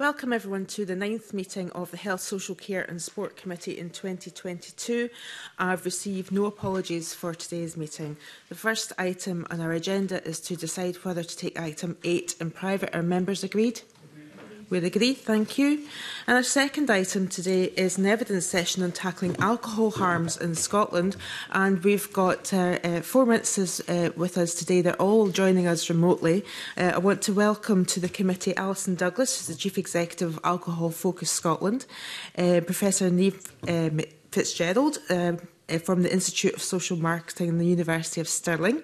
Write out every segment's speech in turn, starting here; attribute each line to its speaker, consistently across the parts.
Speaker 1: Welcome everyone to the ninth meeting of the Health, Social Care and Sport Committee in 2022. I've received no apologies for today's meeting. The first item on our agenda is to decide whether to take item 8 in private. Are members agreed? We're agree, thank you. And our second item today is an evidence session on tackling alcohol harms in Scotland. And we've got uh, uh, four witnesses uh, with us today. They're all joining us remotely. Uh, I want to welcome to the committee Alison Douglas, who's the Chief Executive of Alcohol Focus Scotland, uh, Professor Neve uh, Fitzgerald, um, Uh, from the Institute of Social Marketing in the University of Stirling,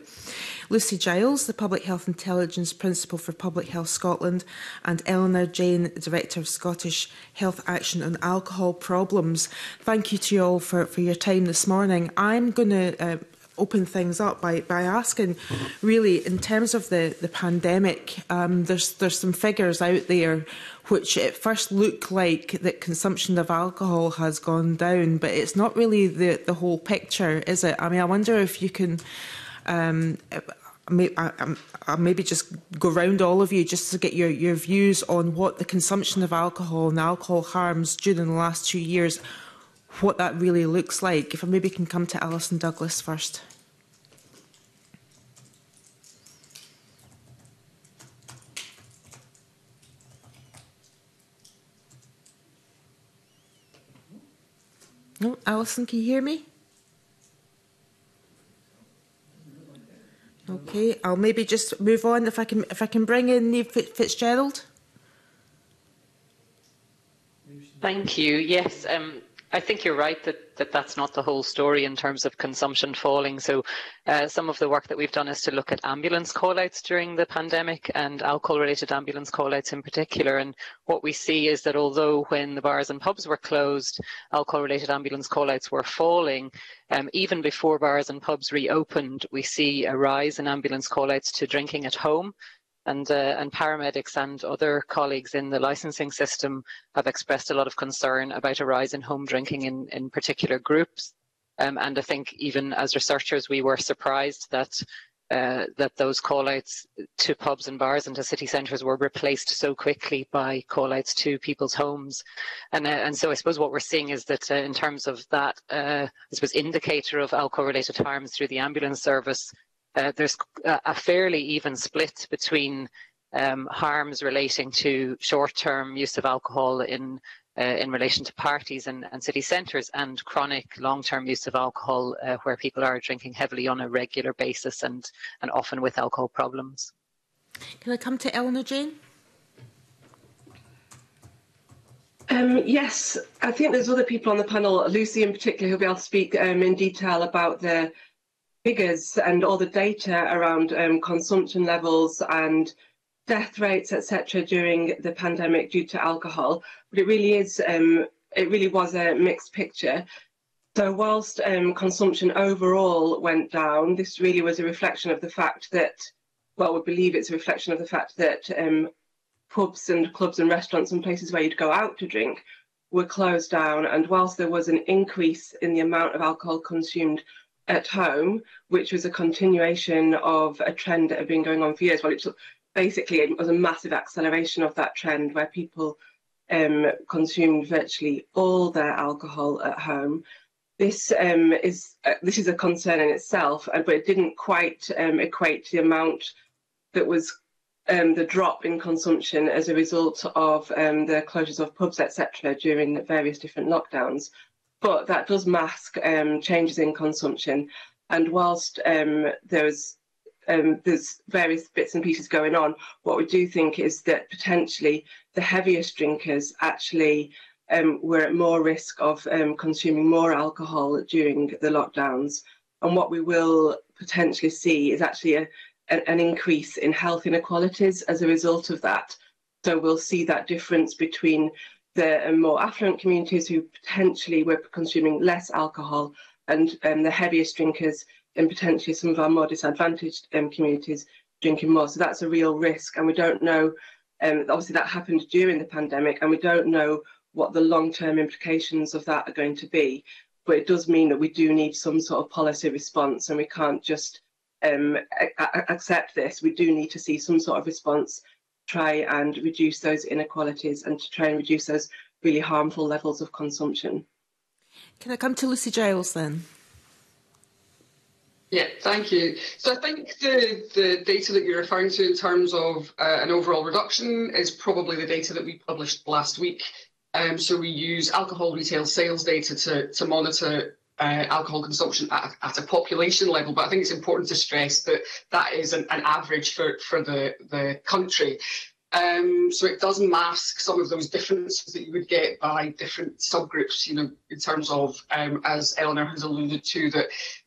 Speaker 1: Lucy Giles, the Public Health Intelligence Principal for Public Health Scotland, and Eleanor Jane, Director of Scottish Health Action on Alcohol Problems. Thank you to you all for, for your time this morning. I'm going to uh, open things up by, by asking, really, in terms of the, the pandemic, um, there's, there's some figures out there which at first look like that consumption of alcohol has gone down, but it's not really the, the whole picture, is it? I mean, I wonder if you can. Um, I, maybe just go round all of you just to get your, your views on what the consumption of alcohol and alcohol harms during the last two years, what that really looks like. If I maybe can come to Alison Douglas first. No, Alison, can you hear me? Okay, I'll maybe just move on if I can if I can bring in Neve Fitzgerald.
Speaker 2: Thank you. Yes, um, I think you're right that, that that's not the whole story in terms of consumption falling. So uh, some of the work that we've done is to look at ambulance callouts during the pandemic and alcohol-related ambulance callouts in particular. And what we see is that although when the bars and pubs were closed, alcohol-related ambulance callouts were falling, um, even before bars and pubs reopened, we see a rise in ambulance callouts to drinking at home and, uh, and paramedics and other colleagues in the licensing system have expressed a lot of concern about a rise in home drinking in, in particular groups. Um, and I think even as researchers, we were surprised that uh, that those call-outs to pubs and bars and to city centres were replaced so quickly by call-outs to people's homes. And, uh, and so I suppose what we're seeing is that uh, in terms of that, uh, I suppose, indicator of alcohol-related harms through the ambulance service, uh, there's a fairly even split between um, harms relating to short-term use of alcohol in uh, in relation to parties and, and city centres and chronic long-term use of alcohol uh, where people are drinking heavily on a regular basis and, and often with alcohol problems.
Speaker 1: Can I come to Elinor Jayne?
Speaker 3: Um, yes, I think there's other people on the panel, Lucy in particular, who'll be able to speak um, in detail about the figures and all the data around um, consumption levels and death rates, etc., during the pandemic due to alcohol. But it really is, um, it really was a mixed picture. So whilst um, consumption overall went down, this really was a reflection of the fact that, well, we believe it's a reflection of the fact that um, pubs and clubs and restaurants and places where you'd go out to drink were closed down. And whilst there was an increase in the amount of alcohol consumed at home, which was a continuation of a trend that had been going on for years. Well, it basically it was a massive acceleration of that trend where people um, consumed virtually all their alcohol at home. This um, is uh, this is a concern in itself, uh, but it didn't quite um, equate to the amount that was um, the drop in consumption as a result of um, the closures of pubs, etc., during various different lockdowns but that does mask um, changes in consumption. And whilst um, there's um, there's various bits and pieces going on, what we do think is that potentially the heaviest drinkers actually um, were at more risk of um, consuming more alcohol during the lockdowns. And what we will potentially see is actually a, a, an increase in health inequalities as a result of that. So we'll see that difference between the more affluent communities who potentially were consuming less alcohol and um, the heaviest drinkers and potentially some of our more disadvantaged um, communities drinking more. So that's a real risk and we don't know, um, obviously that happened during the pandemic and we don't know what the long-term implications of that are going to be. But it does mean that we do need some sort of policy response and we can't just um, accept this. We do need to see some sort of response try and reduce those inequalities and to try and reduce those really harmful levels of consumption.
Speaker 1: Can I come to Lucy Giles then?
Speaker 4: Yeah, thank you. So I think the, the data that you're referring to in terms of uh, an overall reduction is probably the data that we published last week. Um, so we use alcohol retail sales data to, to monitor uh, alcohol consumption at, at, a population level, but I think it's important to stress that that is an, an average for, for the, the country. Um, so it does mask some of those differences that you would get by different subgroups, you know, in terms of, um, as Elinor has alluded to, that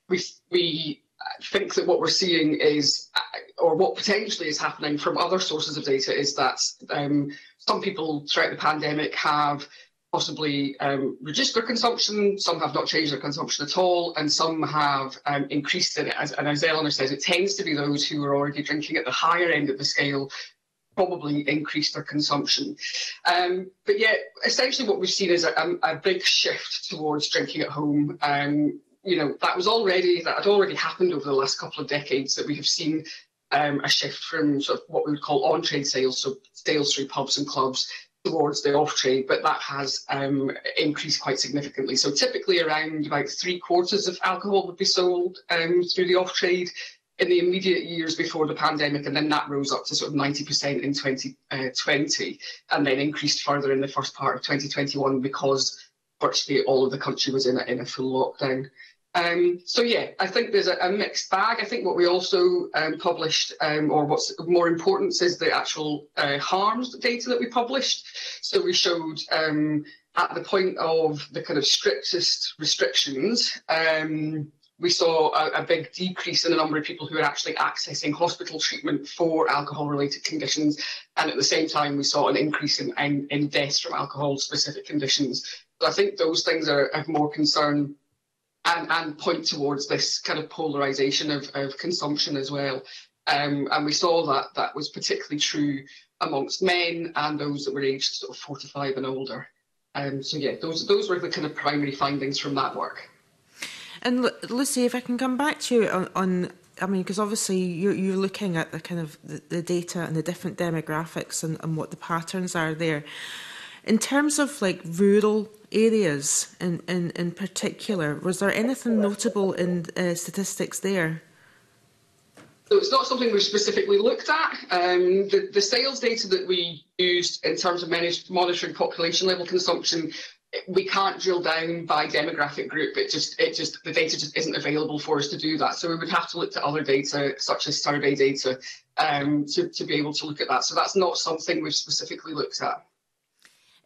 Speaker 4: we, we think that what we're seeing is, uh, or what potentially is happening from other sources of data is that um, some people throughout the pandemic have possibly um, reduced their consumption, some have not changed their consumption at all, and some have um, increased it. As, and as Elinor says, it tends to be those who are already drinking at the higher end of the scale probably increased their consumption. Um, but yet, essentially what we've seen is a, a, big shift towards drinking at home. Um, you know, that was already, that had already happened over the last couple of decades that we have seen um, a shift from sort of what we would call on-trade sales, so sales through pubs and clubs, towards the off trade, but that has um, increased quite significantly. So typically around about three quarters of alcohol would be sold um, through the off trade in the immediate years before the pandemic, and then that rose up to sort of 90% in 2020, uh, and then increased further in the first part of 2021 because virtually all of the country was in a, in a full lockdown. Um, so yeah, I think there's a, a, mixed bag. I think what we also um, published, um, or what's more important, is the actual uh, harms data that we published. So we showed um, at the point of the kind of strictest restrictions, um, we saw a, a, big decrease in the number of people who are actually accessing hospital treatment for alcohol-related conditions, and at the same time, we saw an increase in, in, in deaths from alcohol-specific conditions. So I think those things are of more concern and, and point towards this kind of polarization of, of consumption as well. Um, and we saw that that was particularly true amongst men and those that were aged sort of 45 and older. Um, so yeah, those those were the kind of primary findings from that work.
Speaker 1: And Lucy, if I can come back to you on, on I mean, because obviously you're, you're looking at the kind of the, the data and the different demographics and, and what the patterns are there. In terms of like rural areas in, in, in particular, was there anything notable in uh, statistics there?
Speaker 4: So it's not something we've specifically looked at. Um, the, the sales data that we used in terms of managed, monitoring population level consumption, we can't drill down by demographic group. It just, it just, the data just isn't available for us to do that. So we would have to look to other data, such as survey data, um, to, to be able to look at that. So that's not something we've specifically looked at.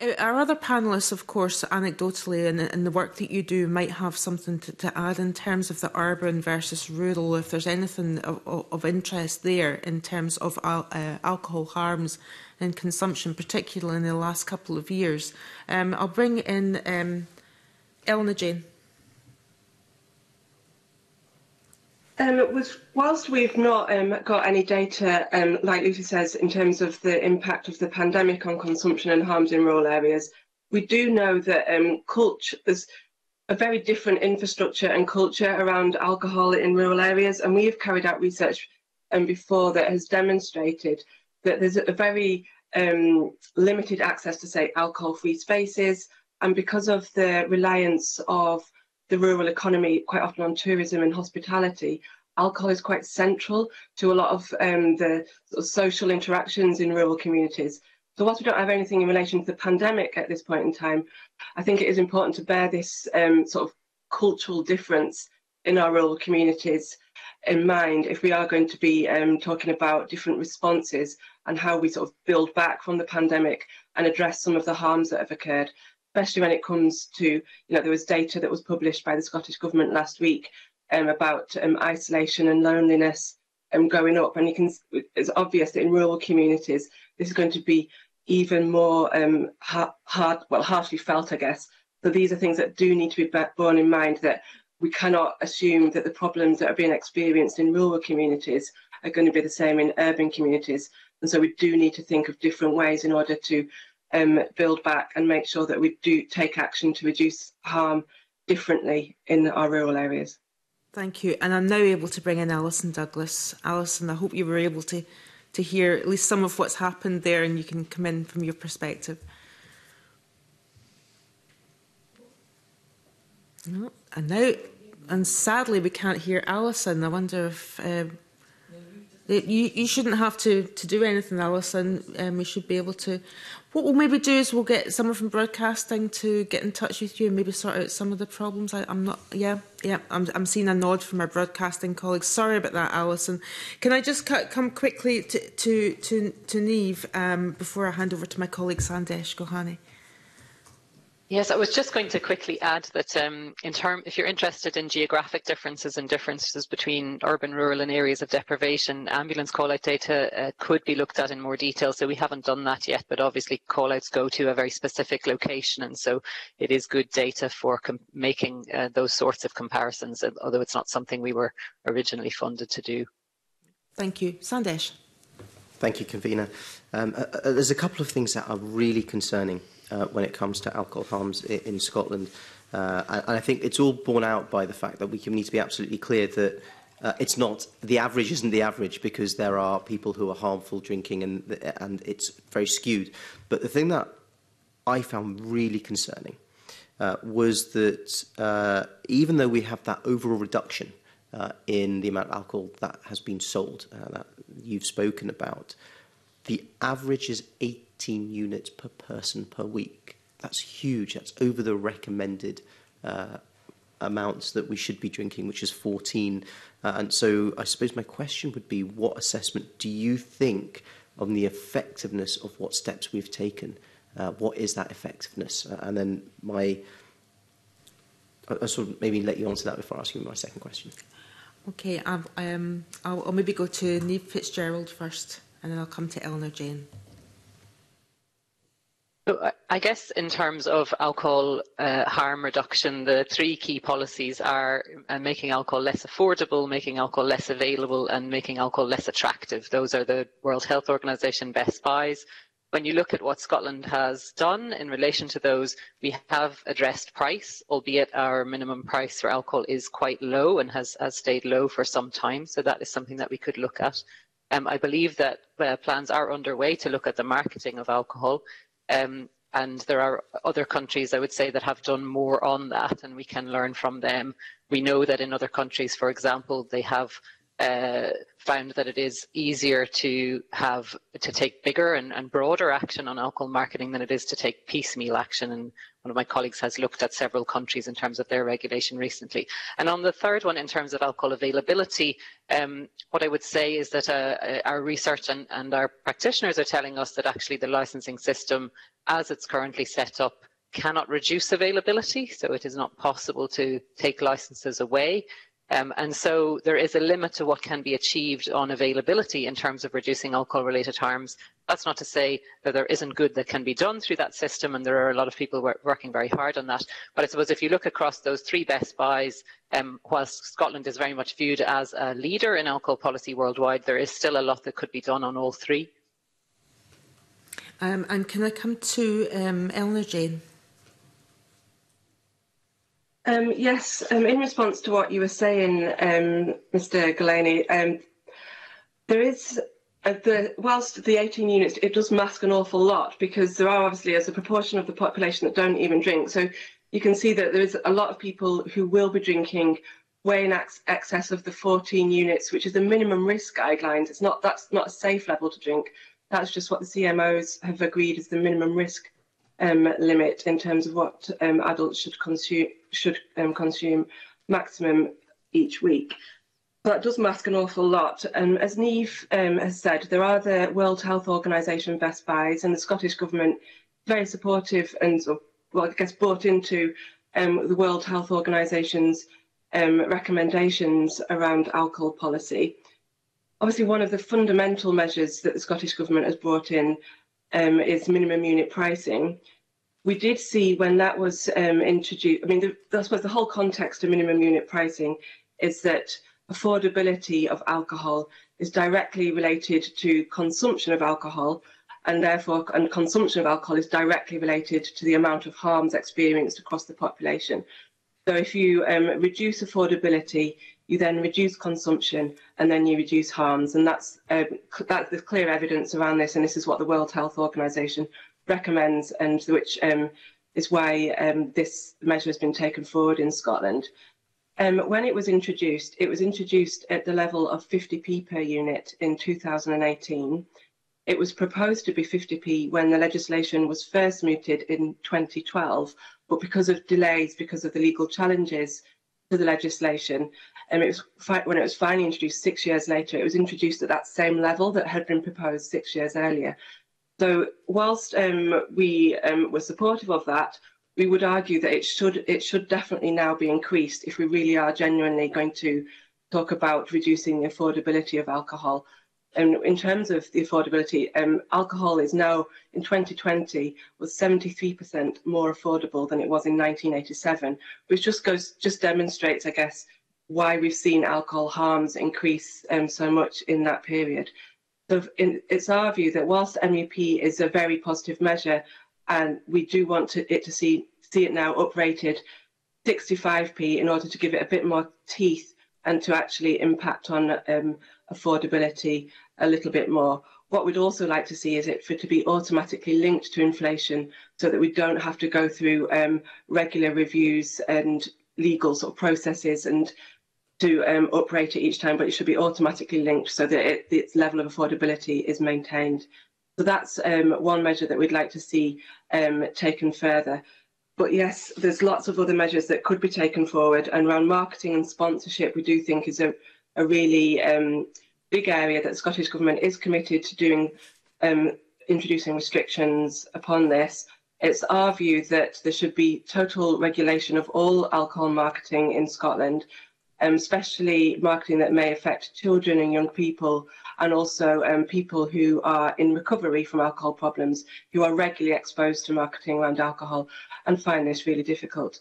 Speaker 1: Uh, our other panellists, of course, anecdotally, and, in the work that you do might have something to, to, add in terms of the urban versus rural, if there's anything of, of interest there in terms of al uh, alcohol harms and consumption, particularly in the last couple of years. Um, I'll bring in um, Elna Jane.
Speaker 3: Um, was, whilst we've not um, got any data, um, like Lucy says, in terms of the impact of the pandemic on consumption and harms in rural areas, we do know that um, culture, there's a very different infrastructure and culture around alcohol in rural areas, and we have carried out research um, before that has demonstrated that there's a very um, limited access to, say, alcohol-free spaces, and because of the reliance of the rural economy, quite often on tourism and hospitality, alcohol is quite central to a lot of um, the sort of social interactions in rural communities. So whilst we don't have anything in relation to the pandemic at this point in time, I think it is important to bear this um, sort of cultural difference in our rural communities in mind if we are going to be um, talking about different responses and how we sort of build back from the pandemic and address some of the harms that have occurred especially when it comes to, you know, there was data that was published by the Scottish Government last week um, about um, isolation and loneliness um, going up. And you can, it's obvious that in rural communities, this is going to be even more um, hard, well, harshly felt, I guess. So these are things that do need to be borne in mind that we cannot assume that the problems that are being experienced in rural communities are going to be the same in urban communities. And so we do need to think of different ways in order to um, build back and make sure that we do take action to reduce harm differently in our rural areas.
Speaker 1: Thank you. And I'm now able to bring in Alison Douglas. Alison, I hope you were able to to hear at least some of what's happened there, and you can come in from your perspective. No, and now, and sadly, we can't hear Alison. I wonder if um, You, you shouldn't have to, to do anything Alison. um, we should be able to. What we'll maybe do is we'll get someone from broadcasting to get in touch with you and maybe sort out some of the problems. I, I'm not, yeah, yeah, I'm, I'm seeing a nod from my broadcasting colleagues. Sorry about that, Alison. Can I just cut, come quickly to, to, to, to Neve um, before I hand over to my colleague Sandesh Gohani?
Speaker 2: Yes, I was just going to quickly add that um, in term, if you're interested in geographic differences and differences between urban, rural and areas of deprivation, ambulance call-out data uh, could be looked at in more detail. So we haven't done that yet, but obviously call-outs go to a very specific location. And so it is good data for making uh, those sorts of comparisons, although it's not something we were originally funded to do.
Speaker 1: Thank you. Sandesh.
Speaker 5: Thank you, Convener. Um, uh, uh there's a couple of things that are really concerning uh, when it comes to alcohol harms in, in Scotland. Uh, and, I think it's all borne out by the fact that we need to be absolutely clear that uh, it's not the average isn't the average because there are people who are harmful drinking and and it's very skewed but the thing that i found really concerning uh, was that uh, even though we have that overall reduction uh, in the amount of alcohol that has been sold uh, that you've spoken about the average is 8 18 units per person per week. That's huge. That's over the recommended uh, amounts that we should be drinking, which is 14. Uh, and so I suppose my question would be what assessment do you think on the effectiveness of what steps we've taken? Uh, what is that effectiveness? Uh, and then my, I'll, sort of maybe let you answer that before asking my second question.
Speaker 1: Okay, I've, um, I'll, I'll maybe go to Neve Fitzgerald first, and then I'll come to Eleanor Jane.
Speaker 2: I guess in terms of alcohol uh, harm reduction, the three key policies are uh, making alcohol less affordable, making alcohol less available, and making alcohol less attractive. Those are the World Health Organization best buys. When you look at what Scotland has done in relation to those, we have addressed price, albeit our minimum price for alcohol is quite low and has, has stayed low for some time. So that is something that we could look at. Um, I believe that uh, plans are underway to look at the marketing of alcohol. Um, and there are other countries, I would say, that have done more on that, and we can learn from them. We know that in other countries, for example, they have uh, found that it is easier to have to take bigger and, and, broader action on alcohol marketing than it is to take piecemeal action. And one of my colleagues has looked at several countries in terms of their regulation recently. And on the third one, in terms of alcohol availability, um, what I would say is that uh, our research and, and our practitioners are telling us that actually the licensing system, as it's currently set up, cannot reduce availability, so it is not possible to take licenses away. Um, and so there is a limit to what can be achieved on availability in terms of reducing alcohol related harms. That's not to say that there isn't good that can be done through that system, and there are a lot of people work, working very hard on that. But I suppose if you look across those three best buys, um, whilst Scotland is very much viewed as a leader in alcohol policy worldwide, there is still a lot that could be done on all three.
Speaker 1: Um, and can I come to um, Elinor Jayne?
Speaker 3: Um, yes, um, in response to what you were saying, um, Mr. Gulhane, um, there is uh, the whilst the 18 units it does mask an awful lot because there are obviously as a proportion of the population that don't even drink. So you can see that there is a lot of people who will be drinking way in ex excess of the 14 units, which is the minimum risk guidelines. It's not that's not a safe level to drink. That's just what the CMOs have agreed is the minimum risk um, limit in terms of what um, adults should consume should um, consume maximum each week. That does mask an awful lot. And as Niamh um, has said, there are the World Health Organization best buys, and the Scottish Government very supportive and, well, I guess, bought into um, the World Health Organization's um, recommendations around alcohol policy. Obviously, one of the fundamental measures that the Scottish Government has brought in um, is minimum unit pricing. We did see when that was um, introduced, I mean, the, I suppose the whole context of minimum unit pricing is that affordability of alcohol is directly related to consumption of alcohol and therefore and consumption of alcohol is directly related to the amount of harms experienced across the population. So if you um, reduce affordability, you then reduce consumption, and then you reduce harms. And that's, um, that's the clear evidence around this, and this is what the World Health Organization recommends, and which um, is why um, this measure has been taken forward in Scotland. Um, when it was introduced, it was introduced at the level of 50p per unit in 2018. It was proposed to be 50p when the legislation was first mooted in 2012, but because of delays, because of the legal challenges to the legislation, and um, it was when it was finally introduced six years later, it was introduced at that same level that had been proposed six years earlier. So whilst um, we um, were supportive of that, we would argue that it should it should definitely now be increased if we really are genuinely going to talk about reducing the affordability of alcohol. And in terms of the affordability, um, alcohol is now in 2020 was 73% more affordable than it was in 1987, which just goes just demonstrates, I guess, why we've seen alcohol harms increase um, so much in that period. So in, it's our view that whilst MUP is a very positive measure, and we do want to, it to see see it now uprated 65p in order to give it a bit more teeth and to actually impact on um, affordability a little bit more. What we'd also like to see is it for to be automatically linked to inflation so that we don't have to go through um, regular reviews and legal sort of processes and to um, uprate it each time, but it should be automatically linked so that it, its level of affordability is maintained. So that's um, one measure that we'd like to see um, taken further. But yes, there's lots of other measures that could be taken forward. And around marketing and sponsorship, we do think is a, a really um, big area that the Scottish Government is committed to doing, um, introducing restrictions upon this. It's our view that there should be total regulation of all alcohol marketing in Scotland, um, especially marketing that may affect children and young people and also um, people who are in recovery from alcohol problems, who are regularly exposed to marketing around alcohol and find this really difficult.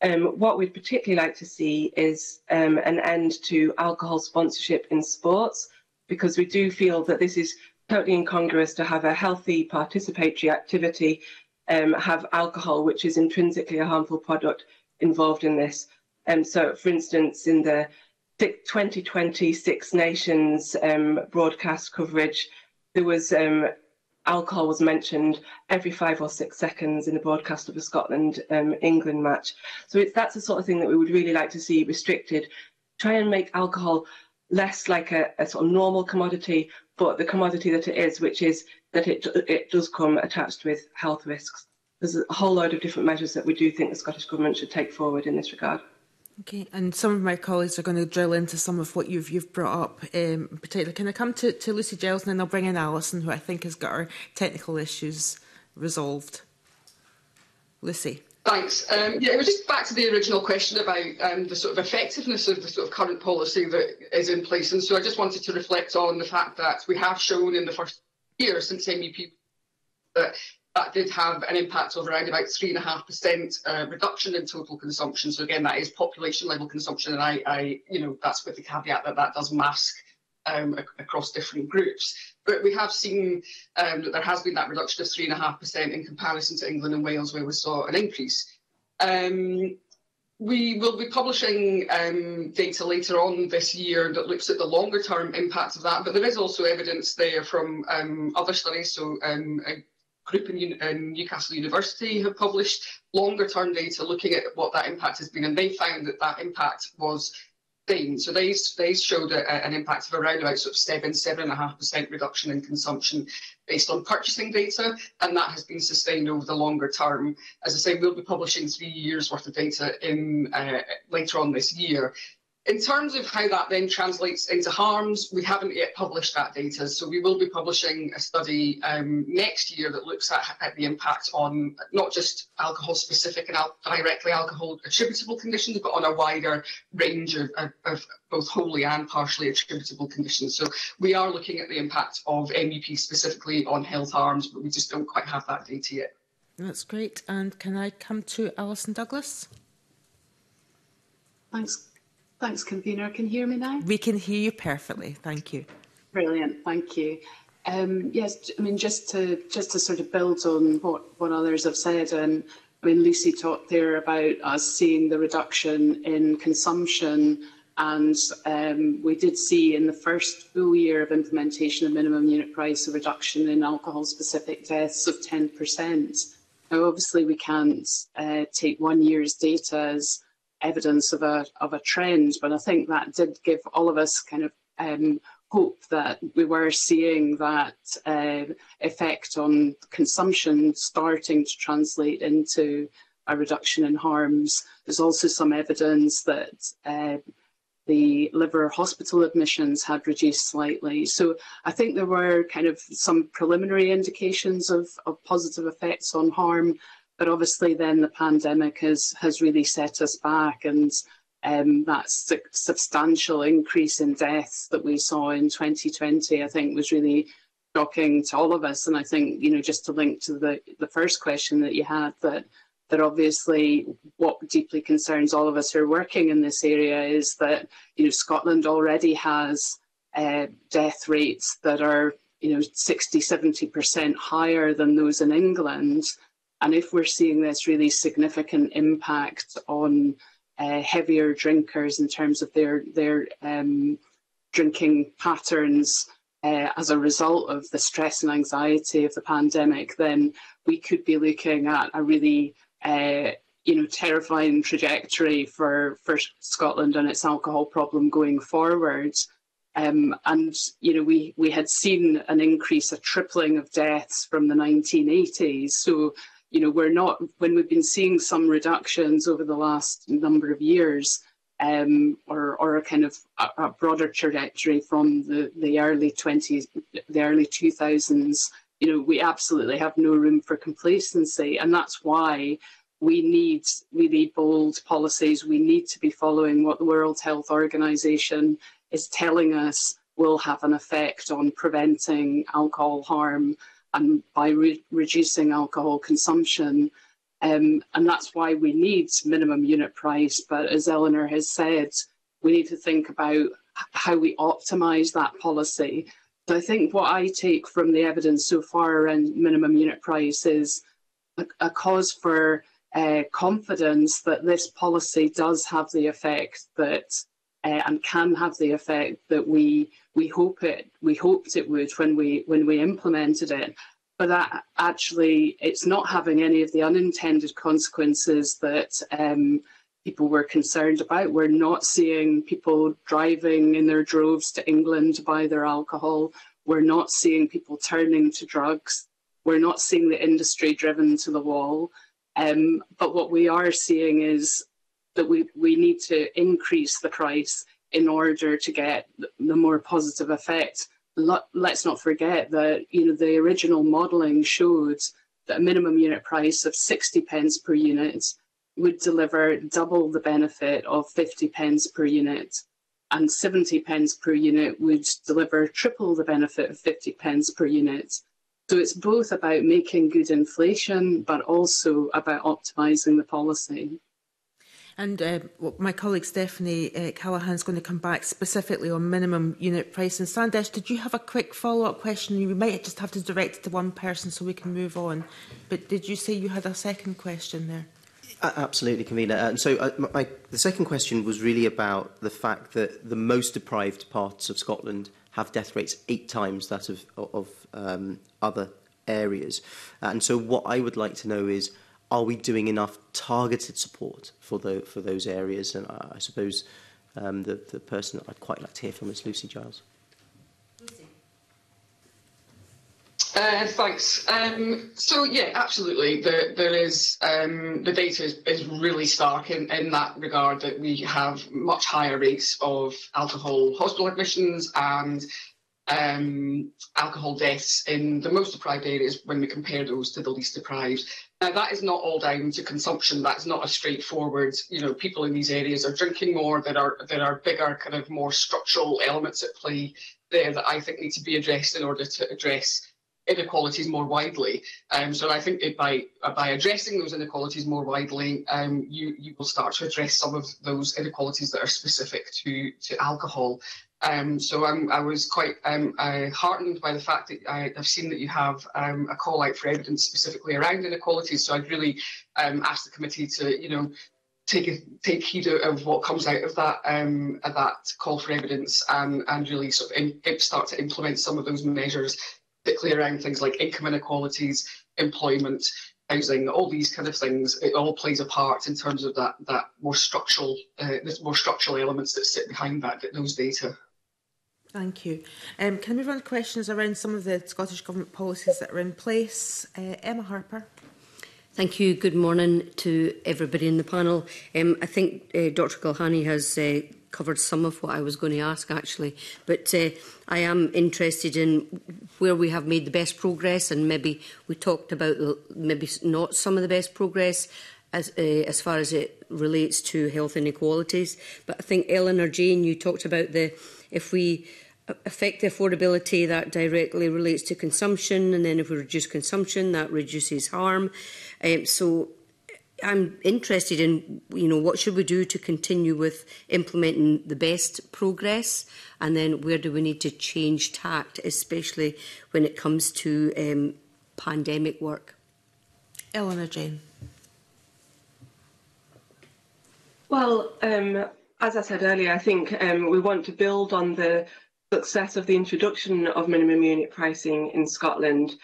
Speaker 3: Um, what we'd particularly like to see is um, an end to alcohol sponsorship in sports, because we do feel that this is totally incongruous to have a healthy participatory activity, um, have alcohol, which is intrinsically a harmful product, involved in this. Um, so, for instance, in the 2020 Six Nations um, broadcast coverage, there was um, alcohol was mentioned every five or six seconds in the broadcast of a Scotland um, England match. So it's that's the sort of thing that we would really like to see restricted. Try and make alcohol less like a, a sort of normal commodity, but the commodity that it is, which is that it it does come attached with health risks. There's a whole load of different measures that we do think the Scottish Government should take forward in this regard.
Speaker 1: Okay, and some of my colleagues are going to drill into some of what you've you've brought up. Um, particularly, can I come to, to Lucy Giles and then I'll bring in Alison, who I think has got her technical issues resolved. Lucy.
Speaker 4: Thanks. Um, yeah, it was just back to the original question about um, the sort of effectiveness of the sort of current policy that is in place, and so I just wanted to reflect on the fact that we have shown in the first year since MEP that that did have an impact of around about 3.5% uh, reduction in total consumption. So again, that is population level consumption, and I, I you know, that's with the caveat that that does mask um, across different groups. But we have seen um, that there has been that reduction of 3.5% in comparison to England and Wales, where we saw an increase. Um, we will be publishing um, data later on this year that looks at the longer term impact of that, but there is also evidence there from um, other studies. So um, group in, in, Newcastle University have published longer term data looking at what that impact has been, and they found that that impact was same. So they, they showed a, an impact of around about sort of seven, seven and a half percent reduction in consumption based on purchasing data, and that has been sustained over the longer term. As I say, we'll be publishing three years worth of data in uh, later on this year. In terms of how that then translates into harms, we haven't yet published that data. So we will be publishing a study um, next year that looks at, at, the impact on not just alcohol specific and al directly alcohol attributable conditions, but on a wider range of, of, of, both wholly and partially attributable conditions. So we are looking at the impact of MUP specifically on health harms, but we just don't quite have that data yet.
Speaker 1: That's great. And can I come to Alison Douglas?
Speaker 6: Thanks, Thanks, convener. Can you hear me now?
Speaker 1: We can hear you perfectly. Thank you.
Speaker 6: Brilliant. Thank you. Um, yes, I mean, just to just to sort of build on what, what others have said, and I mean, Lucy talked there about us seeing the reduction in consumption And um, we did see in the first full year of implementation of minimum unit price a reduction in alcohol-specific deaths of 10%. Now, obviously, we can't uh, take one year's data as evidence of a, of a trend, but I think that did give all of us kind of um, hope that we were seeing that uh, effect on consumption starting to translate into a reduction in harms. There's also some evidence that uh, the liver hospital admissions had reduced slightly. So I think there were kind of some preliminary indications of, of positive effects on harm, but obviously then the pandemic has, has really set us back and um, that su substantial increase in deaths that we saw in 2020, I think was really shocking to all of us. And I think, you know, just to link to the, the first question that you had, that that obviously what deeply concerns all of us who are working in this area is that you know Scotland already has uh, death rates that are you know 60 70% higher than those in England and if we're seeing this really significant impact on uh, heavier drinkers in terms of their their um, drinking patterns uh, as a result of the stress and anxiety of the pandemic, then we could be looking at a really uh, you know, terrifying trajectory for, for Scotland and its alcohol problem going forward. Um, and you know, we we had seen an increase, a tripling of deaths from the 1980s. So you know, we're not when we've been seeing some reductions over the last number of years, um, or or a kind of a, a broader trajectory from the the early 20s, the early 2000s you know, we absolutely have no room for complacency. And that's why we need really bold policies. We need to be following what the World Health Organization is telling us will have an effect on preventing alcohol harm and by re reducing alcohol consumption. Um, and that's why we need minimum unit price. But as Elinor has said, we need to think about how we optimise that policy so I think what I take from the evidence so far around minimum unit price is a, a cause for uh, confidence that this policy does have the effect that uh, and can have the effect that we we hope it we hoped it would when we when we implemented it but that actually it's not having any of the unintended consequences that um, people were concerned about. We're not seeing people driving in their droves to England to buy their alcohol. We're not seeing people turning to drugs. We're not seeing the industry driven to the wall. Um, but what we are seeing is that we, we need to increase the price in order to get the more positive effect. Let's not forget that you know the original modelling showed that a minimum unit price of 60 pence per unit would deliver double the benefit of 50 pence per unit and 70 pence per unit would deliver triple the benefit of 50 pence per unit. So it's both about making good inflation, but also about optimising the policy.
Speaker 1: And uh, my colleague Stephanie uh, Callahan's going to come back specifically on minimum unit price. And Sandesh, did you have a quick follow-up question? You might just have to direct it to one person so we can move on. But did you say you had a second question there?
Speaker 5: Absolutely, convener. Uh, and so uh, my, the second question was really about the fact that the most deprived parts of Scotland have death rates eight times that of, of um, other areas. Uh, and so what I would like to know is are we doing enough targeted support for, the, for those areas? And I, I suppose um, the, the person that I'd quite like to hear from is Lucy Giles.
Speaker 4: Uh, thanks. Um, so yeah, absolutely. The, there is um, the data is, is really stark in, in that regard that we have much higher rates of alcohol hospital admissions and um, alcohol deaths in the most deprived areas when we compare those to the least deprived. Now that is not all down to consumption. That's not a straightforward. You know, people in these areas are drinking more. There are there are bigger kind of more structural elements at play there that I think need to be addressed in order to address inequalities more widely. Um, so I think by by addressing those inequalities more widely, um, you you will start to address some of those inequalities that are specific to to alcohol. Um, so I'm, I was quite um, uh, heartened by the fact that I, have seen that you have um, a call out for evidence specifically around inequalities. So I'd really um, ask the committee to, you know, take a, take heed of what comes out of that um, of that call for evidence and and really sort of in, start to implement some of those measures, particularly around things like income inequalities, employment, housing, all these kind of things. It all plays a part in terms of that that more structural, uh, more structural elements that sit behind that that those data.
Speaker 1: Thank you. Um, can we run questions around some of the Scottish Government policies that are in place? Uh, Emma Harper.
Speaker 7: Thank you. Good morning to everybody in the panel. Um, I think uh, Dr Gulhani has uh, covered some of what I was going to ask, actually. But uh, I am interested in where we have made the best progress, and maybe we talked about maybe not some of the best progress as, uh, as far as it relates to health inequalities. But I think, Eleanor Jane, you talked about the if we affect affordability, that directly relates to consumption, and then if we reduce consumption, that reduces harm. Um, so I'm interested in, you know, what should we do to continue with implementing the best progress, and then where do we need to change tact, especially when it comes to um, pandemic work.
Speaker 1: Eleanor Jane.
Speaker 3: Well, um, as I said earlier, I think um, we want to build on the success of the introduction of minimum unit pricing in Scotland.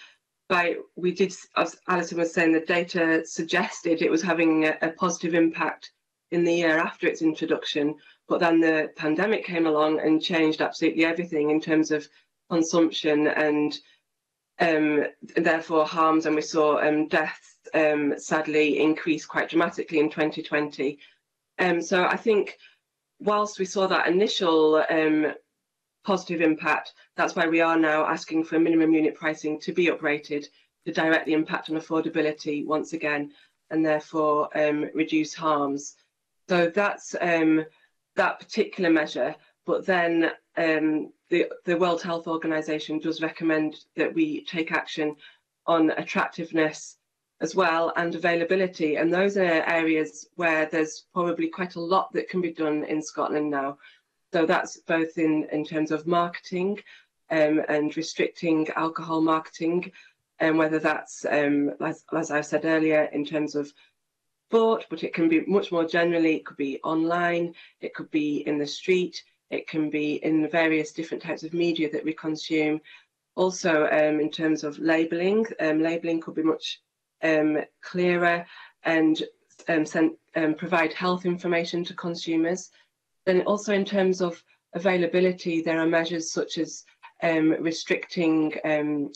Speaker 3: By we did as Alison was saying the data suggested it was having a, a, positive impact in the year after its introduction but then the pandemic came along and changed absolutely everything in terms of consumption and um, therefore harms and we saw um, deaths um, sadly increase quite dramatically in 2020 um, so I think whilst we saw that initial um, positive impact. That's why we are now asking for minimum unit pricing to be uprated to directly impact on affordability once again, and therefore um, reduce harms. So that's um, that particular measure. But then um, the, the World Health Organization does recommend that we take action on attractiveness as well and availability. And those are areas where there's probably quite a lot that can be done in Scotland now. So that's both in, in terms of marketing um, and restricting alcohol marketing, and whether that's, um, as, as I said earlier, in terms of sport, but it can be much more generally, it could be online, it could be in the street, it can be in various different types of media that we consume. Also, um, in terms of labelling, um, labelling could be much clearer and um, send, um, provide health information to consumers. Then also in terms of availability, there are measures such as um, restricting um,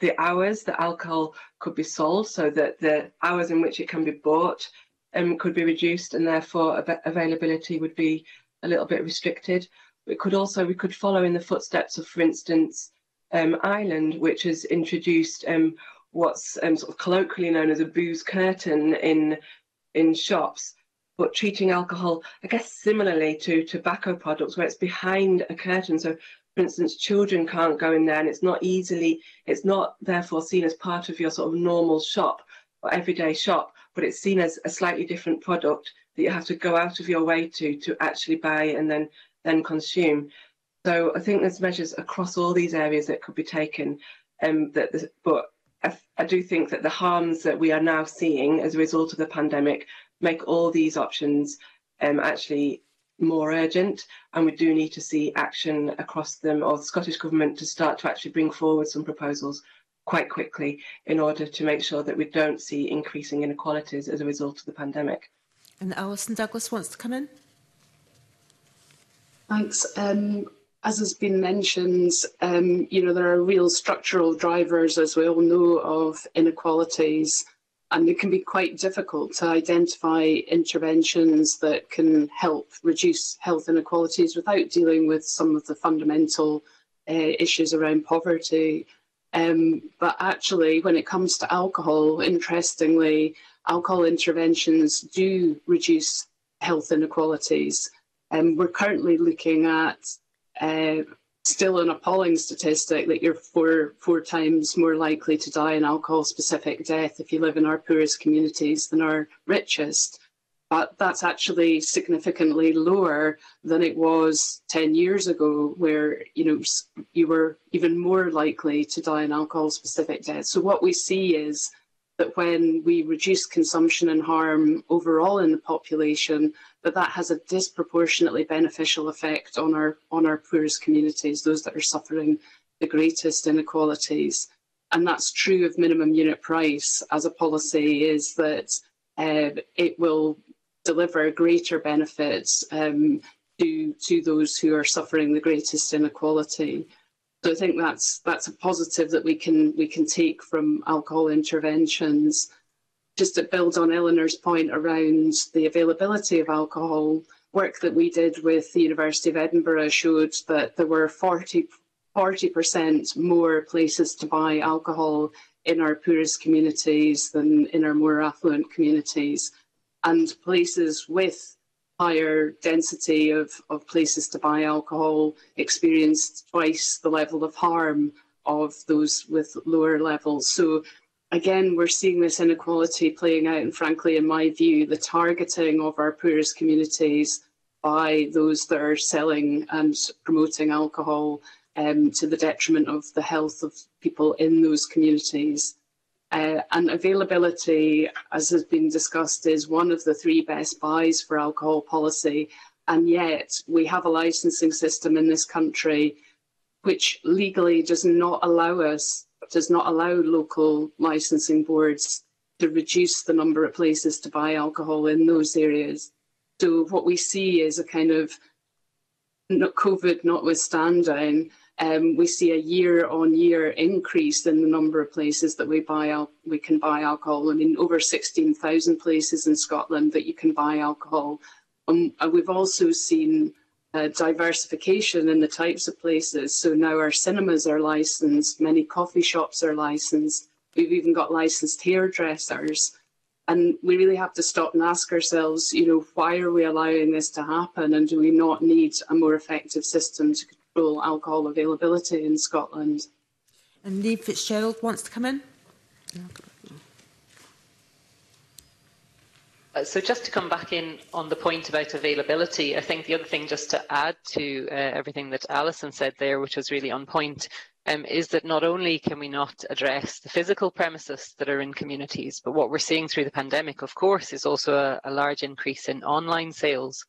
Speaker 3: the hours that alcohol could be sold so that the hours in which it can be bought um, could be reduced and therefore av availability would be a little bit restricted. We could also, we could follow in the footsteps of, for instance, um, Ireland, which has introduced um, what's um, sort of colloquially known as a booze curtain in in shops, but treating alcohol, I guess, similarly to tobacco products, where it's behind a curtain. So, for instance, children can't go in there, and it's not easily, it's not therefore seen as part of your sort of normal shop or everyday shop, but it's seen as a slightly different product that you have to go out of your way to to actually buy and then then consume. So I think there's measures across all these areas that could be taken. Um, that, but I, I do think that the harms that we are now seeing as a result of the pandemic make all these options um, actually more urgent and we do need to see action across them or the Scottish Government to start to actually bring forward some proposals quite quickly in order to make sure that we don't see increasing inequalities as a result of the pandemic.
Speaker 1: And Alison Douglas wants to come in.
Speaker 6: Thanks. Um, as has been mentioned, um, you know, there are real structural drivers, as we all know, of inequalities and it can be quite difficult to identify interventions that can help reduce health inequalities without dealing with some of the fundamental uh, issues around poverty. Um, but actually, when it comes to alcohol, interestingly, alcohol interventions do reduce health inequalities. Um, we're currently looking at uh, still an appalling statistic that you're four four times more likely to die in alcohol specific death if you live in our poorest communities than our richest. But that's actually significantly lower than it was 10 years ago where you know you were even more likely to die in alcohol specific death. So what we see is that when we reduce consumption and harm overall in the population, that that has a disproportionately beneficial effect on our on our poorest communities, those that are suffering the greatest inequalities. And that's true of minimum unit price as a policy is that uh, it will deliver greater benefits um, to, to those who are suffering the greatest inequality. So I think that's that's a positive that we can we can take from alcohol interventions. Just to build on Elinor's point around the availability of alcohol, work that we did with the University of Edinburgh showed that there were 40 40% more places to buy alcohol in our poorest communities than in our more affluent communities, and places with higher density of, of places to buy alcohol experienced twice the level of harm of those with lower levels. So again, we're seeing this inequality playing out, and frankly, in my view, the targeting of our poorest communities by those that are selling and promoting alcohol um, to the detriment of the health of people in those communities Uh, and availability, as has been discussed, is one of the three best buys for alcohol policy. And yet we have a licensing system in this country which legally does not allow us, does not allow local licensing boards to reduce the number of places to buy alcohol in those areas. So what we see is a kind of COVID notwithstanding, um, we see a year on year increase in the number of places that we buy we can buy alcohol. I mean, over 16,000 places in Scotland that you can buy alcohol. Um, and we've also seen uh, diversification in the types of places. So now our cinemas are licensed, many coffee shops are licensed, we've even got licensed hairdressers. And we really have to stop and ask ourselves, you know, why are we allowing this to happen? And do we not need a more effective system to control alcohol availability in Scotland?
Speaker 1: And Lee Fitzgerald wants to come in.
Speaker 2: No. So just to come back in on the point about availability, I think the other thing just to add to uh, everything that Alison said there, which was really on point, um, is that not only can we not address the physical premises that are in communities, but what we're seeing through the pandemic, of course, is also a, a large increase in online sales.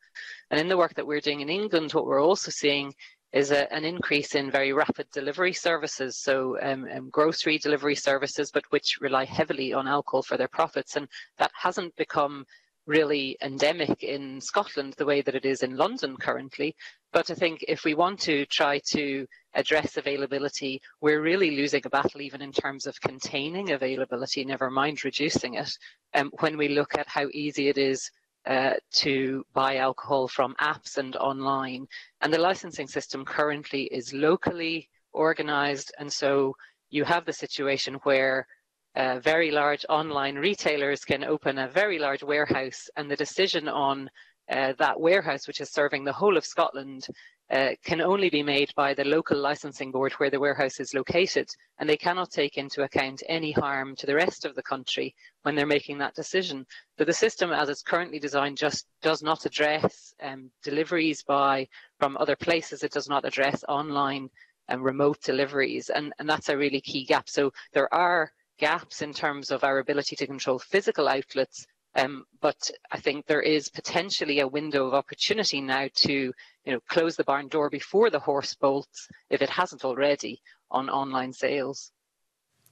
Speaker 2: And in the work that we're doing in England, what we're also seeing is a, an increase in very rapid delivery services, so um, um, grocery delivery services, but which rely heavily on alcohol for their profits. And that hasn't become really endemic in Scotland the way that it is in London currently. But I think if we want to try to address availability, we're really losing a battle even in terms of containing availability, never mind reducing it, um, when we look at how easy it is uh, to buy alcohol from apps and online. And the licensing system currently is locally organized. And so you have the situation where uh, very large online retailers can open a very large warehouse and the decision on uh, that warehouse, which is serving the whole of Scotland, uh, can only be made by the local licensing board where the warehouse is located, and they cannot take into account any harm to the rest of the country when they're making that decision. So the system, as it's currently designed, just does not address um, deliveries by from other places. It does not address online and remote deliveries, and, and that's a really key gap. So there are gaps in terms of our ability to control physical outlets um, but I think there is potentially a window of opportunity now to, you know, close the barn door before the horse bolts, if it hasn't already, on online sales.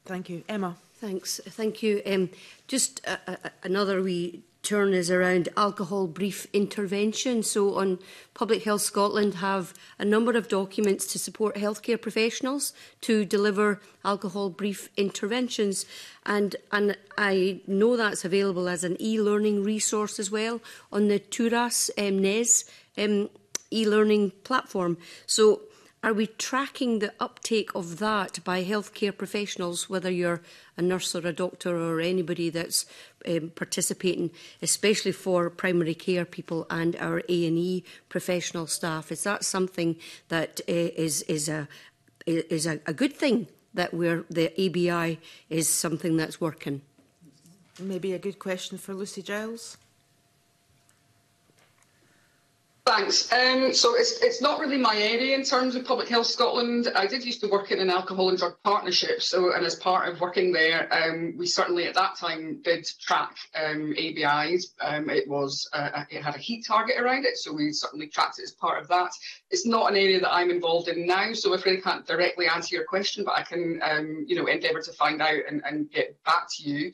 Speaker 1: Thank you, Emma.
Speaker 7: Thanks. Thank you. Um, just another wee turn is around alcohol brief intervention. So on Public Health Scotland have a number of documents to support healthcare professionals to deliver alcohol brief interventions. And, and I know that's available as an e-learning resource as well on the Turas um, NES um, e-learning platform. So Are we tracking the uptake of that by healthcare professionals, whether you're a nurse or a doctor or anybody that's um, participating, especially for primary care people and our A&E professional staff? Is that something that uh, is is a is a, a good thing that we're, the ABI is something that's working?
Speaker 1: Maybe a good question for Lucy Giles.
Speaker 4: Thanks. Um, so it's it's not really my area in terms of Public Health Scotland. I did used to work in an alcohol and drug partnership. So and as part of working there, um, we certainly at that time did track um, ABIs. Um, it was uh, it had a HEAT target around it, so we certainly tracked it as part of that. It's not an area that I'm involved in now, so I really can't directly answer your question, but I can um, you know endeavour to find out and, and get back to you.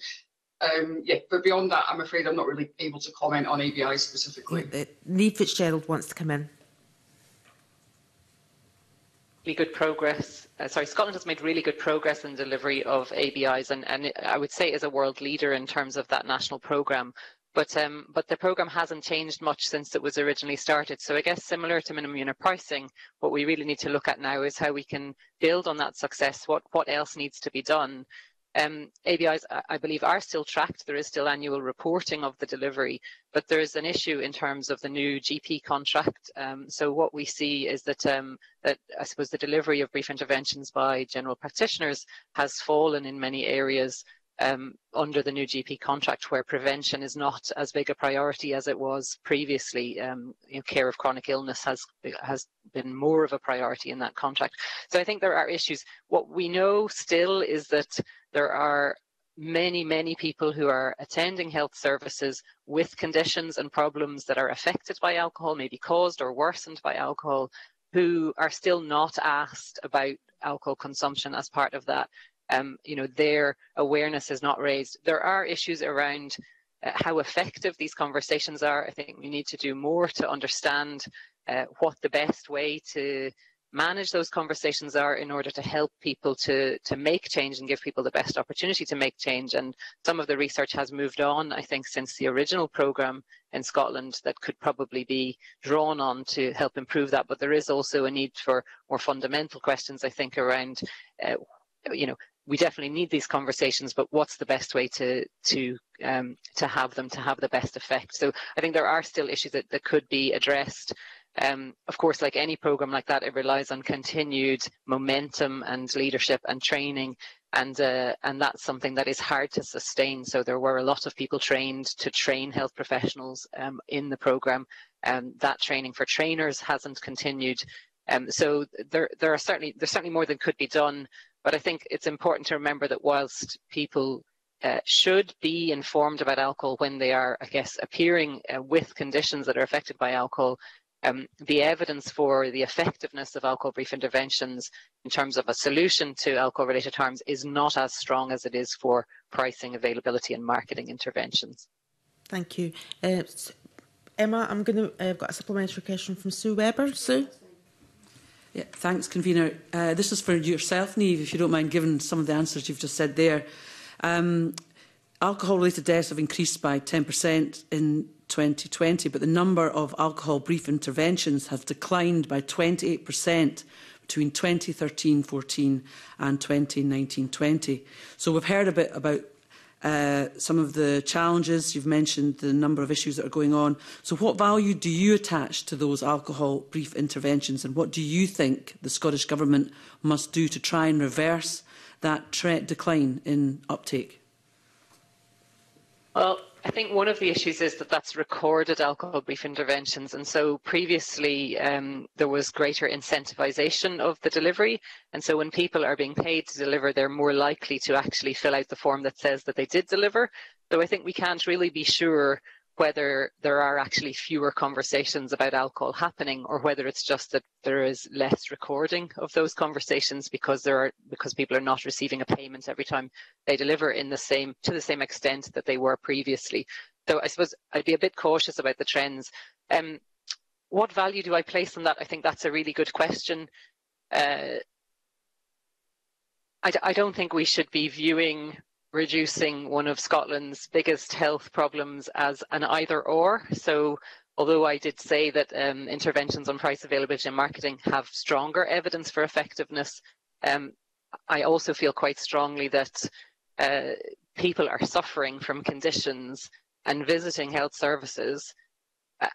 Speaker 4: Um, yeah, but beyond that, I'm afraid I'm not really able to comment on ABI specifically.
Speaker 1: Niamh Fitzgerald wants to come in.
Speaker 2: Really good progress. Uh, sorry, Scotland has made really good progress in delivery of ABIs, and, and I would say is a world leader in terms of that national programme. But um, but the programme hasn't changed much since it was originally started. So I guess similar to minimum unit pricing, what we really need to look at now is how we can build on that success. What what else needs to be done? Um, ABIs, I believe, are still tracked. There is still annual reporting of the delivery, but there is an issue in terms of the new GP contract. Um, so what we see is that, um, that I suppose the delivery of brief interventions by general practitioners has fallen in many areas um, under the new GP contract, where prevention is not as big a priority as it was previously. Um, you know, care of chronic illness has has been more of a priority in that contract. So I think there are issues. What we know still is that there are many, many people who are attending health services with conditions and problems that are affected by alcohol, maybe caused or worsened by alcohol, who are still not asked about alcohol consumption as part of that. Um, you know, their awareness is not raised. There are issues around uh, how effective these conversations are. I think we need to do more to understand uh, what the best way to manage those conversations are in order to help people to to make change and give people the best opportunity to make change and some of the research has moved on i think since the original program in scotland that could probably be drawn on to help improve that but there is also a need for more fundamental questions i think around uh, you know we definitely need these conversations, but what's the best way to to um, to have them to have the best effect? So I think there are still issues that, that could be addressed. Um, of course, like any program like that, it relies on continued momentum and leadership and training, and uh, and that's something that is hard to sustain. So there were a lot of people trained to train health professionals um, in the program. Um, that training for trainers hasn't continued. Um, so there there are certainly there's certainly more than could be done, but I think it's important to remember that whilst people uh, should be informed about alcohol when they are, I guess, appearing uh, with conditions that are affected by alcohol, um, the evidence for the effectiveness of alcohol brief interventions in terms of a solution to alcohol related harms is not as strong as it is for pricing, availability and marketing interventions.
Speaker 1: Thank you. Uh, Emma, I'm going to, I've got a supplementary question from Sue Webber. Sue?
Speaker 8: Yeah, thanks, convener. Uh, this is for yourself, Niamh, if you don't mind giving some of the answers you've just said there. Um, Alcohol-related deaths have increased by 10% in 2020, but the number of alcohol brief interventions has declined by 28% between 2013-14 and 2019-20. So we've heard a bit about uh, some of the challenges. You've mentioned the number of issues that are going on. So what value do you attach to those alcohol brief interventions and what do you think the Scottish Government must do to try and reverse that decline in uptake?
Speaker 2: Well, I think one of the issues is that that's recorded alcohol brief interventions. And so previously um, there was greater incentivization of the delivery. And so when people are being paid to deliver, they're more likely to actually fill out the form that says that they did deliver. So I think we can't really be sure whether there are actually fewer conversations about alcohol happening or whether it's just that there is less recording of those conversations because there are because people are not receiving a payment every time they deliver in the same to the same extent that they were previously. So i suppose i'd be a bit cautious about the trends. Um, what value do i place on that? I think that's a really good question. Uh, don't think we should be viewing reducing one of Scotland's biggest health problems as an either or. So although I did say that um, interventions on price availability and marketing have stronger evidence for effectiveness, um, I also feel quite strongly that uh, people are suffering from conditions and visiting health services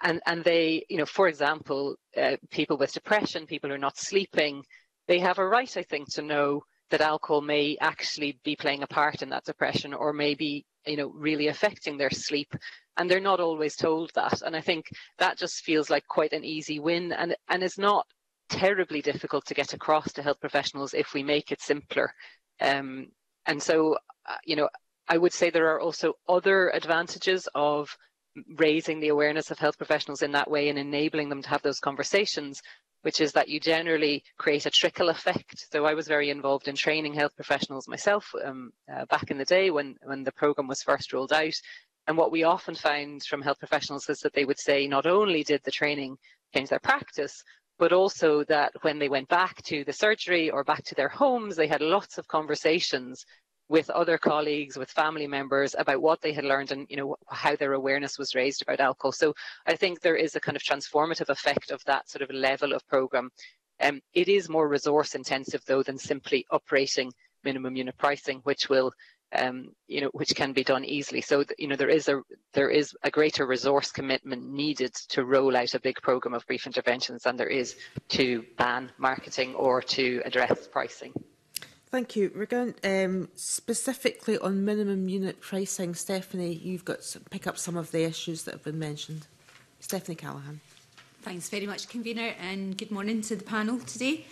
Speaker 2: and and they you know for example uh, people with depression people who are not sleeping they have a right i think to know that alcohol may actually be playing a part in that depression or maybe you know really affecting their sleep and they're not always told that. And I think that just feels like quite an easy win, and and it's not terribly difficult to get across to health professionals if we make it simpler. Um, and so, uh, you know, I would say there are also other advantages of raising the awareness of health professionals in that way and enabling them to have those conversations, which is that you generally create a trickle effect. So I was very involved in training health professionals myself um, uh, back in the day when, when the programme was first rolled out. And what we often found from health professionals is that they would say not only did the training change their practice, but also that when they went back to the surgery or back to their homes, they had lots of conversations with other colleagues, with family members about what they had learned and you know how their awareness was raised about alcohol. So I think there is a kind of transformative effect of that sort of level of program. Um, it is more resource intensive though than simply operating minimum unit pricing, which will um, you know, which can be done easily. So, you know, there is a there is a greater resource commitment needed to roll out a big program of brief interventions than there is to ban marketing or to address pricing.
Speaker 1: Thank you. Regarding um, specifically on minimum unit pricing, Stephanie, you've got to pick up some of the issues that have been mentioned. Stephanie Callahan.
Speaker 9: Thanks very much, convener, and good morning to the panel today.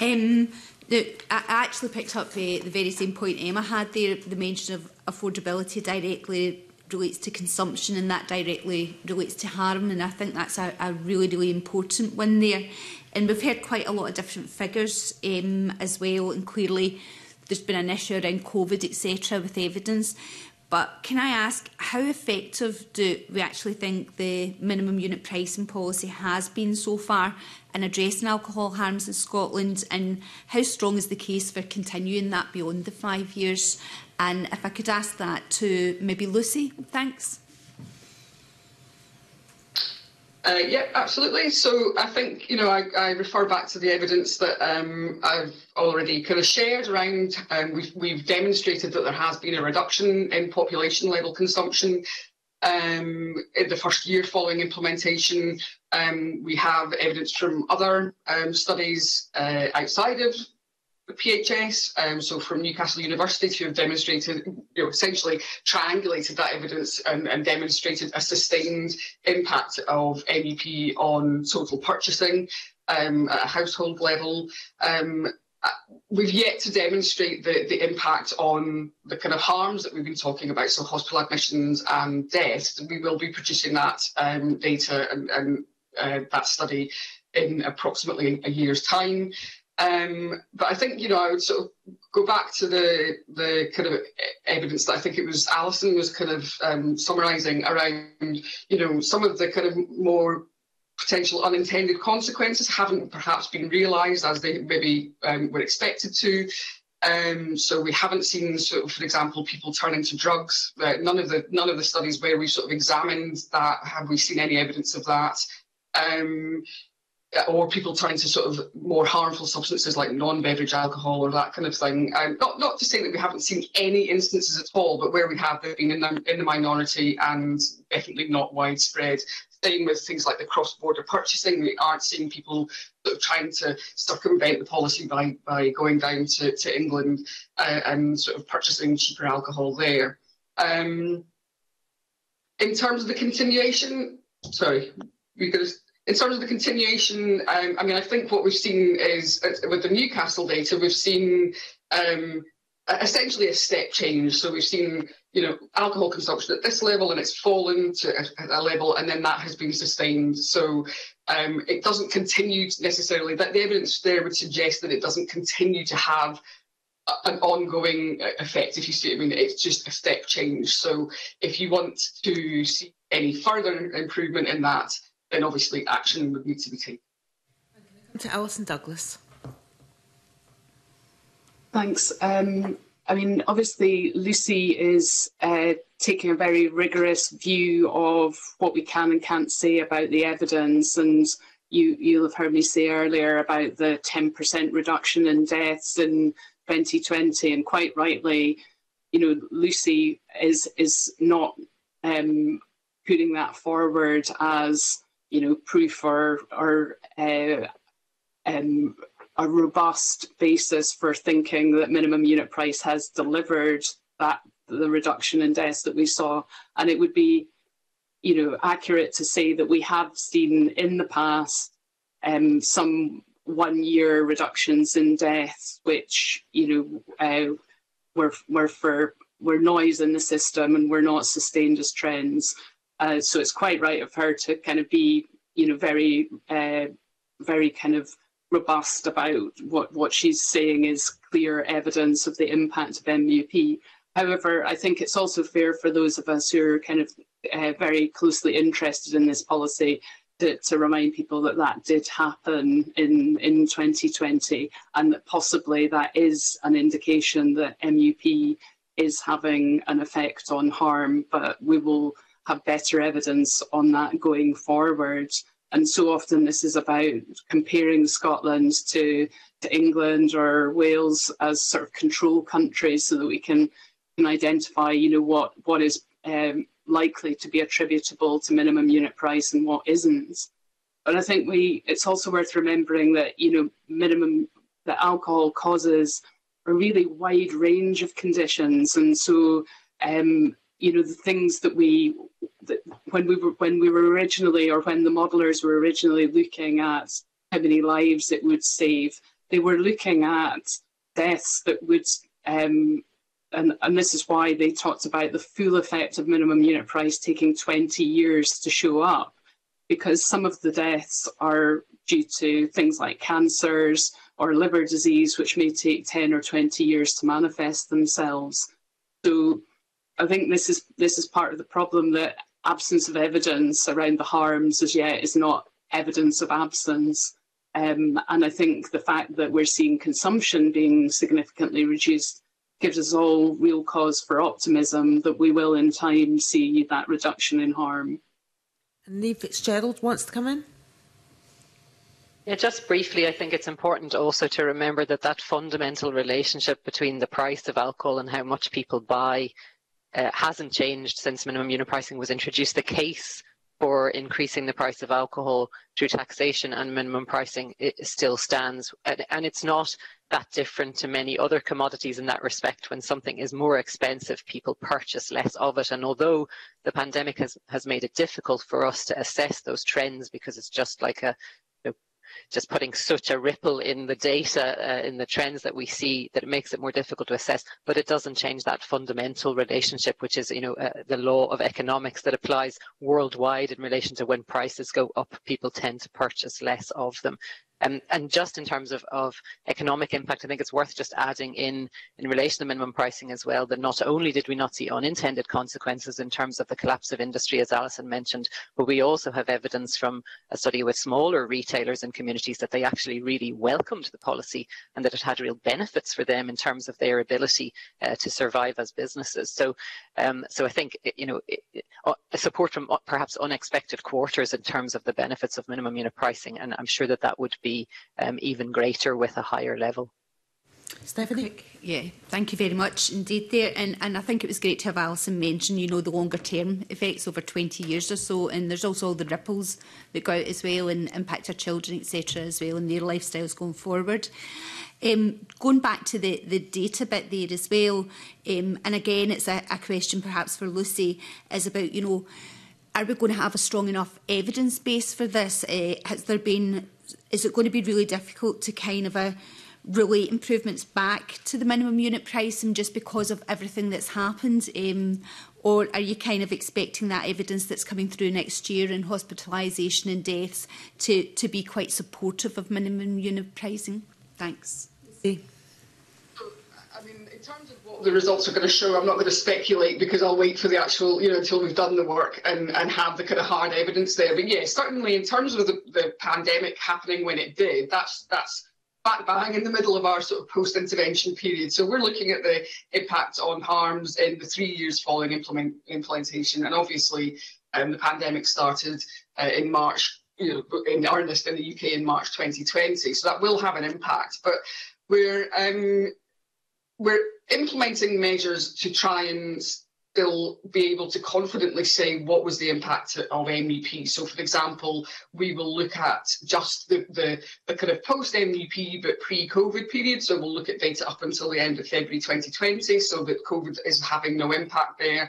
Speaker 9: Um, the, I actually picked up uh, the very same point Emma had there. The mention of affordability directly relates to consumption, and that directly relates to harm. And I think that's a, a really, really important one there. And we've heard quite a lot of different figures um, as well and clearly there's been an issue around COVID etc with evidence but can I ask how effective do we actually think the minimum unit pricing policy has been so far in addressing alcohol harms in Scotland and how strong is the case for continuing that beyond the five years? And if I could ask that to maybe Lucy, thanks.
Speaker 4: Uh, yeah, absolutely. So I think, you know, I, I refer back to the evidence that um, I've already kind of shared around, um, we've, we've demonstrated that there has been a reduction in population level consumption um, in the first year following implementation. Um, we have evidence from other um, studies uh, outside of PHS, um, so from Newcastle University, who have demonstrated, you know, essentially triangulated that evidence and, and demonstrated a sustained impact of MUP on total purchasing um, at a household level. Um, uh, we've yet to demonstrate the, the impact on the kind of harms that we've been talking about, so hospital admissions and deaths. We will be producing that um, data and, and uh, that study in approximately a year's time. Um, but I think, you know, I would sort of go back to the the kind of evidence that I think it was Alison was kind of um, summarising around, you know, some of the kind of more potential unintended consequences haven't perhaps been realised as they maybe um, were expected to. Um, so we haven't seen, sort of, for example, people turning to drugs. Uh, none of the none of the studies where we've sort of examined that have we seen any evidence of that. Um, or people turning to sort of more harmful substances like non-beverage alcohol or that kind of thing. Um, not not to say that we haven't seen any instances at all, but where we have, they've been in the, in the minority and definitely not widespread. Same with things like the cross-border purchasing. We aren't seeing people sort of trying to circumvent the policy by by going down to, to England uh, and sort of purchasing cheaper alcohol there. Um, in terms of the continuation, sorry, we could in terms of the continuation, um, I mean, I think what we've seen is uh, with the Newcastle data, we've seen um, essentially a step change. So we've seen, you know, alcohol consumption at this level and it's fallen to a, a level and then that has been sustained. So um, it doesn't continue necessarily, that the evidence there would suggest that it doesn't continue to have an ongoing uh, effect, if you see. I mean, it's just a step change. So if you want to see any further improvement in that, then obviously action would need to be taken.
Speaker 1: To Alison Douglas.
Speaker 6: Thanks. Um, I mean, obviously, Lucy is uh, taking a very rigorous view of what we can and can't say about the evidence. And you, you'll have heard me say earlier about the 10% reduction in deaths in 2020. And quite rightly, you know, Lucy is, is not um, putting that forward as you know, proof or, or uh, um, a robust basis for thinking that minimum unit price has delivered that the reduction in deaths that we saw. And it would be you know, accurate to say that we have seen in the past um, some one-year reductions in deaths, which you know uh, were were for were noise in the system and were not sustained as trends. Uh, so it's quite right of her to kind of be, you know, very, uh, very kind of robust about what what she's saying is clear evidence of the impact of MUP. However, I think it's also fair for those of us who are kind of uh, very closely interested in this policy to, to remind people that that did happen in, in 2020 and that possibly that is an indication that MUP is having an effect on harm, but we will have better evidence on that going forward. And so often this is about comparing Scotland to, to England or Wales as sort of control countries so that we can, can identify, you know, what, what is um, likely to be attributable to minimum unit price and what isn't. But I think we it's also worth remembering that you know minimum that alcohol causes a really wide range of conditions, and so um, you know the things that we that when we were when we were originally or when the modelers were originally looking at how many lives it would save, they were looking at deaths that would um, and, and this is why they talked about the full effect of minimum unit price taking 20 years to show up, because some of the deaths are due to things like cancers or liver disease, which may take 10 or 20 years to manifest themselves. So I think this is this is part of the problem that absence of evidence around the harms as yet is not evidence of absence. Um, and I think the fact that we're seeing consumption being significantly reduced gives us all real cause for optimism that we will in time see that reduction in harm.
Speaker 1: And Niamh Fitzgerald wants to come in.
Speaker 2: Yeah, just briefly, I think it's important also to remember that that fundamental relationship between the price of alcohol and how much people buy uh, hasn't changed since minimum unit pricing was introduced. The case for increasing the price of alcohol through taxation and minimum pricing still stands. And, and it's not that different to many other commodities in that respect. When something is more expensive, people purchase less of it. And although the pandemic has, has made it difficult for us to assess those trends because it's just like a just putting such a ripple in the data, uh, in the trends that we see, that it makes it more difficult to assess. But it doesn't change that fundamental relationship, which is, you know, uh, the law of economics that applies worldwide in relation to when prices go up, people tend to purchase less of them. Um, and just in terms of, of economic impact, I think it's worth just adding in, in relation to minimum pricing as well, that not only did we not see unintended consequences in terms of the collapse of industry, as Alison mentioned, but we also have evidence from a study with smaller retailers and communities that they actually really welcomed the policy and that it had real benefits for them in terms of their ability uh, to survive as businesses. So, um, so I think, you know, uh, support from perhaps unexpected quarters in terms of the benefits of minimum unit pricing, and I'm sure that that would be um, even greater with a higher level.
Speaker 1: Stephanie?
Speaker 9: Yeah, thank you very much indeed there. And, and I think it was great to have Alison mention, you know, the longer term effects over 20 years or so. And there's also all the ripples that go out as well and impact our children, etc. as well, and their lifestyles going forward. Um, going back to the, the data bit there as well, um, and again, it's a, a question perhaps for Lucy, is about, you know, are we going to have a strong enough evidence base for this? Uh, has there been is it going to be really difficult to kind of uh, a relate improvements back to the minimum unit price and just because of everything that's happened? Um, or are you kind of expecting that evidence that's coming through next year in hospitalisation and deaths to, to be quite supportive of minimum unit pricing? Thanks.
Speaker 4: I mean, terms of what the results are going to show, I'm not going to speculate because I'll wait for the actual, you know, until we've done the work and, and have the kind of hard evidence there. But yeah, certainly in terms of the, the pandemic happening when it did, that's that's back bang in the middle of our sort of post-intervention period. So we're looking at the impact on harms in the three years following implement, implementation. And obviously, um, the pandemic started uh, in March, you know, in earnest in the UK in March 2020. So that will have an impact. But we're um, we're implementing measures to try and still be able to confidently say what was the impact of MUP. So, for example, we will look at just the, the, the kind of post MUP but pre COVID period. So, we'll look at data up until the end of February 2020 so that COVID is having no impact there.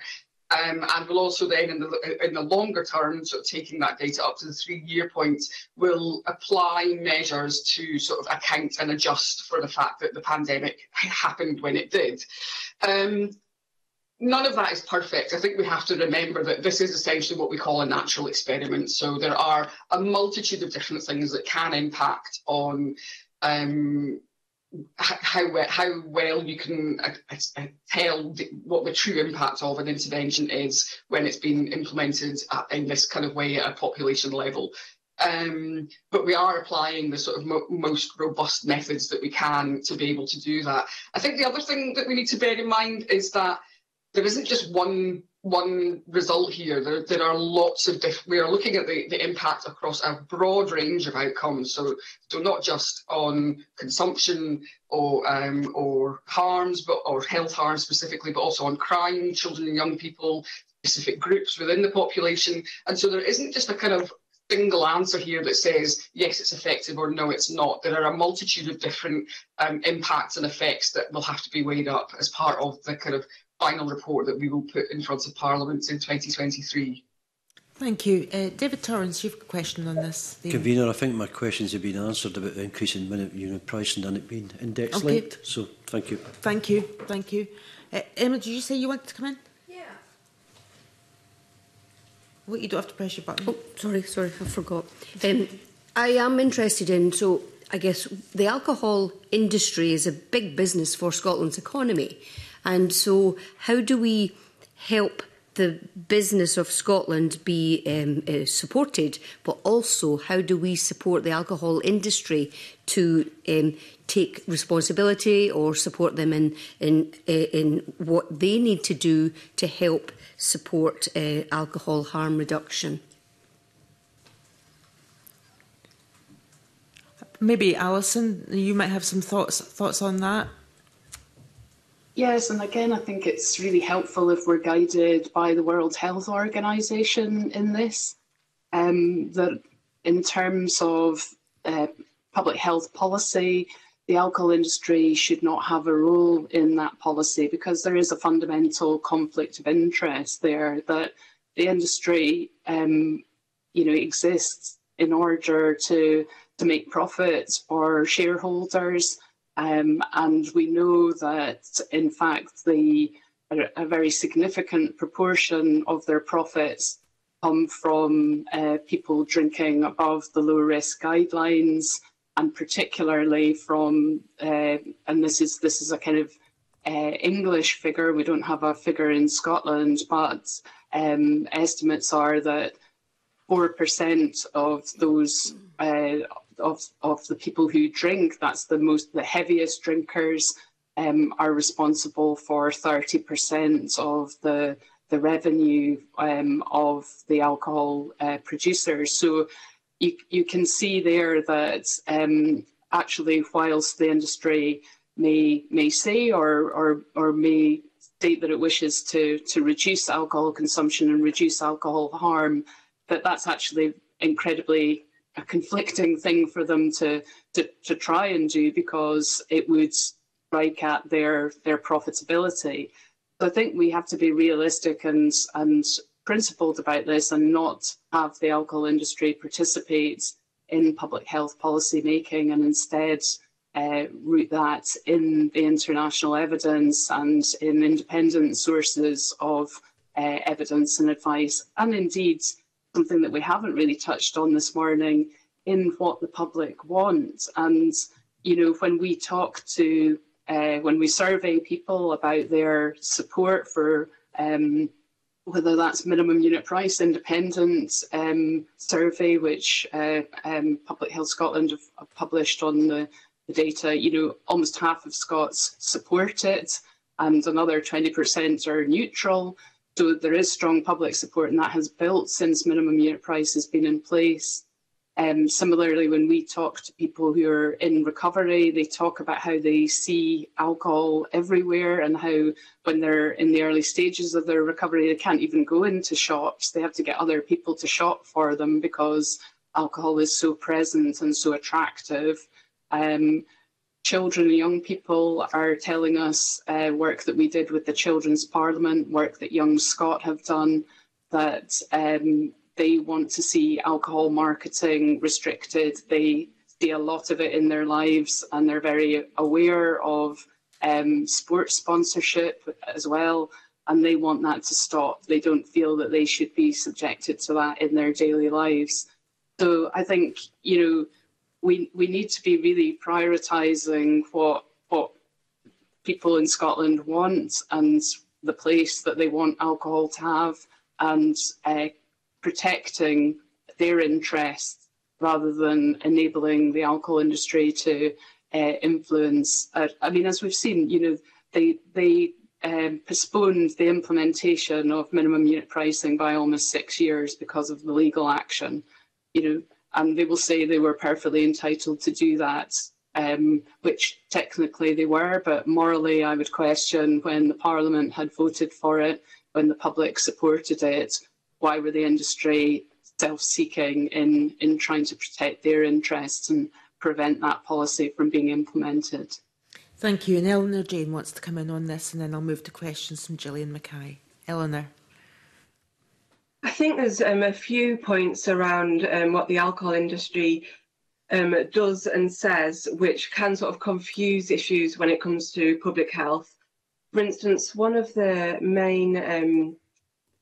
Speaker 4: Um, and we'll also then, in the, in the longer term, sort of taking that data up to the three-year point, will apply measures to sort of account and adjust for the fact that the pandemic happened when it did. Um, none of that is perfect. I think we have to remember that this is essentially what we call a natural experiment. So there are a multitude of different things that can impact on um, how how well you can uh, uh, tell the, what the true impact of an intervention is when it's been implemented at, in this kind of way at a population level. Um, but we are applying the sort of mo most robust methods that we can to be able to do that. I think the other thing that we need to bear in mind is that there isn't just one one result here. There, there are lots of different. We are looking at the, the impact across a broad range of outcomes. So, so not just on consumption or um, or harms, but or health harms specifically, but also on crime, children and young people, specific groups within the population. And so there isn't just a kind of single answer here that says yes it's effective or no it's not there are a multitude of different um, impacts and effects that will have to be weighed up as part of the kind of final report that we will put in front of Parliament in 2023.
Speaker 1: Thank you. Uh, David Torrance, you've a question on this.
Speaker 10: Theme. Convener, I think my questions have been answered about the increase in minute unit pricing and it being index linked. Okay. So thank you.
Speaker 1: Thank you. Thank you. Uh, Emma, did you say you wanted to come in?
Speaker 9: Yeah.
Speaker 1: Well, you don't have to press your button.
Speaker 7: Oh, sorry, sorry, I forgot. Um, I am interested in, so I guess the alcohol industry is a big business for Scotland's economy. And so, how do we help the business of Scotland be um, uh, supported, but also how do we support the alcohol industry to um, take responsibility or support them in in uh, in what they need to do to help support uh, alcohol harm reduction?
Speaker 1: Maybe Alison, you might have some thoughts thoughts on that.
Speaker 6: Yes, and again, I think it's really helpful if we're guided by the World Health Organization in this. Um, that in terms of uh, public health policy, the alcohol industry should not have a role in that policy because there is a fundamental conflict of interest there that the industry, um, you know, exists in order to to make profits for shareholders um, and we know that, in fact, the, a, a, very significant proportion of their profits come from uh, people drinking above the low risk guidelines, and particularly from, uh, and this is this is a kind of uh, English figure. We don't have a figure in Scotland, but um, estimates are that four percent of those uh, of, of the people who drink, that's the most, the heaviest drinkers, um, are responsible for 30% of the, the revenue um, of the alcohol uh, producers. So you, you can see there that um, actually, whilst the industry may may say or or, or may state that it wishes to to reduce alcohol consumption and reduce alcohol harm, that that's actually incredibly a conflicting thing for them to, to, to try and do because it would strike at their, their profitability. So I think we have to be realistic and, and principled about this and not have the alcohol industry participate in public health policy making and instead uh, root that in the international evidence and in independent sources of uh, evidence and advice and indeed something that we haven't really touched on this morning in what the public wants. And, you know, when we talk to, uh, when we survey people about their support for um, whether that's minimum unit price independent um, survey, which uh, um, Public Health Scotland have, published on the, the, data, you know, almost half of Scots support it and another 20% are neutral. So there is strong public support and that has built since minimum unit price has been in place. Um, similarly, when we talk to people who are in recovery, they talk about how they see alcohol everywhere and how when they're in the early stages of their recovery, they can't even go into shops. They have to get other people to shop for them because alcohol is so present and so attractive. Um, children and young people are telling us uh, work that we did with the Children's Parliament, work that Young Scot have done, that um, they want to see alcohol marketing restricted. They see a lot of it in their lives and they're very aware of um, sports sponsorship as well and they want that to stop. They don't feel that they should be subjected to that in their daily lives. So I think, you know, we we need to be really prioritising what what people in Scotland want and the place that they want alcohol to have and uh, protecting their interests rather than enabling the alcohol industry to uh, influence. Uh, I mean, as we've seen, you know, they they um, postponed the implementation of minimum unit pricing by almost six years because of the legal action. You know, and they will say they were perfectly entitled to do that, um, which technically they were, but morally I would question when the Parliament had voted for it, when the public supported it, why were the industry self-seeking in, in trying to protect their interests and prevent that policy from being implemented?
Speaker 1: Thank you. And Elinor Jayne wants to come in on this, and then I'll move to questions from Gillian Mackay. Elinor.
Speaker 3: I think there's um, a few points around um, what the alcohol industry um, does and says, which can sort of confuse issues when it comes to public health. For instance, one of the main um,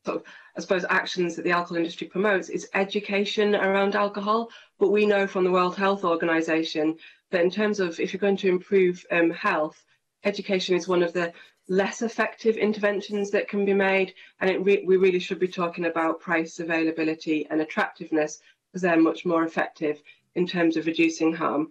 Speaker 3: sort of, I suppose, actions that the alcohol industry promotes is education around alcohol. But we know from the World Health Organization that in terms of if you're going to improve um, health, education is one of the less effective interventions that can be made. And it re we really should be talking about price availability and attractiveness because they're much more effective in terms of reducing harm.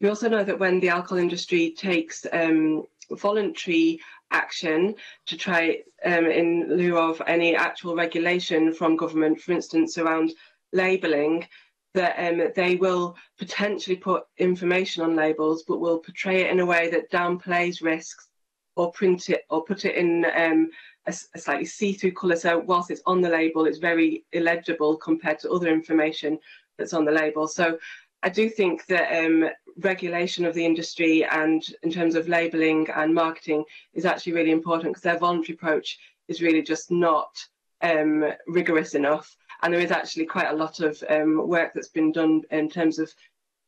Speaker 3: We also know that when the alcohol industry takes um, voluntary action to try um, in lieu of any actual regulation from government, for instance, around labelling, that um, they will potentially put information on labels, but will portray it in a way that downplays risks or print it or put it in um, a, a, slightly see-through colour. So whilst it's on the label, it's very illegible compared to other information that's on the label. So I do think that um, regulation of the industry and in terms of labelling and marketing is actually really important because their voluntary approach is really just not um, rigorous enough. And there is actually quite a lot of um, work that's been done in terms of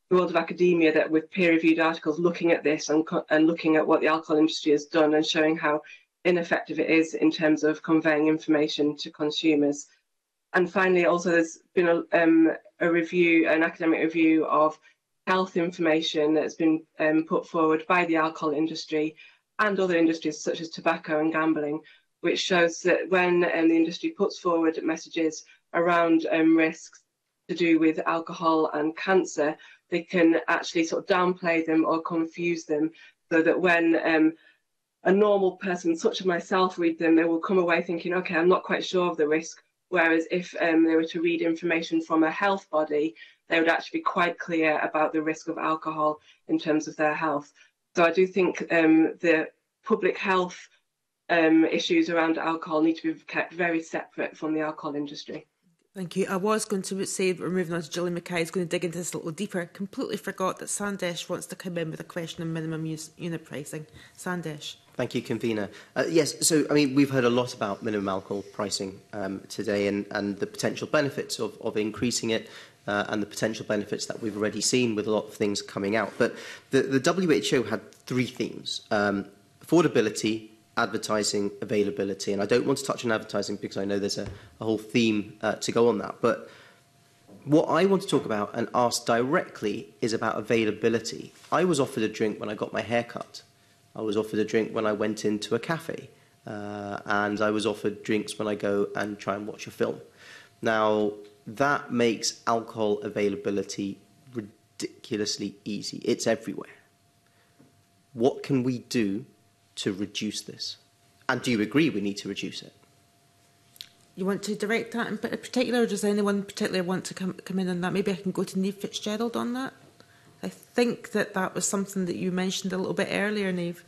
Speaker 3: the world of academia that with peer-reviewed articles looking at this and, and looking at what the alcohol industry has done and showing how ineffective it is in terms of conveying information to consumers. And finally, also there's been a, um, a review, an academic review of health information that's been um, put forward by the alcohol industry and other industries such as tobacco and gambling, which shows that when um, the industry puts forward messages around um, risks to do with alcohol and cancer, they can actually sort of downplay them or confuse them so that when um, a normal person such as myself read them, they will come away thinking, okay, I'm not quite sure of the risk. Whereas if um, they were to read information from a health body, they would actually be quite clear about the risk of alcohol in terms of their health. So I do think um, the public health um, issues around alcohol need to be kept very separate from the alcohol industry.
Speaker 1: Thank you. I was going to say we're moving on to Gillian Mackay is going to dig into this a little deeper. Completely forgot that Sandesh wants to come in with a question on minimum unit pricing. Sandesh.
Speaker 5: Thank you, convener. Uh, yes, so I mean we've heard a lot about minimum alcohol pricing um, today and, and the potential benefits of, of increasing it uh, and the potential benefits that we've already seen with a lot of things coming out. But the, the WHO had three themes: um, affordability, advertising availability. And I don't want to touch on advertising because I know there's a, a whole theme uh, to go on that. But what I want to talk about and ask directly is about availability. I was offered a drink when I got my hair cut. I was offered a drink when I went into a cafe. Uh, and I was offered drinks when I go and try and watch a film. Now, that makes alcohol availability ridiculously easy. It's everywhere. What can we do to reduce this? And do you agree we need to reduce it?
Speaker 1: You want to direct that in particular, or does anyone particularly want to come, come in on that? Maybe I can go to Neve Fitzgerald on that. I think that that was something that you mentioned a little bit earlier, Neve.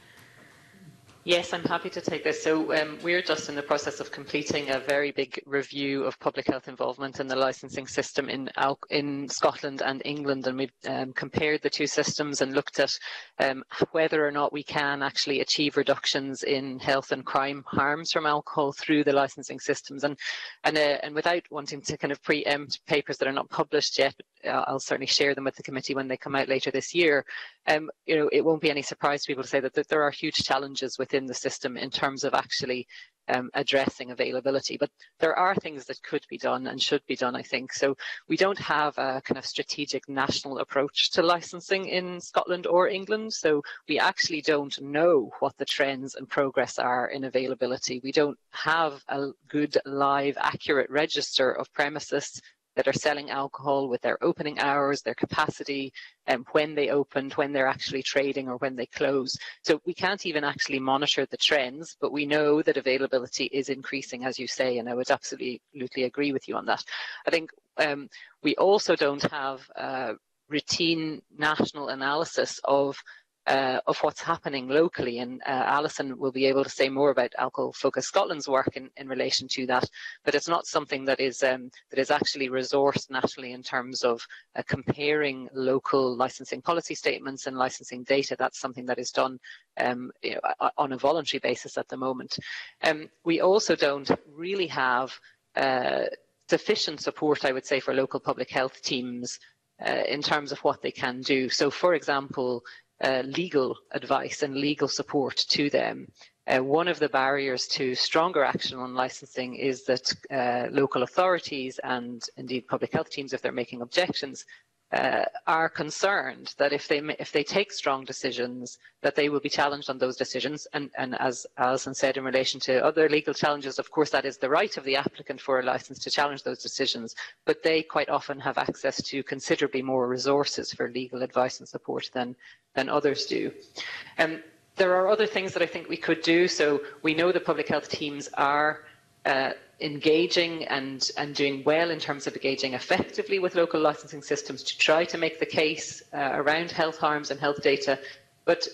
Speaker 2: Yes, I'm happy to take this. So um, we're just in the process of completing a very big review of public health involvement in the licensing system in in Scotland and England, and we've um, compared the two systems and looked at um, whether or not we can actually achieve reductions in health and crime harms from alcohol through the licensing systems. And and uh, and without wanting to kind of preempt papers that are not published yet, uh, I'll certainly share them with the committee when they come out later this year. Um, you know, it won't be any surprise to people to say that, there are huge challenges within within the system in terms of actually um, addressing availability. But there are things that could be done and should be done, I think. So we don't have a kind of strategic national approach to licensing in Scotland or England. So we actually don't know what the trends and progress are in availability. We don't have a good, live, accurate register of premises that are selling alcohol with their opening hours, their capacity, and um, when they opened, when they're actually trading or when they close. So we can't even actually monitor the trends, but we know that availability is increasing, as you say, and I would absolutely agree with you on that. I think um, we also don't have uh, routine national analysis of uh, of what's happening locally. And uh, Alison will be able to say more about Alcohol Focus Scotland's work in, in relation to that. But it's not something that is um, that is actually resourced nationally in terms of uh, comparing local licensing policy statements and licensing data. That's something that is done um, you know, on a voluntary basis at the moment. Um, we also don't really have uh, sufficient support, I would say, for local public health teams uh, in terms of what they can do. So, for example, uh, legal advice and legal support to them. Uh, one of the barriers to stronger action on licensing is that uh, local authorities and indeed public health teams, if they're making objections, uh, are concerned that if they if they take strong decisions, that they will be challenged on those decisions. And, and as Alison said in relation to other legal challenges, of course, that is the right of the applicant for a license to challenge those decisions. But they quite often have access to considerably more resources for legal advice and support than than others do. Um, there are other things that I think we could do. So we know the public health teams are uh, engaging and, and doing well in terms of engaging effectively with local licensing systems to try to make the case uh, around health harms and health data. But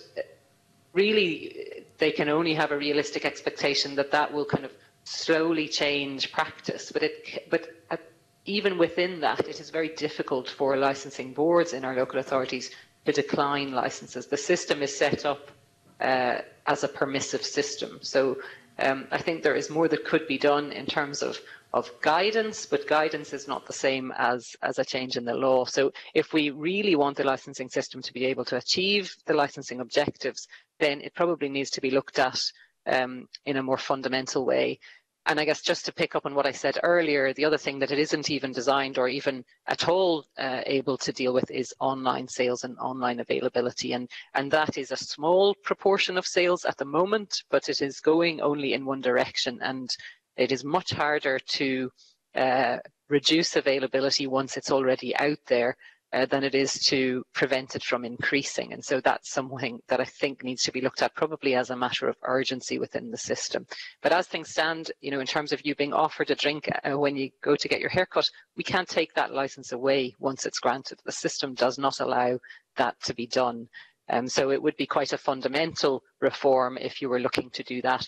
Speaker 2: really, they can only have a realistic expectation that that will kind of slowly change practice. But, it, but at, even within that, it is very difficult for licensing boards in our local authorities to decline licenses. The system is set up uh, as a permissive system. So um, I think there is more that could be done in terms of, of guidance, but guidance is not the same as, as a change in the law. So if we really want the licensing system to be able to achieve the licensing objectives, then it probably needs to be looked at um, in a more fundamental way. And I guess just to pick up on what I said earlier, the other thing that it isn't even designed or even at all uh, able to deal with is online sales and online availability. And, and that is a small proportion of sales at the moment, but it is going only in one direction. And it is much harder to uh, reduce availability once it's already out there uh, than it is to prevent it from increasing. And so that's something that I think needs to be looked at probably as a matter of urgency within the system. But as things stand, you know, in terms of you being offered a drink uh, when you go to get your haircut, we can't take that license away once it's granted. The system does not allow that to be done. Um, so it would be quite a fundamental reform if you were looking to do that.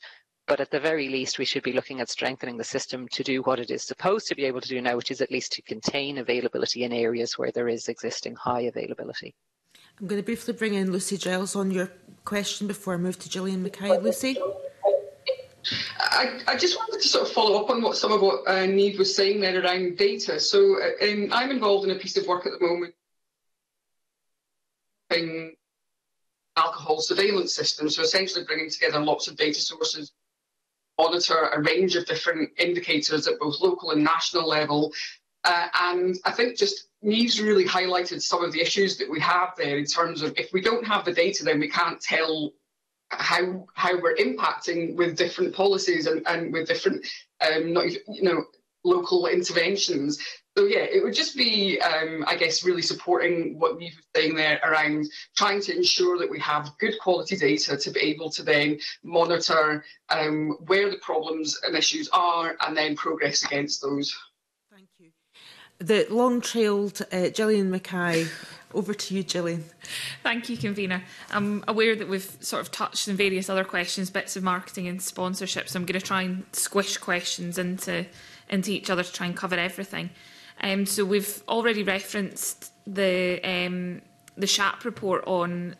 Speaker 2: But at the very least, we should be looking at strengthening the system to do what it is supposed to be able to do now, which is at least to contain availability in areas where there is existing high availability.
Speaker 1: I'm going to briefly bring in Lucy Giles on your question before I move to Gillian Mackay. Lucy?
Speaker 4: I, I, just wanted to sort of follow up on what some of what uh, Niamh was saying there around data. So uh, um, I'm involved in a piece of work at the moment in alcohol surveillance systems, so essentially bringing together lots of data sources monitor a range of different indicators at both local and national level. Uh, and I think just Niamh's really highlighted some of the issues that we have there in terms of if we don't have the data, then we can't tell how how we're impacting with different policies and, and with different um, not you know local interventions. So yeah, it would just be, um, I guess, really supporting what you were saying there around trying to ensure that we have good quality data to be able to then monitor um, where the problems and issues are and then progress against those.
Speaker 1: Thank you. The long-trailed uh, Gillian Mackay Over to you, Gillian.
Speaker 11: Thank you, Convener. I'm aware that we've sort of touched on various other questions, bits of marketing and sponsorship, so I'm going to try and squish questions into, into each other to try and cover everything. Um, so we've already referenced the um, the SHAP report on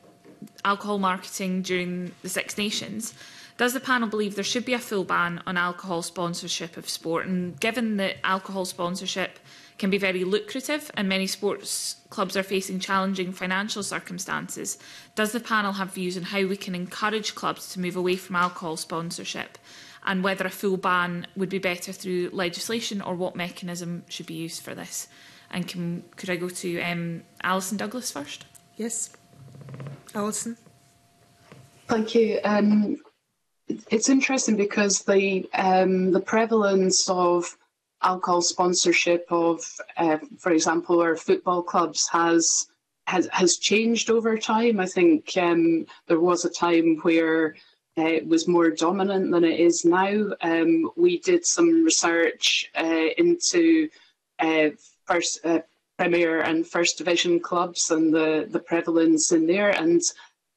Speaker 11: alcohol marketing during the Six Nations. Does the panel believe there should be a full ban on alcohol sponsorship of sport? And given that alcohol sponsorship can be very lucrative and many sports clubs are facing challenging financial circumstances, does the panel have views on how we can encourage clubs to move away from alcohol sponsorship and whether a full ban would be better through legislation or what mechanism should be used for this? And can, could I go to um, Alison Douglas first?
Speaker 1: Yes. Alison.
Speaker 6: Thank you. Um, it's interesting because the um, the prevalence of alcohol sponsorship of, uh, for example, our football clubs has has has changed over time. I think um, there was a time where uh, it was more dominant than it is now. Um, we did some research uh, into uh, first uh, Premier and First Division clubs and the the prevalence in there, and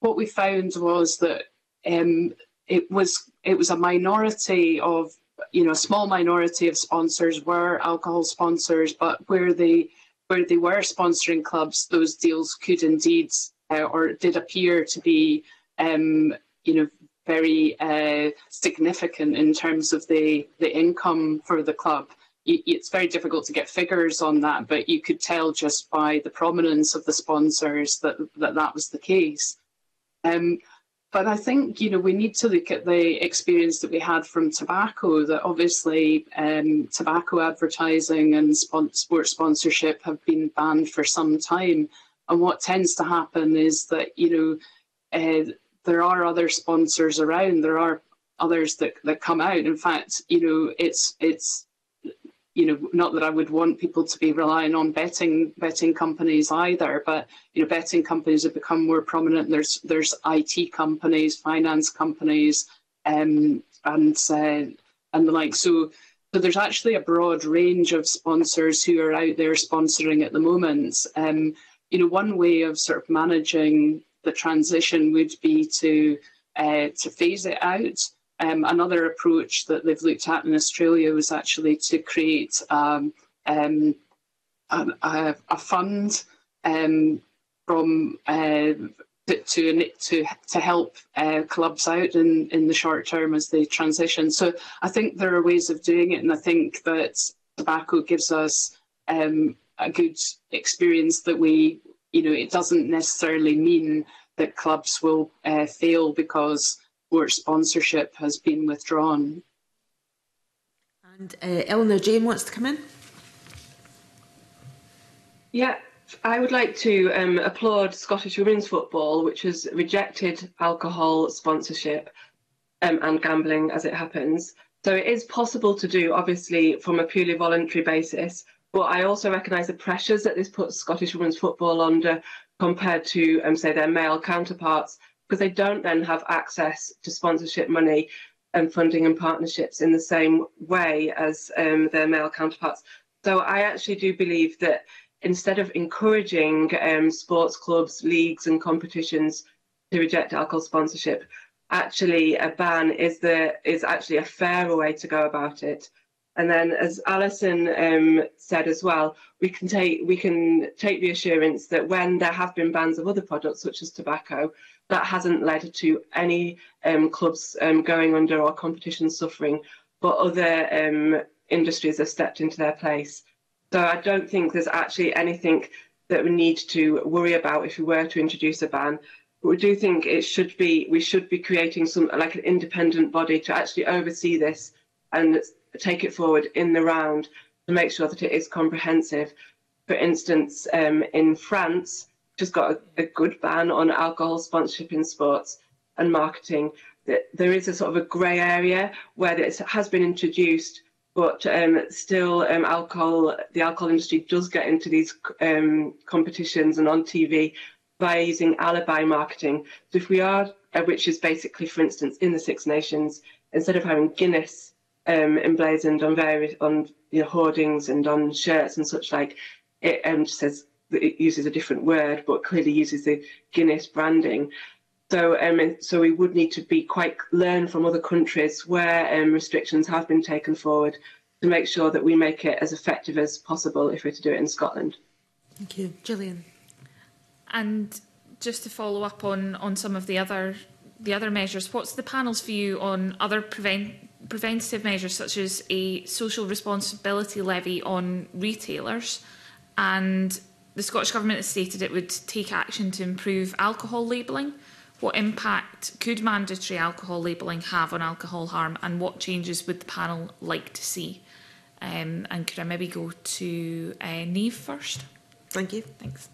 Speaker 6: what we found was that um, it was it was a minority of you know a small minority of sponsors were alcohol sponsors, but where they where they were sponsoring clubs, those deals could indeed uh, or did appear to be um, you know very uh, significant in terms of the the income for the club. It's very difficult to get figures on that, but you could tell just by the prominence of the sponsors that that, that was the case. Um, but I think you know we need to look at the experience that we had from tobacco. That obviously um, tobacco advertising and sports sponsorship have been banned for some time. And what tends to happen is that you know uh, there are other sponsors around. There are others that, that come out. In fact, you know it's it's you know, not that I would want people to be relying on betting betting companies either, but you know, betting companies have become more prominent. There's there's IT companies, finance companies, um, and uh, and the like. So so there's actually a broad range of sponsors who are out there sponsoring at the moment. Um, you know, one way of sort of managing the transition would be to uh, to phase it out. Um, another approach that they've looked at in Australia was actually to create um, um, a, a, fund um, from uh, to to to help uh, clubs out in in the short term as they transition. So I think there are ways of doing it, and I think that tobacco gives us um, a good experience that we, you know, it doesn't necessarily mean that clubs will uh, fail because where sponsorship has been withdrawn.
Speaker 1: And uh, Elinor Jayne wants to come in.
Speaker 3: Yeah, I would like to um, applaud Scottish women's football, which has rejected alcohol sponsorship um, and gambling as it happens. So it is possible to do, obviously, from a purely voluntary basis. But I also recognise the pressures that this puts Scottish women's football under compared to, um, say, their male counterparts because they don't then have access to sponsorship money and funding and partnerships in the same way as um, their male counterparts. So I actually do believe that instead of encouraging um, sports clubs, leagues, and competitions to reject alcohol sponsorship, actually a ban is the is actually a fairer way to go about it. And then, as Alison um, said as well, we can take we can take the assurance that when there have been bans of other products such as tobacco, that hasn't led to any um, clubs um, going under or competition suffering, but other um, industries have stepped into their place. So I don't think there's actually anything that we need to worry about if we were to introduce a ban. But we do think it should be we should be creating some like an independent body to actually oversee this and take it forward in the round to make sure that it is comprehensive. For instance, um, in France, just got a, a, good ban on alcohol sponsorship in sports and marketing. There is a sort of a grey area where it has been introduced, but um, still, um, alcohol the alcohol industry does get into these um, competitions and on TV by using alibi marketing. So if we are, uh, which is basically, for instance, in the Six Nations, instead of having Guinness um, emblazoned on various on you know, hoardings and on shirts and such like, it um, says it uses a different word, but clearly uses the Guinness branding. So, um, so we would need to be quite learn from other countries where um, restrictions have been taken forward to make sure that we make it as effective as possible if we're to do it in Scotland.
Speaker 1: Thank you, Gillian.
Speaker 11: And just to follow up on on some of the other the other measures, what's the panel's view on other prevent, preventative measures such as a social responsibility levy on retailers and the Scottish Government has stated it would take action to improve alcohol labelling. What impact could mandatory alcohol labelling have on alcohol harm and what changes would the panel like to see? Um, and could I maybe go to uh, Neve first?
Speaker 1: Thank you.
Speaker 11: Thanks.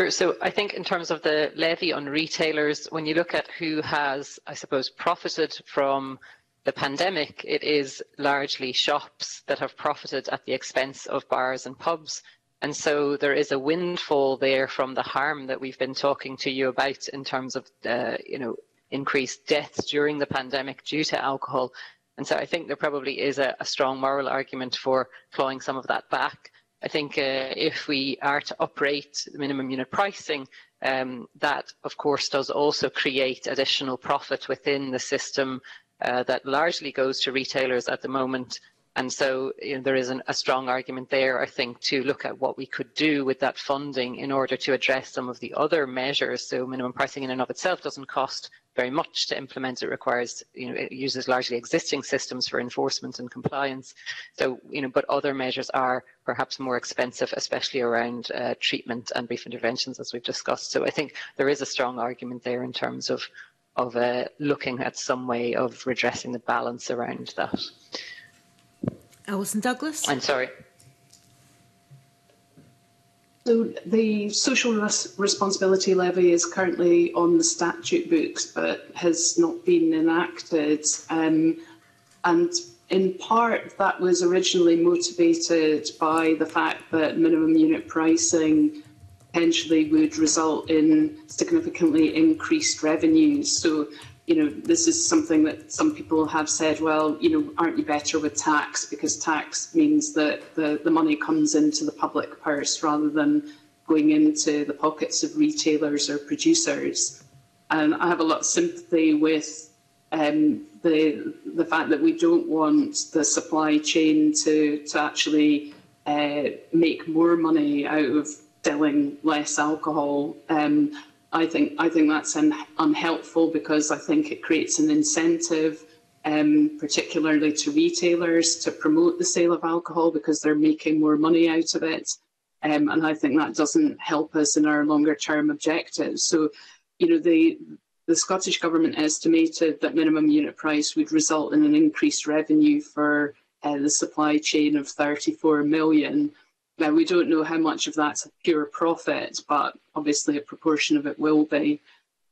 Speaker 2: Sure. So I think in terms of the levy on retailers, when you look at who has, I suppose, profited from the pandemic, it is largely shops that have profited at the expense of bars and pubs. And so there is a windfall there from the harm that we've been talking to you about in terms of, uh, you know, increased deaths during the pandemic due to alcohol. And so I think there probably is a, a strong moral argument for clawing some of that back. I think uh, if we are to operate minimum unit pricing, um, that of course does also create additional profit within the system uh, that largely goes to retailers at the moment and so you know, there is an, a strong argument there, I think, to look at what we could do with that funding in order to address some of the other measures. So minimum pricing in and of itself doesn't cost very much to implement. It requires, you know, it uses largely existing systems for enforcement and compliance. So, you know, but other measures are perhaps more expensive, especially around uh, treatment and brief interventions, as we've discussed. So I think there is a strong argument there in terms of of uh, looking at some way of redressing the balance around that.
Speaker 1: Alison Douglas.
Speaker 2: I'm sorry.
Speaker 6: So the social res responsibility levy is currently on the statute books, but has not been enacted. Um, and in part, that was originally motivated by the fact that minimum unit pricing potentially would result in significantly increased revenues. So you know, this is something that some people have said, well, you know, aren't you better with tax? Because tax means that the, the money comes into the public purse rather than going into the pockets of retailers or producers. And I have a lot of sympathy with um, the, the fact that we don't want the supply chain to, to actually uh, make more money out of selling less alcohol. Um, I think I think that's un, unhelpful because I think it creates an incentive, um, particularly to retailers, to promote the sale of alcohol because they're making more money out of it, um, and I think that doesn't help us in our longer term objectives. So, you know, the the Scottish Government estimated that minimum unit price would result in an increased revenue for uh, the supply chain of 34 million. Now, we don't know how much of that's pure profit, but obviously a proportion of it will be.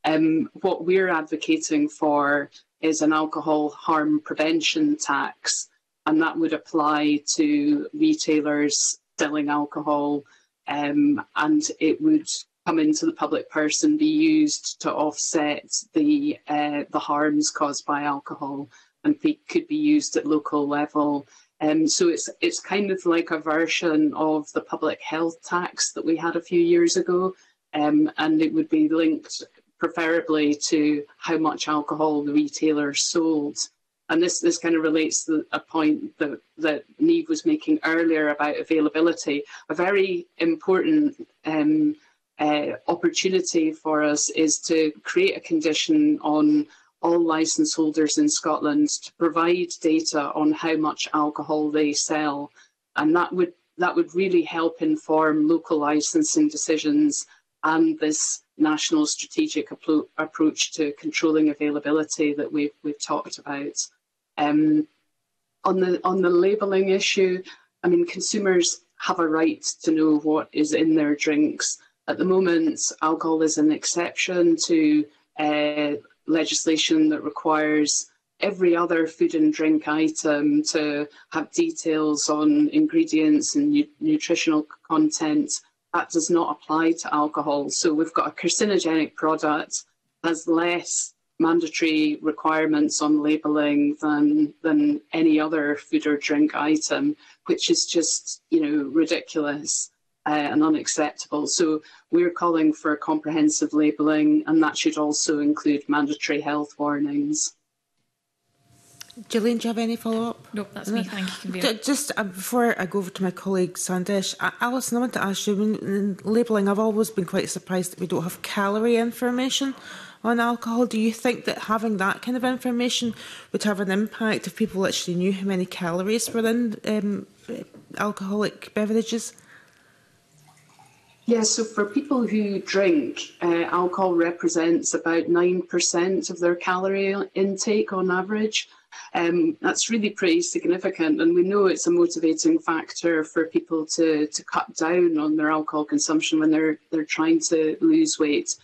Speaker 6: Um, what we're advocating for is an alcohol harm prevention tax, and that would apply to retailers selling alcohol, um, and it would come into the public purse and be used to offset the uh, the harms caused by alcohol, and could be used at local level um, so it's it's kind of like a version of the public health tax that we had a few years ago, um, and it would be linked preferably to how much alcohol the retailer sold. And this, this kind of relates to a point that, that Niamh was making earlier about availability. A very important um, uh, opportunity for us is to create a condition on all licence holders in Scotland to provide data on how much alcohol they sell, and that would that would really help inform local licensing decisions and this national strategic approach to controlling availability that we've we've talked about. Um, on the on the labelling issue, I mean consumers have a right to know what is in their drinks. At the moment, alcohol is an exception to uh, legislation that requires every other food and drink item to have details on ingredients and nu nutritional content. That does not apply to alcohol. So we've got a carcinogenic product, has less mandatory requirements on labelling than than any other food or drink item, which is just you know ridiculous uh, and unacceptable. So we're calling for comprehensive labelling, and that should also include mandatory health warnings.
Speaker 1: Gillian, do you have any follow-up?
Speaker 11: Nope, that's me. Thank you. Convener.
Speaker 1: Just uh, before I go over to my colleague Sandesh, uh, Alison, I want to ask you, in labelling, I've always been quite surprised that we don't have calorie information on alcohol. Do you think that having that kind of information would have an impact if people actually knew how many calories were in um, alcoholic beverages?
Speaker 6: Yeah, so for people who drink, uh, alcohol represents about 9% of their calorie intake on average. Um, that's really pretty significant, and we know it's a motivating factor for people to, to cut down on their alcohol consumption when they're they're trying to lose weight.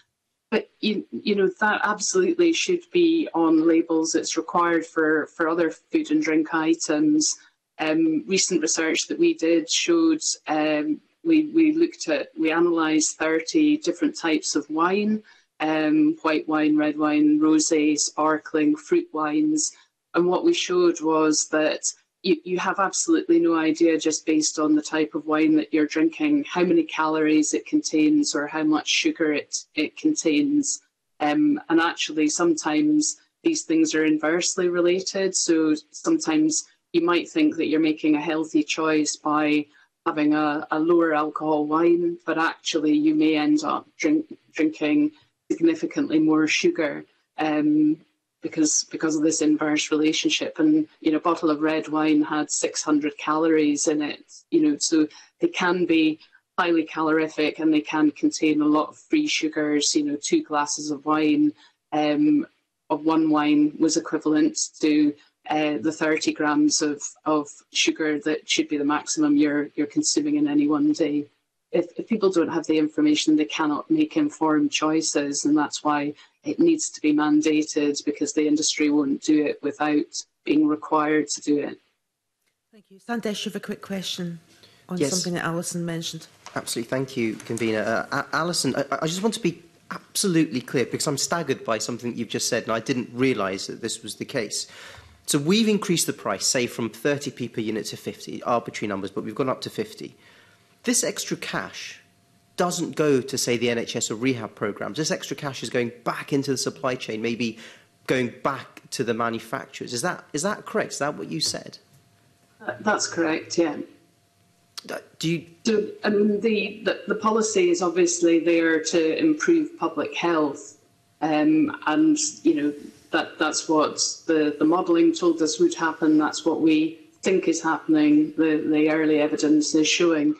Speaker 6: But you, you know that absolutely should be on labels. It's required for for other food and drink items. Um, recent research that we did showed um, we we looked at we analysed 30 different types of wine, um, white wine, red wine, rosé, sparkling, fruit wines and what we showed was that you, you have absolutely no idea just based on the type of wine that you're drinking, how many calories it contains or how much sugar it, it contains. Um, and actually, sometimes these things are inversely related. So sometimes you might think that you're making a healthy choice by having a, a lower alcohol wine, but actually you may end up drink, drinking significantly more sugar. Um, because because of this inverse relationship. And you know, a bottle of red wine had 600 calories in it. You know, so they can be highly calorific and they can contain a lot of free sugars. You know, two glasses of wine um, of one wine was equivalent to uh, the 30 grams of, of sugar that should be the maximum you're you're consuming in any one day. If, if people don't have the information, they cannot make informed choices, and that's why it needs to be mandated because the industry won't do it without being required to do it.
Speaker 1: Thank you. Sandesh, you have a quick question on
Speaker 5: yes.
Speaker 1: something that Alison mentioned.
Speaker 5: Absolutely. Thank you, Convener. Uh, Alison, I, I just want to be absolutely clear because I'm staggered by something you've just said and I didn't realise that this was the case. So we've increased the price, say, from 30p per unit to 50, arbitrary numbers, but we've gone up to 50. This extra cash doesn't go to, say, the NHS or rehab programs. This extra cash is going back into the supply chain, maybe going back to the manufacturers. Is that, is that correct? Is that what you said?
Speaker 6: Uh, that's correct, yeah.
Speaker 5: Do you...
Speaker 6: so, I mean, the, the, the policy is obviously there to improve public health. Um, and, you know, that, that's what the, the modelling told us would happen. That's what we think is happening. The, the early evidence is showing.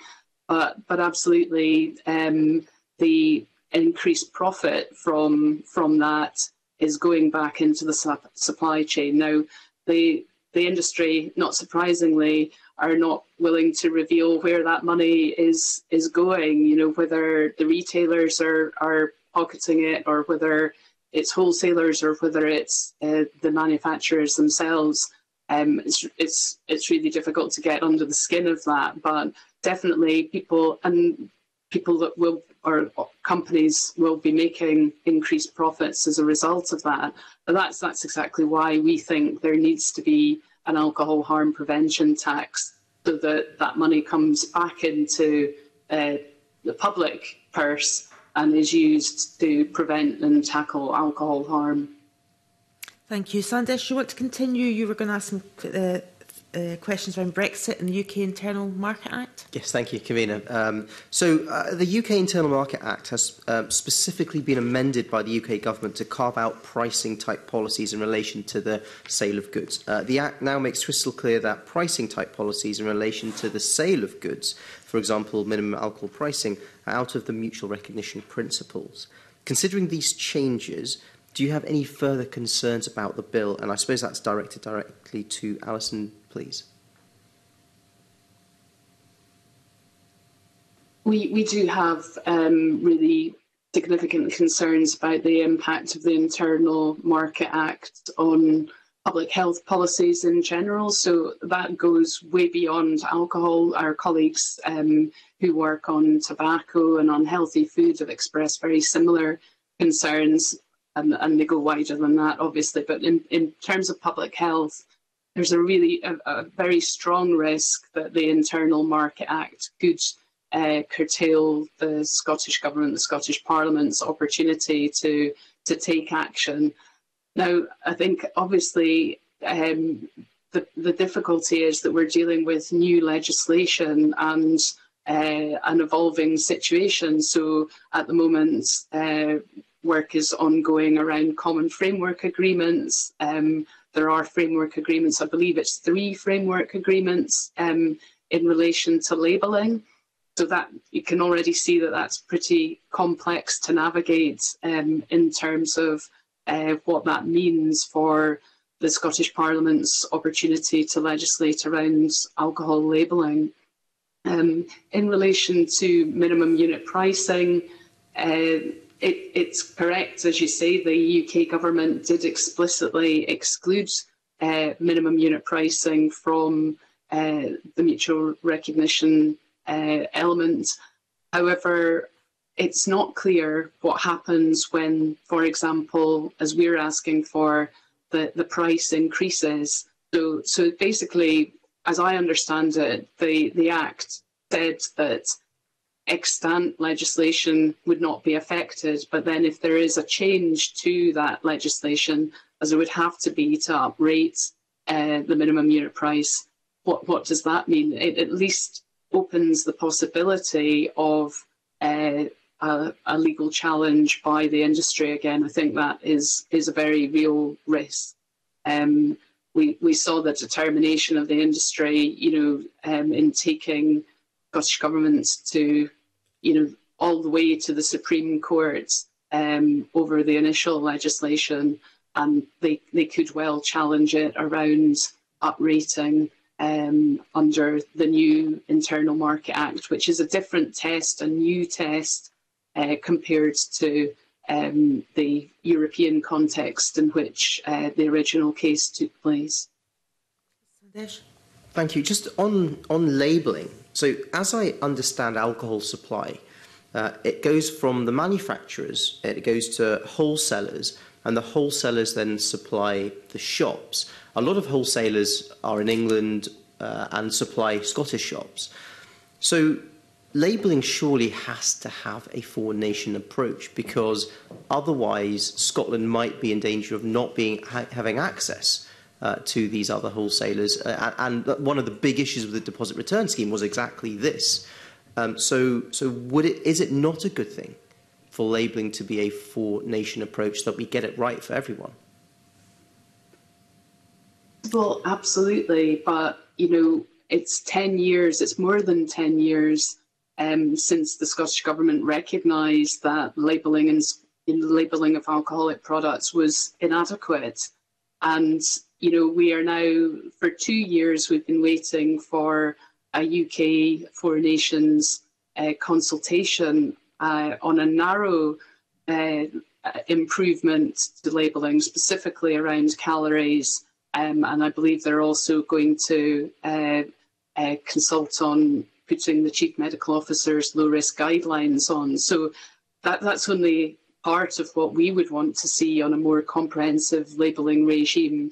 Speaker 6: But, but absolutely, um, the increased profit from from that is going back into the su supply chain. Now, the the industry, not surprisingly, are not willing to reveal where that money is is going. You know, whether the retailers are are pocketing it or whether it's wholesalers or whether it's uh, the manufacturers themselves. Um, it's, it's it's really difficult to get under the skin of that, but definitely people and people that will or companies will be making increased profits as a result of that. But that's that's exactly why we think there needs to be an alcohol harm prevention tax so that that money comes back into uh, the public purse and is used to prevent and tackle alcohol harm.
Speaker 1: Thank you. Sandesh, you want to continue? You were going to ask some uh, uh, questions around Brexit and the UK Internal Market Act?
Speaker 5: Yes, thank you, Kavina. Um, so uh, the UK Internal Market Act has um, specifically been amended by the UK government to carve out pricing-type policies in relation to the sale of goods. Uh, the Act now makes crystal clear that pricing-type policies in relation to the sale of goods, for example, minimum alcohol pricing, are out of the mutual recognition principles. Considering these changes, do you have any further concerns about the bill? And I suppose that's directed directly to Alison please?
Speaker 6: We, we do have um, really significant concerns about the impact of the Internal Market Act on public health policies in general. So that goes way beyond alcohol. Our colleagues um, who work on tobacco and on healthy food have expressed very similar concerns. and, and they go wider than that, obviously. But in, in terms of public health, there's a really a, a very strong risk that the Internal Market Act could uh, curtail the Scottish Government, the Scottish Parliament's opportunity to to take action. Now, I think obviously um, the, the difficulty is that we're dealing with new legislation and uh, an evolving situation. So at the moment, uh, work is ongoing around common framework agreements. Um, there are framework agreements, I believe it's three framework agreements um, in relation to labelling. So that you can already see that that's pretty complex to navigate um, in terms of uh, what that means for the Scottish Parliament's opportunity to legislate around alcohol labelling. Um, in relation to minimum unit pricing, uh, it, it's correct, as you say, the UK government did explicitly exclude uh, minimum unit pricing from uh, the mutual recognition uh, element. However, it's not clear what happens when, for example, as we're asking for, the, the price increases. So, so basically, as I understand it, the, the Act said that extant legislation would not be affected, but then if there is a change to that legislation, as it would have to be to uprate uh, the minimum unit price, what, what does that mean? It at least opens the possibility of uh, a, a, legal challenge by the industry again. I think that is is a very real risk. Um, we we saw the determination of the industry, you know, um, in taking Scottish Government to, you know, all the way to the Supreme Court um, over the initial legislation, and they, they could well challenge it around uprating um, under the new Internal Market Act, which is a different test, a new test uh, compared to um, the European context in which uh, the original case took place.
Speaker 5: Thank you. Just on, on labelling, So as I understand alcohol supply, uh, it goes from the manufacturers, it goes to wholesalers, and the wholesalers then supply the shops. A lot of wholesalers are in England uh, and supply Scottish shops. So labelling surely has to have a four nation approach because otherwise Scotland might be in danger of not being ha having access uh, to these other wholesalers. Uh, and one of the big issues with the deposit return scheme was exactly this. Um, so, so would it, is it not a good thing for labelling to be a four-nation approach that we get it right for everyone?
Speaker 6: Well, absolutely. But, you know, it's 10 years, it's more than 10 years um, since the Scottish Government recognised that labelling in, in labelling of alcoholic products was inadequate. And you know, we are now, for two years, we've been waiting for a UK Four Nations uh, consultation uh, on a narrow uh, improvement to labelling, specifically around calories. Um, and I believe they're also going to uh, uh, consult on putting the chief medical officer's low risk guidelines on. So that, that's only part of what we would want to see on a more comprehensive labelling regime.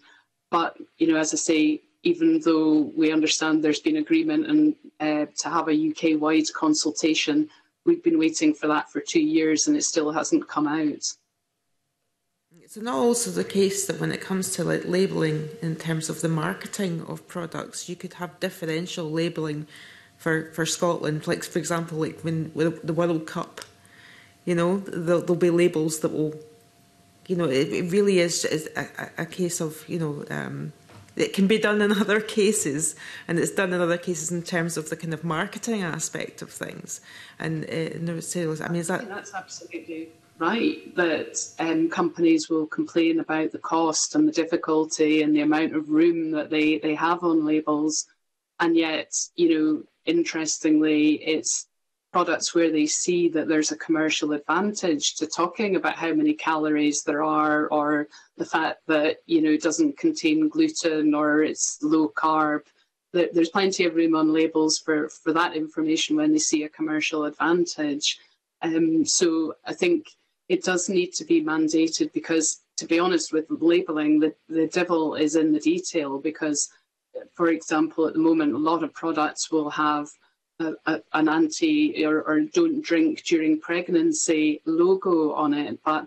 Speaker 6: But, you know, as I say, even though we understand there's been agreement and uh, to have a UK-wide consultation, we've been waiting for that for two years and it still hasn't come out.
Speaker 1: It's not also the case that when it comes to like labelling in terms of the marketing of products, you could have differential labelling for, for Scotland. Like for example, like when the World Cup, you know, there'll, there'll be labels that will you know, it, it really is, is a, a, case of, you know, um, it can be done in other cases, and it's done in other cases in terms of the kind of marketing aspect of things. And, uh, the sales, I mean, is that.
Speaker 6: That's absolutely right that um, companies will complain about the cost and the difficulty and the amount of room that they, they have on labels. And yet, you know, interestingly, it's products where they see that there's a commercial advantage to talking about how many calories there are or the fact that you know it doesn't contain gluten or it's low carb. There's plenty of room on labels for for that information when they see a commercial advantage. Um, so i think it does need to be mandated because, to be honest, with labelling, the, the devil is in the detail because, for example, at the moment, a lot of products will have a, an anti or, or don't drink during pregnancy logo on it, but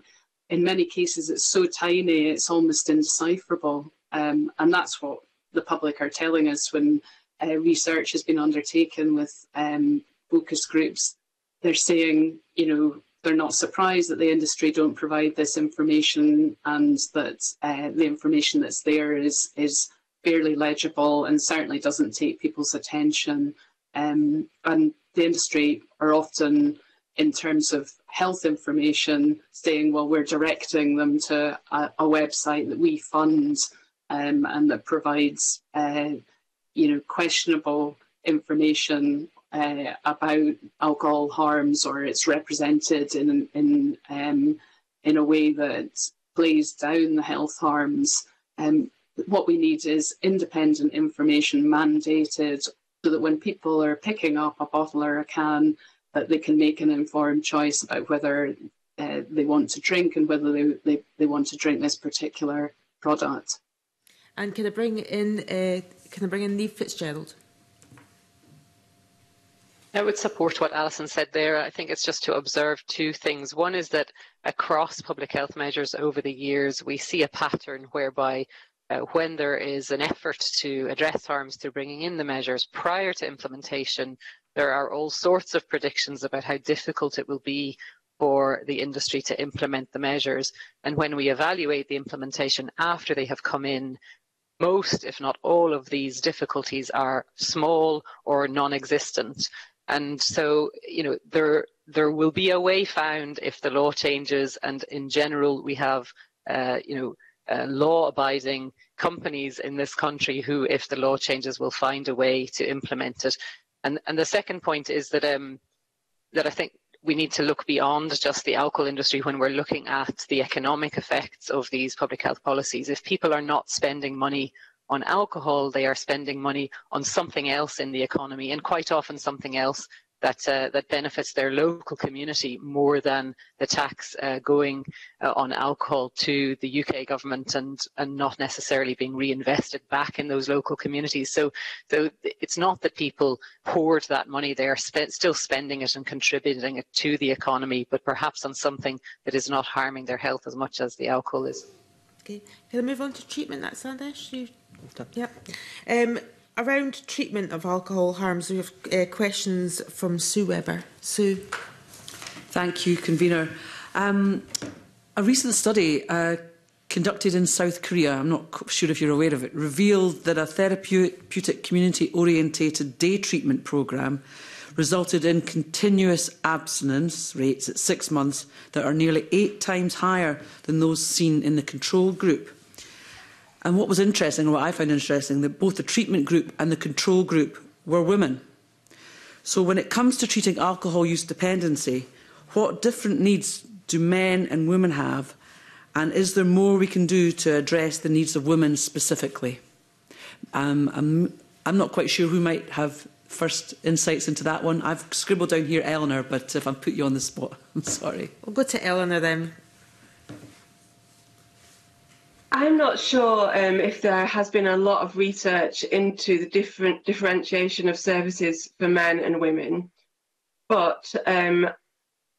Speaker 6: in many cases it's so tiny it's almost indecipherable. Um, and that's what the public are telling us when uh, research has been undertaken with um, focus groups. They're saying, you know, they're not surprised that the industry don't provide this information and that uh, the information that's there is is fairly legible and certainly doesn't take people's attention. Um, and the industry are often, in terms of health information, saying, well, we're directing them to a, a website that we fund um, and that provides, uh, you know, questionable information uh, about alcohol harms or it's represented in in um, in a way that plays down the health harms. Um, what we need is independent information mandated so that when people are picking up a bottle or a can, that they can make an informed choice about whether uh, they want to drink and whether they, they, they want to drink this particular product.
Speaker 1: And can I bring in uh, can I bring in Niamh Fitzgerald?
Speaker 2: I would support what Alison said there. I think it's just to observe two things. One is that across public health measures over the years, we see a pattern whereby uh, when there is an effort to address harms through bringing in the measures prior to implementation, there are all sorts of predictions about how difficult it will be for the industry to implement the measures. And when we evaluate the implementation after they have come in, most, if not all, of these difficulties are small or non-existent. And so, you know, there there will be a way found if the law changes, and in general, we have, uh, you know, uh, law-abiding companies in this country who, if the law changes, will find a way to implement it. And and the second point is that um, that I think we need to look beyond just the alcohol industry when we're looking at the economic effects of these public health policies. If people are not spending money on alcohol, they are spending money on something else in the economy, and quite often something else that uh, that benefits their local community more than the tax uh, going uh, on alcohol to the UK government and and not necessarily being reinvested back in those local communities. So, so it's not that people hoard that money; they are spe still spending it and contributing it to the economy, but perhaps on something that is not harming their health as much as the alcohol is.
Speaker 1: Okay, can I move on to treatment? That's Sandesh. You... Yep. Um, Around treatment of alcohol harms, we have uh, questions from Sue Webber. Sue.
Speaker 8: Thank you, Convener. Um, a recent study uh, conducted in South Korea, I'm not sure if you're aware of it, revealed that a therapeutic community-orientated day treatment programme resulted in continuous abstinence rates at six months that are nearly eight times higher than those seen in the control group. And what was interesting, what I found interesting, that both the treatment group and the control group were women. So when it comes to treating alcohol use dependency, what different needs do men and women have? And is there more we can do to address the needs of women specifically? Um, I'm, I'm not quite sure who might have first insights into that one. I've scribbled down here Elinor, but if I've put you on the spot, I'm sorry.
Speaker 1: We'll go to Elinor then.
Speaker 3: I'm not sure um, if there has been a lot of research into the different differentiation of services for men and women, but um,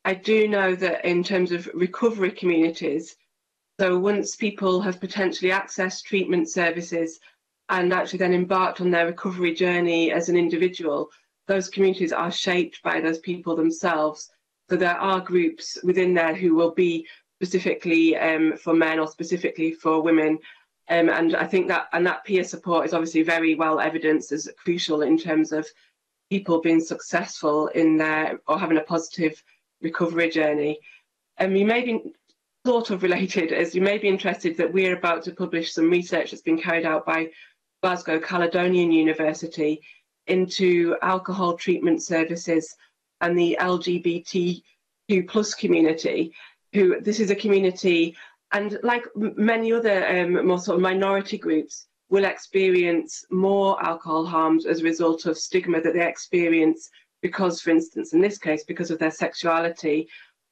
Speaker 3: I do know that in terms of recovery communities, so once people have potentially accessed treatment services and actually then embarked on their recovery journey as an individual, those communities are shaped by those people themselves. So there are groups within there who will be specifically um, for men or specifically for women. Um, and I think that and that peer support is obviously very well evidenced as crucial in terms of people being successful in their or having a positive recovery journey. Um, you may be sort of related as you may be interested that we're about to publish some research that's been carried out by Glasgow Caledonian University into alcohol treatment services and the LGBTQ plus community who this is a community and like many other um, more sort of minority groups will experience more alcohol harms as a result of stigma that they experience because, for instance, in this case, because of their sexuality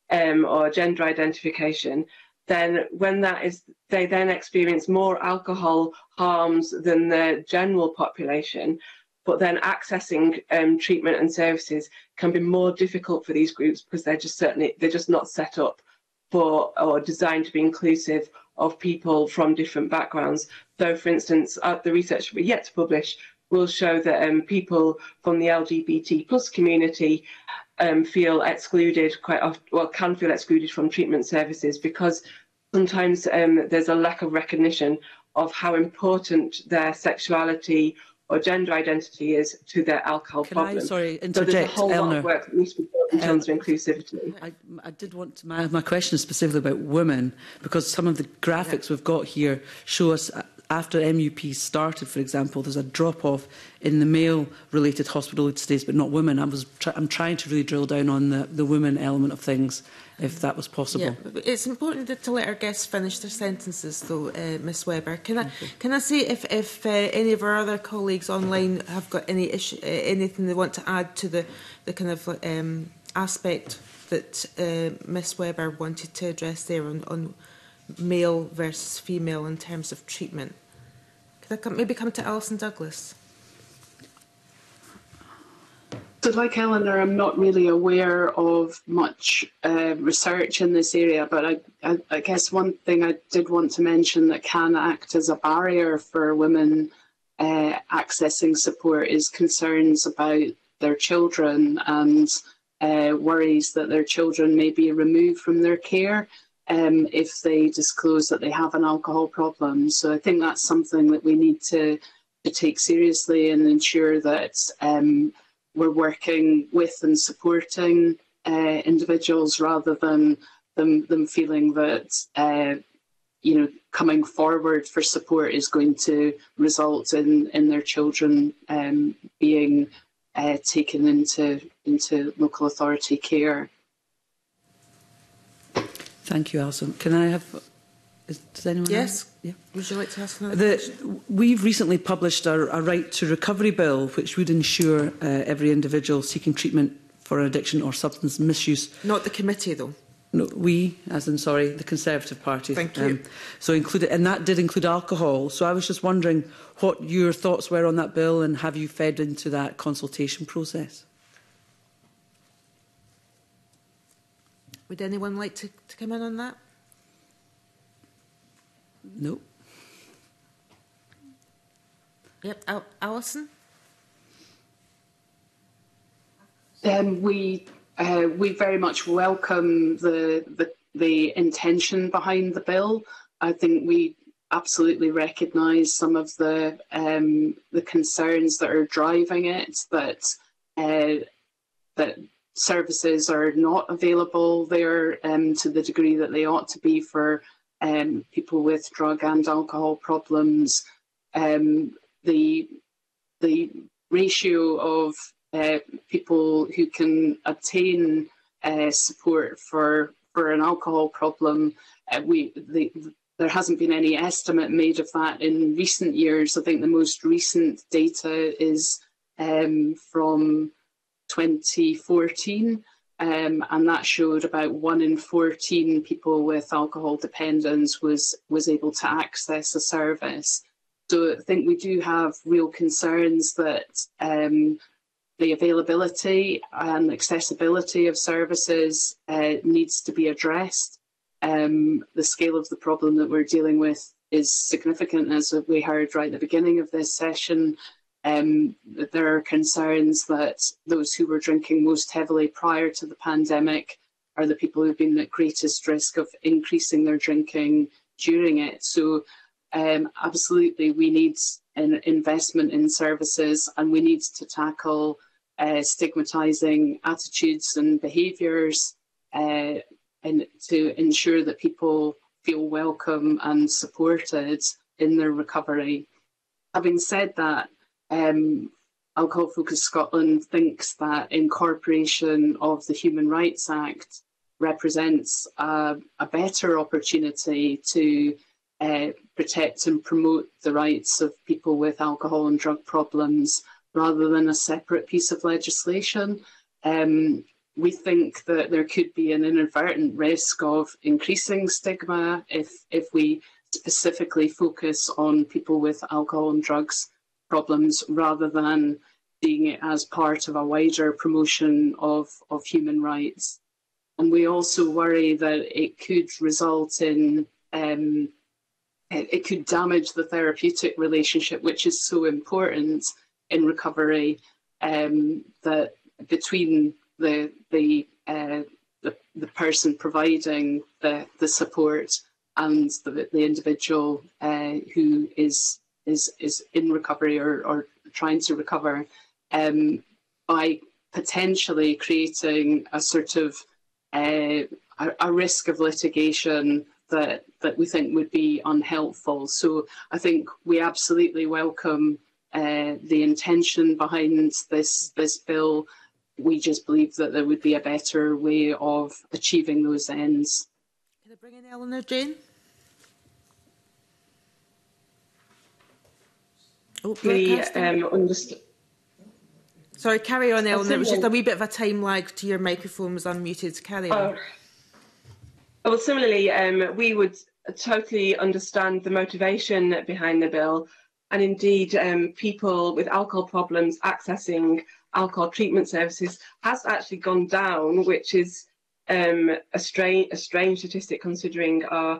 Speaker 3: um, or gender identification, then when that is, they then experience more alcohol harms than the general population, but then accessing um, treatment and services can be more difficult for these groups because they're just certainly they're just not set up for or designed to be inclusive of people from different backgrounds. So, for instance, uh, the research we're yet to publish will show that um, people from the LGBT plus community um, feel excluded quite often, well, can feel excluded from treatment services because sometimes um, there's a lack of recognition of how important their sexuality or gender identity is to their alcohol
Speaker 8: Can
Speaker 3: problem.
Speaker 8: I, sorry, interject,
Speaker 3: so there's a whole
Speaker 8: Eleanor.
Speaker 3: lot of work that needs to be done in terms of um, inclusivity.
Speaker 8: I, I did want to, my, my question is specifically about women, because some of the graphics yeah. we've got here show us uh, after MUP started, for example, there's a drop-off in the male-related hospital stays, but not women. I was try I'm trying to really drill down on the, the women element of things if that was possible.
Speaker 1: Yeah. It's important to, to let our guests finish their sentences, though, uh, Miss Webber. Can I can I see if if uh, any of our other colleagues online have got any issue, uh, anything they want to add to the the kind of um, aspect that uh, Miss Webber wanted to address there on, on male versus female in terms of treatment? Could I come, maybe come to Alison Douglas?
Speaker 6: So, like Elinor, I'm not really aware of much uh, research in this area, but I, I, I guess one thing I did want to mention that can act as a barrier for women uh, accessing support is concerns about their children and uh, worries that their children may be removed from their care um, if they disclose that they have an alcohol problem. So I think that's something that we need to, to take seriously and ensure that um, we're working with and supporting uh, individuals rather than them, them feeling that uh, you know coming forward for support is going to result in in their children um, being uh, taken into into local authority care.
Speaker 8: Thank you, Alison. Can I have... Is, does anyone
Speaker 1: yes.
Speaker 8: Yeah.
Speaker 1: Would you like to ask another
Speaker 8: the,
Speaker 1: question?
Speaker 8: We've recently published our, our Right to Recovery Bill, which would ensure uh, every individual seeking treatment for addiction or substance misuse...
Speaker 1: Not the committee, though.
Speaker 8: No, we, as in, sorry, the Conservative Party.
Speaker 1: Thank you.
Speaker 8: Um, so included, and that did include alcohol. So I was just wondering what your thoughts were on that bill and have you fed into that consultation process?
Speaker 1: Would anyone like to, to come in on that?
Speaker 8: No.
Speaker 1: Yep, Al- Alison?
Speaker 6: Um, we uh, we very much welcome the, the the intention behind the bill. I think we absolutely recognise some of the um, the concerns that are driving it. That uh, that services are not available there um, to the degree that they ought to be for um, people with drug and alcohol problems. Um, the the ratio of uh, people who can obtain uh, support for for an alcohol problem, uh, we the, there hasn't been any estimate made of that in recent years. I think the most recent data is um, from 2014. Um, and that showed about one in 14 people with alcohol dependence was was able to access a service. So I think we do have real concerns that um, the availability and accessibility of services uh, needs to be addressed. Um, the scale of the problem that we're dealing with is significant, as we heard right at the beginning of this session. Um, there are concerns that those who were drinking most heavily prior to the pandemic are the people who've been at greatest risk of increasing their drinking during it. So um, absolutely, we need an investment in services and we need to tackle uh, stigmatising attitudes and behaviours uh, and to ensure that people feel welcome and supported in their recovery. Having said that, um, Alcohol Focus Scotland thinks that incorporation of the Human Rights Act represents a, a better opportunity to uh, protect and promote the rights of people with alcohol and drug problems rather than a separate piece of legislation. Um, we think that there could be an inadvertent risk of increasing stigma if if we specifically focus on people with alcohol and drugs problems rather than seeing it as part of a wider promotion of, of human rights. And we also worry that it could result in, um, it, it could damage the therapeutic relationship, which is so important in recovery, um, that between the, the, uh, the, the person providing the, the support and the, the individual uh, who is is is in recovery or, or trying to recover um, by potentially creating a sort of uh, a, a risk of litigation that that we think would be unhelpful. So I think we absolutely welcome uh, the intention behind this this bill. We just believe that there would be a better way of achieving those ends.
Speaker 1: Can I bring in Elinor Jayne?
Speaker 3: Oh, the, um,
Speaker 1: Sorry, carry on, Ellen. There was just a wee bit of a time lag to your microphone was unmuted. Carry on.
Speaker 3: Uh, well, similarly, um, we would totally understand the motivation behind the bill, and indeed, um, people with alcohol problems accessing alcohol treatment services has actually gone down, which is um, a, strange, a strange statistic considering our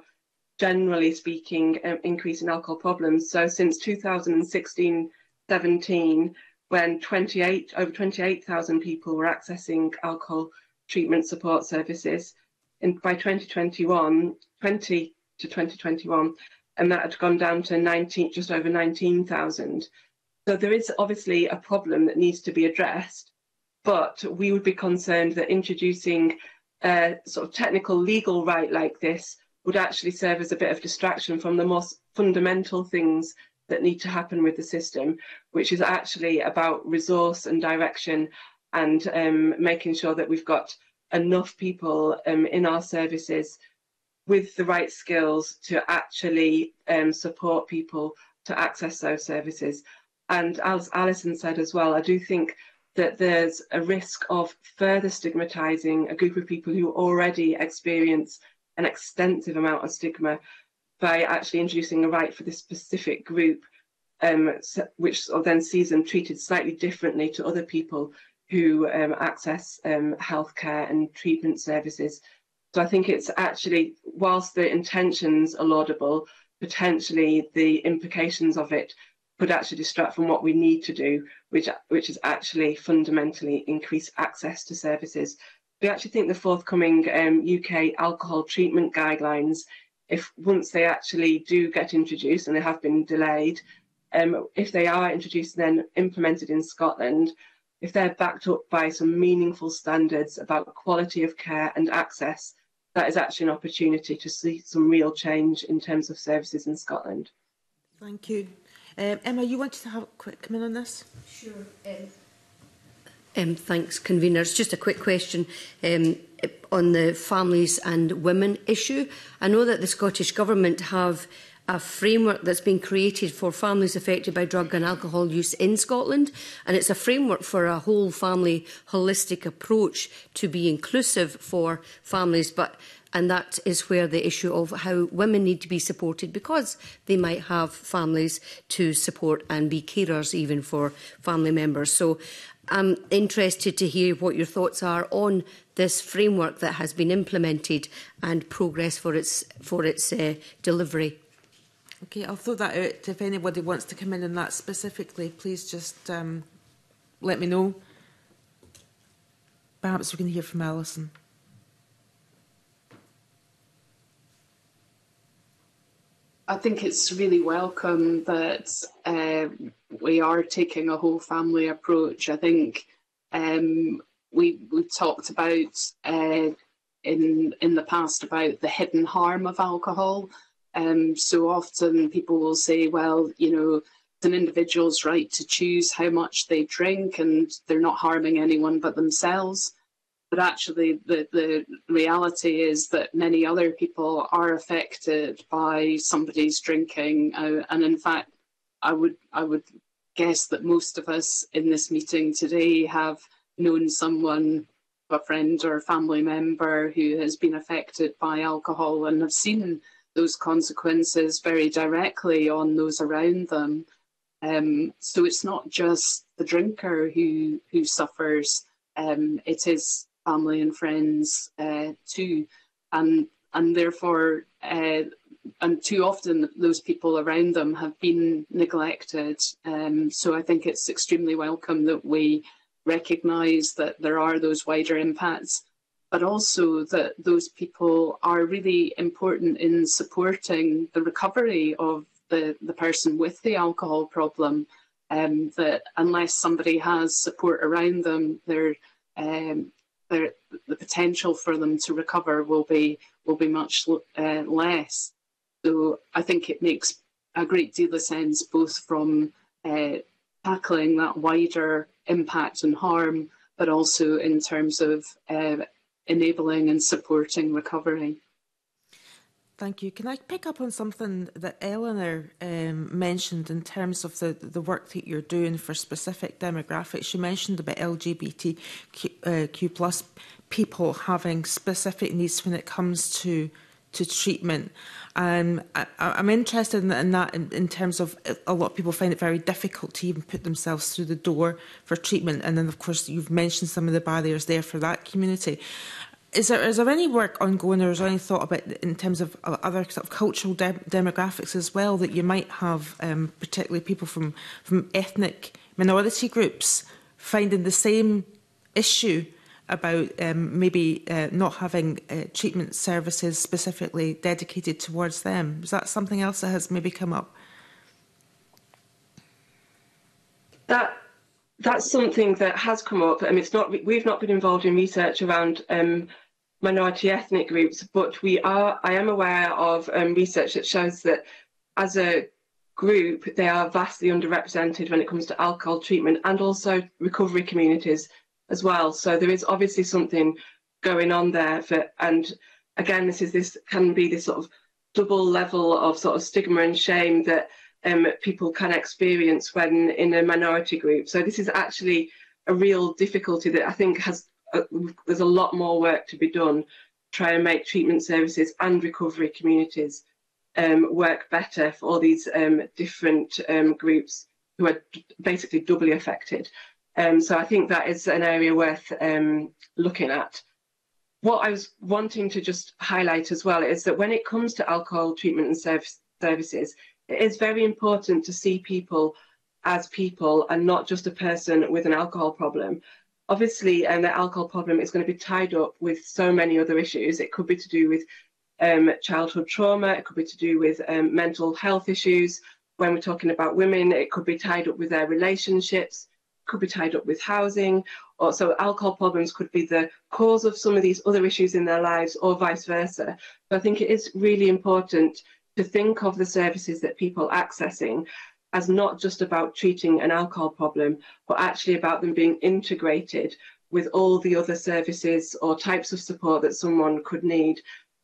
Speaker 3: generally speaking, um, increase in alcohol problems. So since 2016 17, when 28, over 28,000 people were accessing alcohol treatment support services, and by 2021, 20 to 2021, and that had gone down to 19, just over 19,000. So there is obviously a problem that needs to be addressed, but we would be concerned that introducing a sort of technical legal right like this would actually serve as a bit of distraction from the most fundamental things that need to happen with the system, which is actually about resource and direction and um, making sure that we've got enough people um, in our services with the right skills to actually um, support people to access those services. And as Alison said as well, I do think that there's a risk of further stigmatising a group of people who already experience an extensive amount of stigma by actually introducing a right for this specific group, um, which then sees them treated slightly differently to other people who um, access um, healthcare and treatment services. So I think it's actually, whilst the intentions are laudable, potentially the implications of it could actually distract from what we need to do, which, which is actually fundamentally increase access to services we actually think the forthcoming um, UK alcohol treatment guidelines, if once they actually do get introduced and they have been delayed, um, if they are introduced and then implemented in Scotland, if they're backed up by some meaningful standards about quality of care and access, that is actually an opportunity to see some real change in terms of services in Scotland.
Speaker 1: Thank you. Um, Emma, you wanted to have a quick comment on this?
Speaker 7: Sure. Um, Um, thanks, conveners. Just a quick question um, on the families and women issue. I know that the Scottish Government have a framework that's been created for families affected by drug and alcohol use in Scotland. And it's a framework for a whole family holistic approach to be inclusive for families. But and that is where the issue of how women need to be supported because they might have families to support and be carers even for family members. So I'm interested to hear what your thoughts are on this framework that has been implemented and progress for its, for its uh, delivery.
Speaker 1: Okay, I'll throw that out. If anybody wants to come in on that specifically, please just um, let me know. Perhaps we can hear from Alison.
Speaker 6: I think it's really welcome that uh, we are taking a whole family approach. I think um, we we talked about uh, in in the past about the hidden harm of alcohol. Um, so often people will say, well, you know, it's an individual's right to choose how much they drink, and they're not harming anyone but themselves but actually the, the reality is that many other people are affected by somebody's drinking uh, and in fact I would I would guess that most of us in this meeting today have known someone a friend or a family member who has been affected by alcohol and have seen those consequences very directly on those around them. Um, so it's not just the drinker who who suffers; um, it is family and friends uh, too, and and therefore, uh, and too often those people around them have been neglected. Um, so I think it's extremely welcome that we recognise that there are those wider impacts, but also that those people are really important in supporting the recovery of the, the person with the alcohol problem. Um, that unless somebody has support around them, they're um, the, potential for them to recover will be will be much uh, less. So I think it makes a great deal of sense both from uh, tackling that wider impact and harm, but also in terms of uh, enabling and supporting recovery.
Speaker 1: Thank you. Can I pick up on something that Eleanor um, mentioned in terms of the, the work that you're doing for specific demographics? You mentioned about LGBTQ uh, plus people having specific needs when it comes to to treatment. Um, I, I'm interested in, in that in, in terms of uh, a lot of people find it very difficult to even put themselves through the door for treatment. And then, of course, you've mentioned some of the barriers there for that community is there is there any work ongoing or is there any thought about in terms of other sort of cultural de demographics as well that you might have um, particularly people from from ethnic minority groups finding the same issue about um, maybe uh, not having uh, treatment services specifically dedicated towards them is that something else that has maybe come up
Speaker 3: that that's something that has come up. I mean, it's not we've not been involved in research around um, minority ethnic groups, but we are, I am aware of um, research that shows that as a group, they are vastly underrepresented when it comes to alcohol treatment and also recovery communities as well. So there is obviously something going on there for, and again, this is this can be this sort of double level of sort of stigma and shame that um, people can experience when in a minority group. So this is actually a real difficulty that I think has uh, there's a lot more work to be done try and make treatment services and recovery communities um, work better for all these um, different um, groups who are basically doubly affected. Um, so I think that is an area worth um, looking at. What I was wanting to just highlight as well is that when it comes to alcohol treatment and service, services, it is very important to see people as people and not just a person with an alcohol problem obviously um, the alcohol problem is going to be tied up with so many other issues. It could be to do with um, childhood trauma, it could be to do with um, mental health issues. When we're talking about women, it could be tied up with their relationships, could be tied up with housing, or so alcohol problems could be the cause of some of these other issues in their lives or vice versa. So I think it is really important to think of the services that people are accessing as not just about treating an alcohol problem, but actually about them being integrated with all the other services or types of support that someone could need.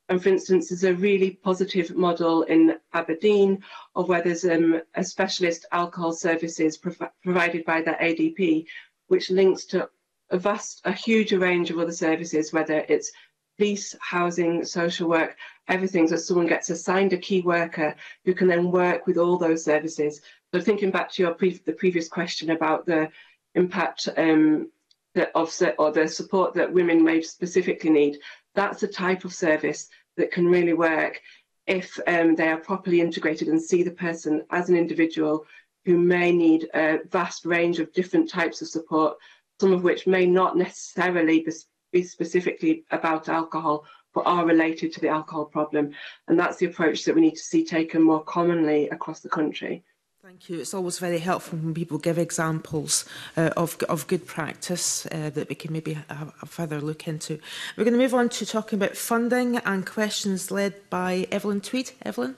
Speaker 3: And for instance, there's a really positive model in Aberdeen of where there's um, a specialist alcohol services prov provided by the ADP, which links to a vast, a huge range of other services, whether it's police, housing, social work, everything. So someone gets assigned a key worker who can then work with all those services so thinking back to your pre the previous question about the impact um, the, of or the support that women may specifically need, that's the type of service that can really work if um, they are properly integrated and see the person as an individual who may need a vast range of different types of support, some of which may not necessarily be specifically about alcohol, but are related to the alcohol problem. And that's the approach that we need to see taken more commonly across the country.
Speaker 1: Thank you. It's always very helpful when people give examples uh, of, of good practice uh, that we can maybe have a further look into. We're going to move on to talking about funding and questions led by Evelyn Tweed. Evelyn?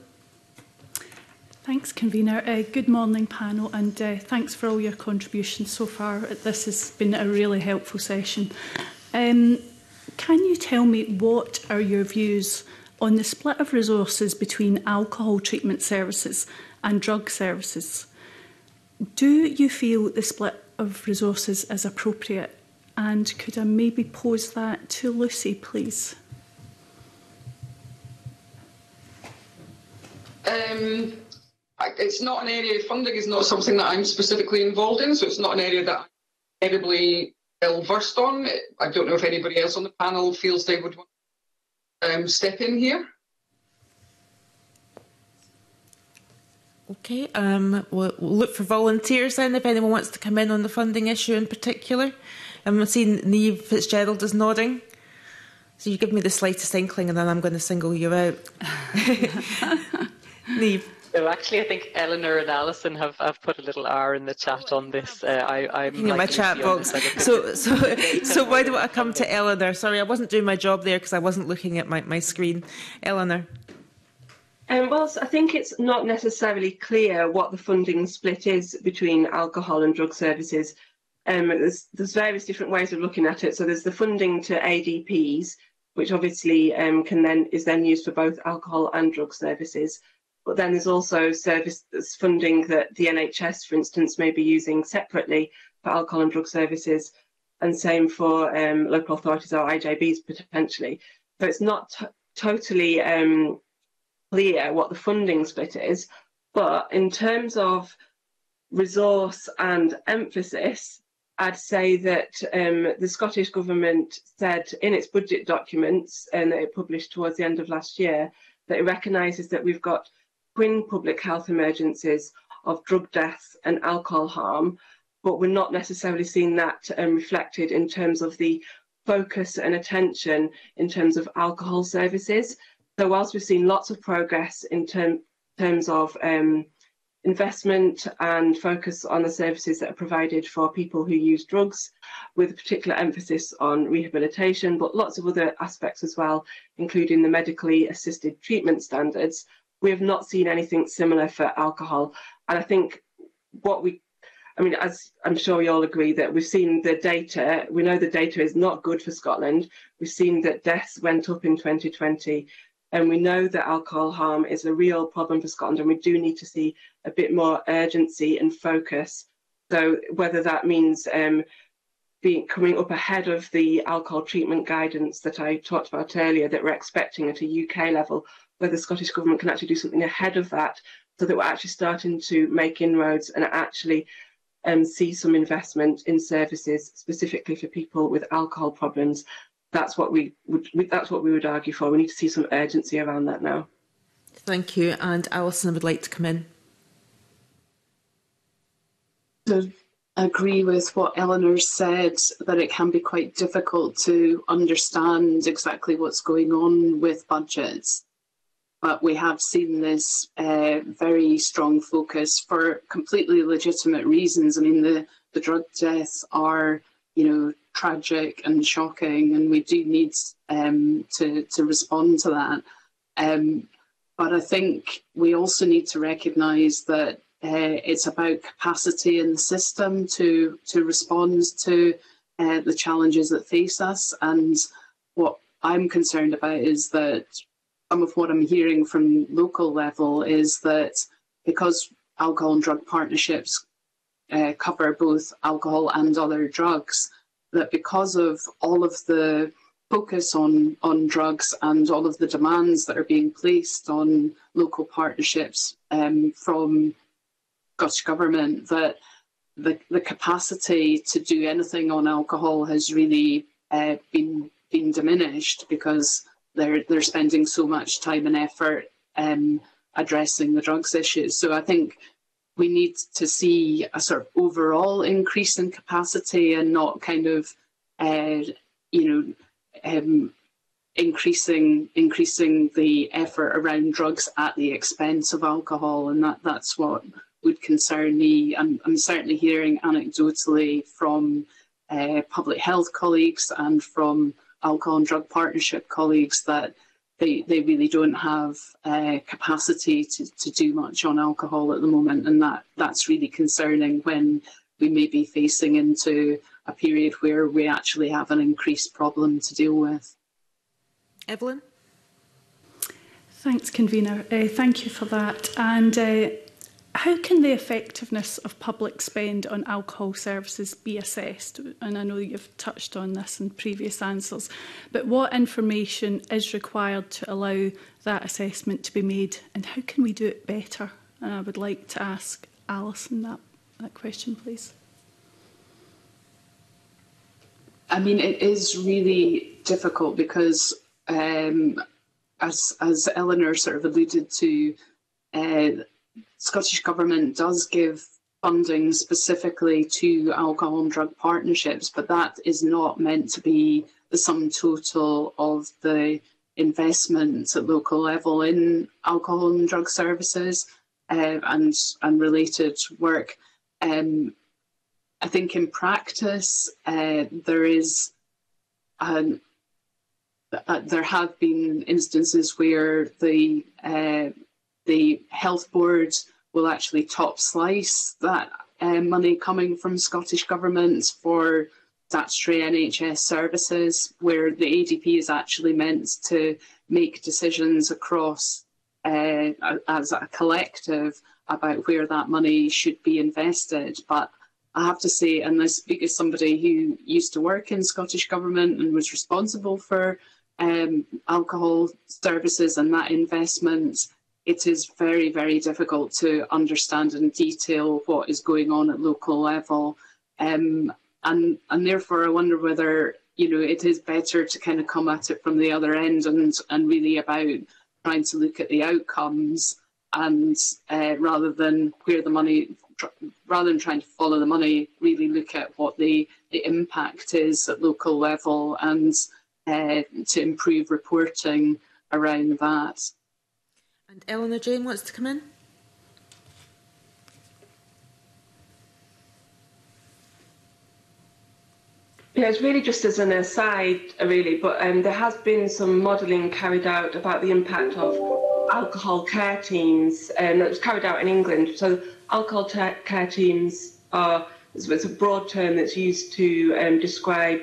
Speaker 12: Thanks, Convener. Uh, good morning, panel, and uh, thanks for all your contributions so far. This has been a really helpful session. Um, can you tell me what are your views on the split of resources between alcohol treatment services and drug services. Do you feel the split of resources is appropriate? And could I maybe pose that to Lucy, please?
Speaker 4: Um, it's not an area, of funding is not something that I'm specifically involved in, so it's not an area that I'm terribly well versed on. I don't know if anybody else on the panel feels they would want to um, step in here.
Speaker 1: Okay, um, we'll, we'll look for volunteers then if anyone wants to come in on the funding issue in particular. Um, I'm seeing Niamh Fitzgerald is nodding. So you give me the slightest inkling and then I'm going to single you out. Niamh.
Speaker 2: So actually, I think Elinor and Alison have, have put a little R in the chat on this. Uh, I, I'm
Speaker 1: at my chat box. So, so, so why do I come to Elinor? Sorry, I wasn't doing my job there because I wasn't looking at my, my screen. Elinor.
Speaker 3: Um, well, I think it's not necessarily clear what the funding split is between alcohol and drug services. Um, there's, there's various different ways of looking at it. So there's the funding to ADPs, which obviously um, can then is then used for both alcohol and drug services. But then there's also service funding that the NHS, for instance, may be using separately for alcohol and drug services, and same for um, local authorities or IJBs potentially. So it's not totally um, clear what the funding split is, but in terms of resource and emphasis, I'd say that um, the Scottish Government said in its budget documents and it published towards the end of last year that it recognises that we've got twin public health emergencies of drug death and alcohol harm, but we're not necessarily seeing that um, reflected in terms of the focus and attention in terms of alcohol services. So whilst we've seen lots of progress in term, terms of um, investment and focus on the services that are provided for people who use drugs, with a particular emphasis on rehabilitation, but lots of other aspects as well, including the medically assisted treatment standards. We have not seen anything similar for alcohol. And I think what we, I mean, as I'm sure you all agree that we've seen the data, we know the data is not good for Scotland. We've seen that deaths went up in 2020 and we know that alcohol harm is a real problem for Scotland and we do need to see a bit more urgency and focus. So whether that means um, being coming up ahead of the alcohol treatment guidance that I talked about earlier that we're expecting at a UK level, whether the Scottish Government can actually do something ahead of that so that we're actually starting to make inroads and actually um, see some investment in services specifically for people with alcohol problems that's what we would that's what we would argue for. We need to see some urgency around that now.
Speaker 1: Thank you. And Alison would like to come in.
Speaker 6: To agree with what Elinor said, that it can be quite difficult to understand exactly what's going on with budgets. But we have seen this uh, very strong focus for completely legitimate reasons. I mean, the, the drug deaths are, you know, tragic and shocking, and we do need um, to to respond to that. Um, but I think we also need to recognise that uh, it's about capacity in the system to to respond to uh, the challenges that face us. And what I'm concerned about is that some of what I'm hearing from local level is that because alcohol and drug partnerships uh, cover both alcohol and other drugs, that because of all of the focus on, on drugs and all of the demands that are being placed on local partnerships um, from Scottish Government, that the, the capacity to do anything on alcohol has really uh, been been diminished because they're they're spending so much time and effort um, addressing the drugs issues. So I think we need to see a sort of overall increase in capacity and not kind of, uh, you know, um, increasing increasing the effort around drugs at the expense of alcohol, and that that's what would concern me. I'm, I'm certainly hearing anecdotally from uh, public health colleagues and from alcohol and drug partnership colleagues that they, they really don't have uh, capacity to, to do much on alcohol at the moment, and that, that's really concerning when we may be facing into a period where we actually have an increased problem to deal with.
Speaker 1: Evelyn?
Speaker 12: Thanks, convener. Uh, thank you for that. And uh, How can the effectiveness of public spend on alcohol services be assessed? And I know you've touched on this in previous answers, but what information is required to allow that assessment to be made and how can we do it better? And I would like to ask Alison that, that question, please.
Speaker 6: I mean, it is really difficult because, um, as, as Eleanor sort of alluded to, uh, Scottish Government does give funding specifically to alcohol and drug partnerships, but that is not meant to be the sum total of the investment at local level in alcohol and drug services uh, and and related work. Um, I think in practice uh, there is um, uh, there have been instances where the uh, the health board will actually top slice that uh, money coming from Scottish Government for statutory NHS services, where the ADP is actually meant to make decisions across uh, as a collective about where that money should be invested. But I have to say, and I speak as somebody who used to work in Scottish Government and was responsible for um, alcohol services and that investment, it is very, very difficult to understand in detail what is going on at local level. Um, and, and therefore, I wonder whether you know it is better to kind of come at it from the other end and, and really about trying to look at the outcomes and uh, rather than where the money, rather than trying to follow the money, really look at what the, the impact is at local level and uh, to improve reporting around that.
Speaker 1: And Elinor Jayne wants to come in.
Speaker 3: Yeah, it's really just as an aside, really, but um, there has been some modelling carried out about the impact of alcohol care teams, and um, it was carried out in England. So, alcohol care teams are it's a broad term that's used to um, describe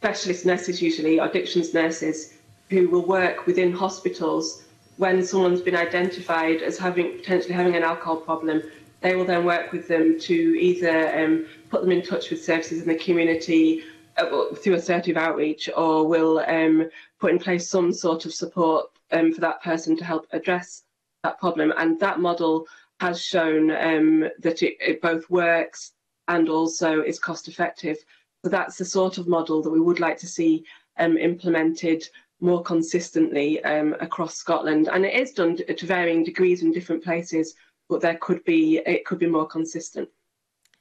Speaker 3: specialist nurses, usually addictions nurses, who will work within hospitals when someone's been identified as having potentially having an alcohol problem, they will then work with them to either um, put them in touch with services in the community uh, through assertive outreach or will um, put in place some sort of support um, for that person to help address that problem. And that model has shown um, that it, it both works and also is cost effective. So that's the sort of model that we would like to see um, implemented more consistently um, across Scotland. And it is done to varying degrees in different places, but there could be it could be more consistent.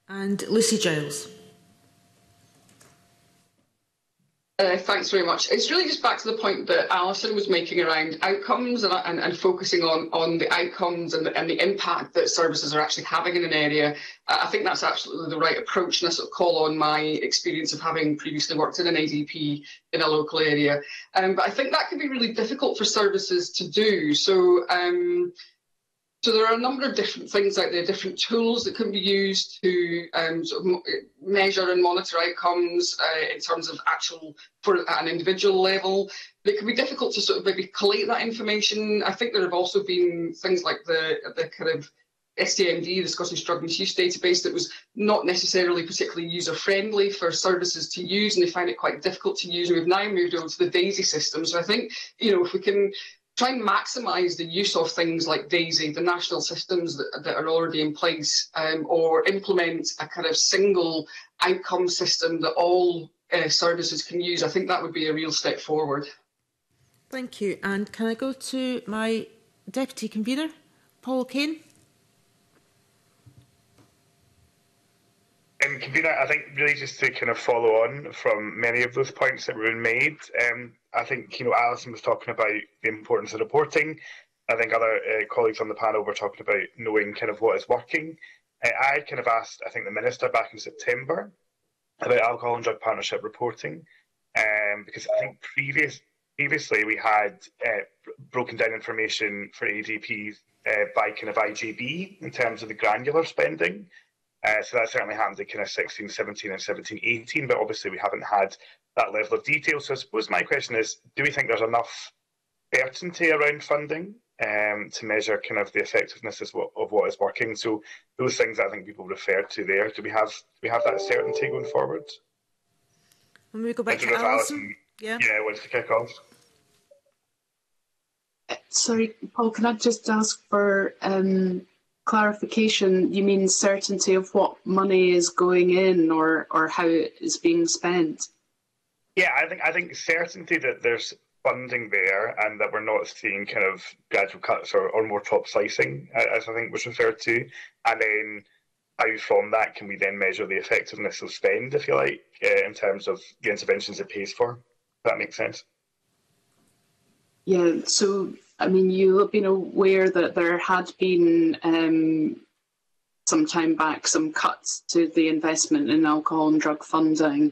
Speaker 1: And Lucy Giles.
Speaker 4: Uh, thanks very much. It's really just back to the point that Alison was making around outcomes and, and, and focusing on, on the outcomes and the, and the impact that services are actually having in an area. I think that's absolutely the right approach, and I sort of call on my experience of having previously worked in an ADP in a local area. Um, but I think that can be really difficult for services to do. So um, so there are a number of different things out there, different tools that can be used to um, sort of measure and monitor outcomes uh, in terms of actual for at an individual level. But it can be difficult to sort of maybe collate that information. I think there have also been things like the the kind of SDMD, the Scottish Drug Misuse Database, that was not necessarily particularly user friendly for services to use, and they find it quite difficult to use. And we've now moved over to the DAISY system. So I think you know if we can try and maximise the use of things like DAISY, the national systems that, that are already in place, um, or implement a kind of single outcome system that all uh, services can use. I think that would be a real step forward.
Speaker 1: Thank you. And can I go to my deputy convener, Paul O'Kane?
Speaker 13: Um, convener, I think really just to kind of follow on from many of those points that were made. Um, I think you know Alison was talking about the importance of reporting. I think other uh, colleagues on the panel were talking about knowing kind of what is working. Uh, I kind of asked, I think, the minister back in September about alcohol and drug partnership reporting, um, because I think previous previously we had uh, broken down information for ADPs uh, by kind of IJB in terms of the granular spending. Uh, so that certainly happened in kind of 16, 17 and 17, 18, but obviously we haven't had that level of detail. So I suppose my question is, do we think there's enough certainty around funding um, to measure kind of the effectiveness of what, of what is working. So those things I think people referred to there. Do we have do we have that certainty going forward?
Speaker 1: When we go back to Alison, Alison,
Speaker 13: yeah, yeah, wants to kick off.
Speaker 6: Sorry, Paul, can I just ask for um, clarification? You mean certainty of what money is going in or, or how it is being spent?
Speaker 13: Yeah, I think I think certainty that there's funding there and that we're not seeing kind of gradual cuts or, or more top slicing, as I think was referred to. And then how from that can we then measure the effectiveness of spend, if you like, uh, in terms of the interventions it pays for? That makes sense.
Speaker 6: Yeah, so I mean, you have been aware that there had been um, some time back some cuts to the investment in alcohol and drug funding.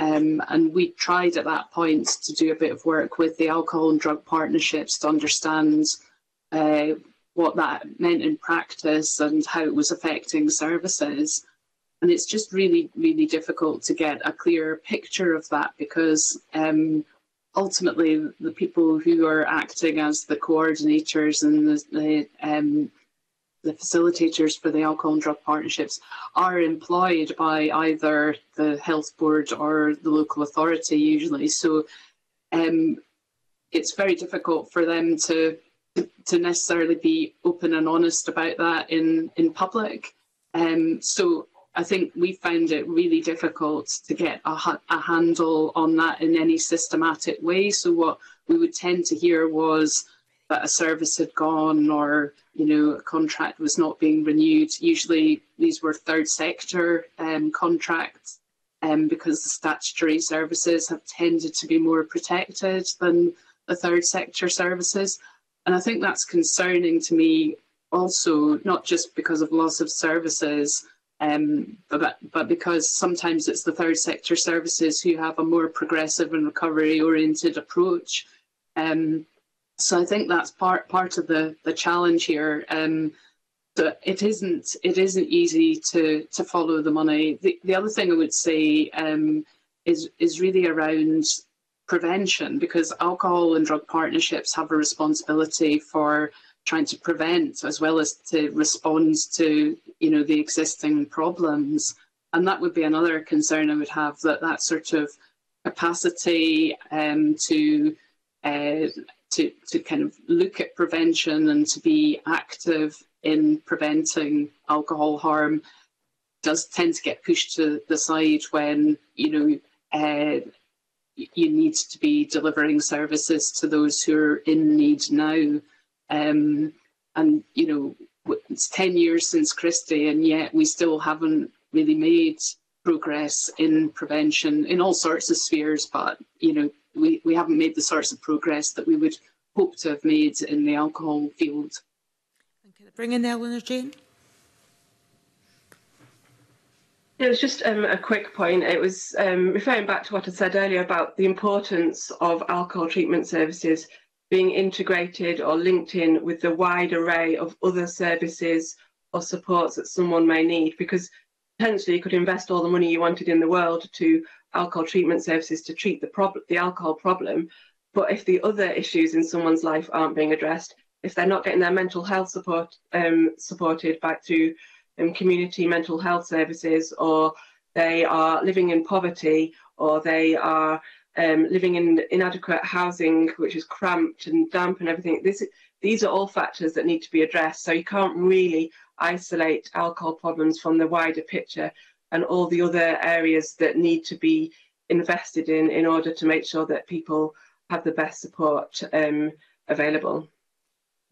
Speaker 6: Um, and we tried at that point to do a bit of work with the alcohol and drug partnerships to understand uh, what that meant in practice and how it was affecting services. And it's just really, really difficult to get a clear picture of that because um, ultimately the people who are acting as the coordinators and the, the um, the facilitators for the alcohol and drug partnerships are employed by either the health board or the local authority usually. So um, it's very difficult for them to, to necessarily be open and honest about that in, in public. Um, so I think we found it really difficult to get a, a handle on that in any systematic way. So what we would tend to hear was, that a service had gone or you know a contract was not being renewed. Usually these were third sector um, contracts um, because the statutory services have tended to be more protected than the third sector services. And I think that's concerning to me also, not just because of loss of services, um, but, but because sometimes it's the third sector services who have a more progressive and recovery oriented approach. Um, so I think that's part part of the the challenge here. Um, so it isn't it isn't easy to to follow the money. The the other thing I would say um, is is really around prevention because alcohol and drug partnerships have a responsibility for trying to prevent as well as to respond to you know the existing problems and that would be another concern I would have that that sort of capacity um, to uh, to, to kind of look at prevention and to be active in preventing alcohol harm does tend to get pushed to the side when you know uh, you need to be delivering services to those who are in need now. Um, and you know it's 10 years since Christie and yet we still haven't really made progress in prevention in all sorts of spheres but you know we, we haven't made the sorts of progress that we would hope to have made in the alcohol field.
Speaker 1: And can I bring in Elinor Jayne?
Speaker 3: It was just um, a quick point. It was um, referring back to what I said earlier about the importance of alcohol treatment services being integrated or linked in with the wide array of other services or supports that someone may need because potentially you could invest all the money you wanted in the world to alcohol treatment services to treat the problem, the alcohol problem. But if the other issues in someone's life aren't being addressed, if they're not getting their mental health support um, supported back to um, community mental health services, or they are living in poverty, or they are um, living in inadequate housing, which is cramped and damp and everything. This, these are all factors that need to be addressed. So you can't really isolate alcohol problems from the wider picture and all the other areas that need to be invested in in order to make sure that people have the best support um, available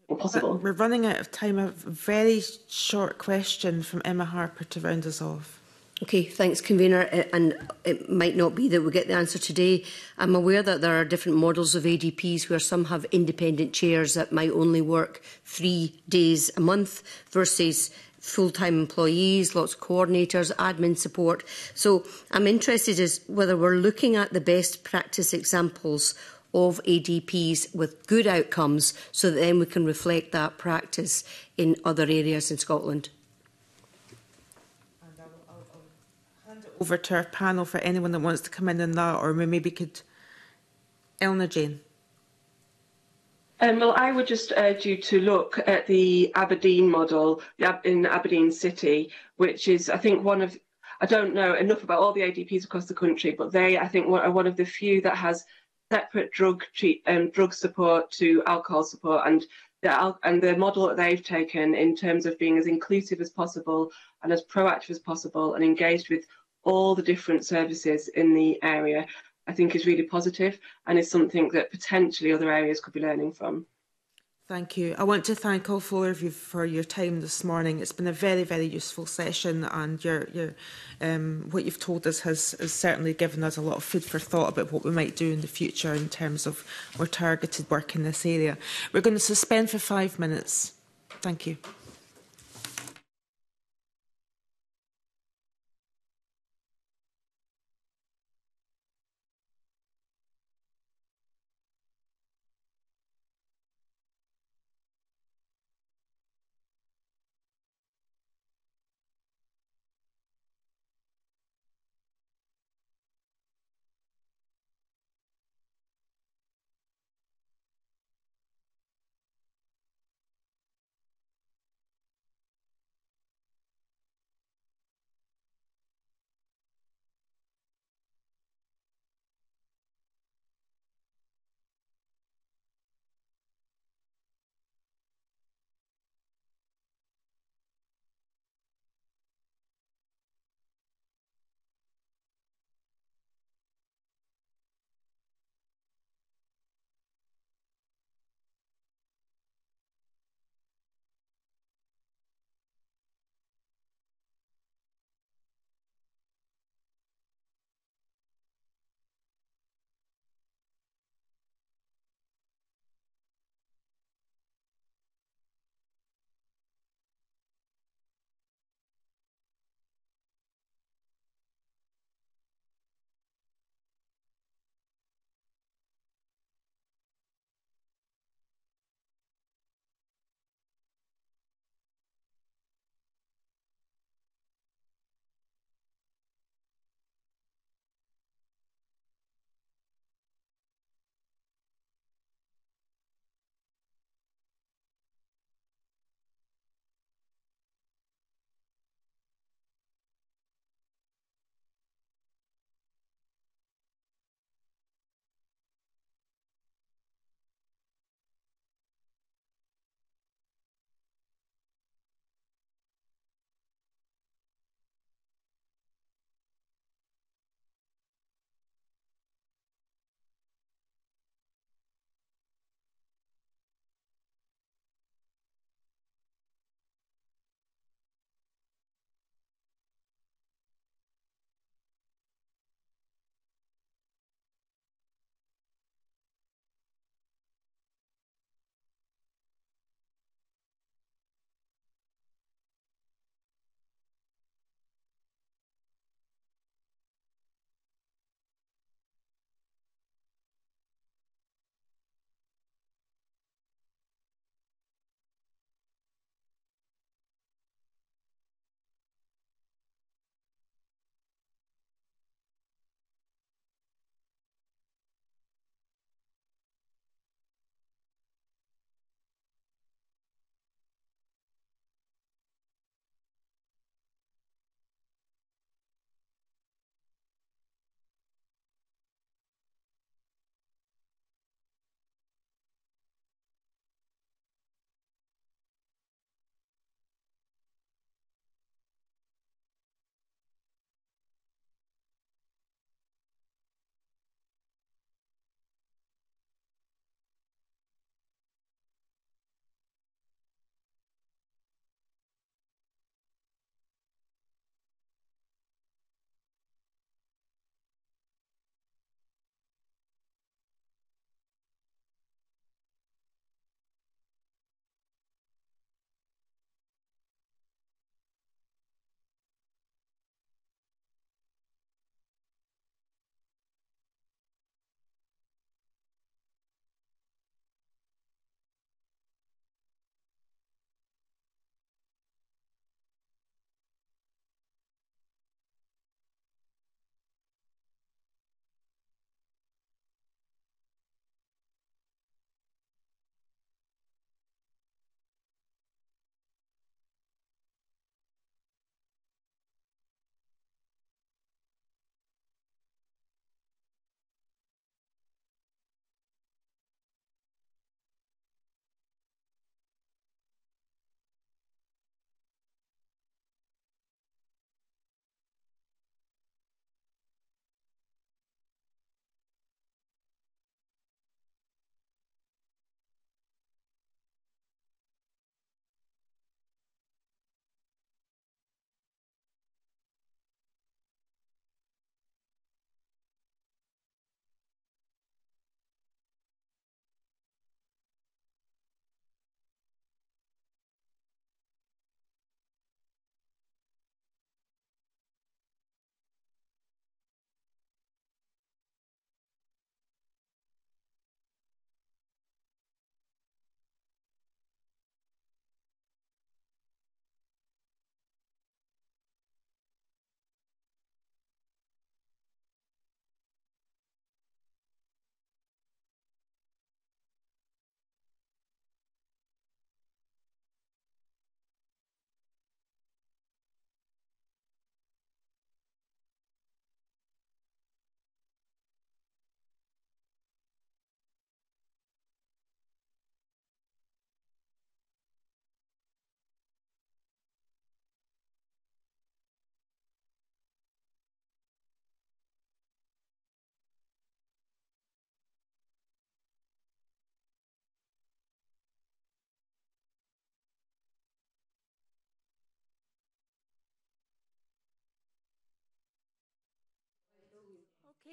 Speaker 3: or possible.
Speaker 1: We're running out of time. A very short question from Emma Harper to round us off.
Speaker 7: Okay, thanks, convener. Uh, and it might not be that we get the answer today. I'm aware that there are different models of ADPs where some have independent chairs that might only work three days a month versus full-time employees, lots of coordinators, admin support. So I'm interested as whether we're looking at the best practice examples of ADPs with good outcomes so that then we can reflect that practice in other areas in Scotland.
Speaker 1: I'll, I'll, I'll hand it over to our panel for anyone that wants to come in on that or we maybe could Elna Jane.
Speaker 3: Um, well, I would just urge you to look at the Aberdeen model in Aberdeen City, which is, I think, one of, I don't know enough about all the ADPs across the country, but they, I think, are one of the few that has separate drug treat um, drug support to alcohol support, and the and the model that they've taken in terms of being as inclusive as possible and as proactive as possible and engaged with all the different services in the area I think is really positive and is something that potentially other areas could be learning from.
Speaker 1: Thank you. I want to thank all four of you for your time this morning. It's been a very, very useful session, and your, your, um, what you've told us has, has certainly given us a lot of food for thought about what we might do in the future in terms of more targeted work in this area. We're going to suspend for five minutes. Thank you.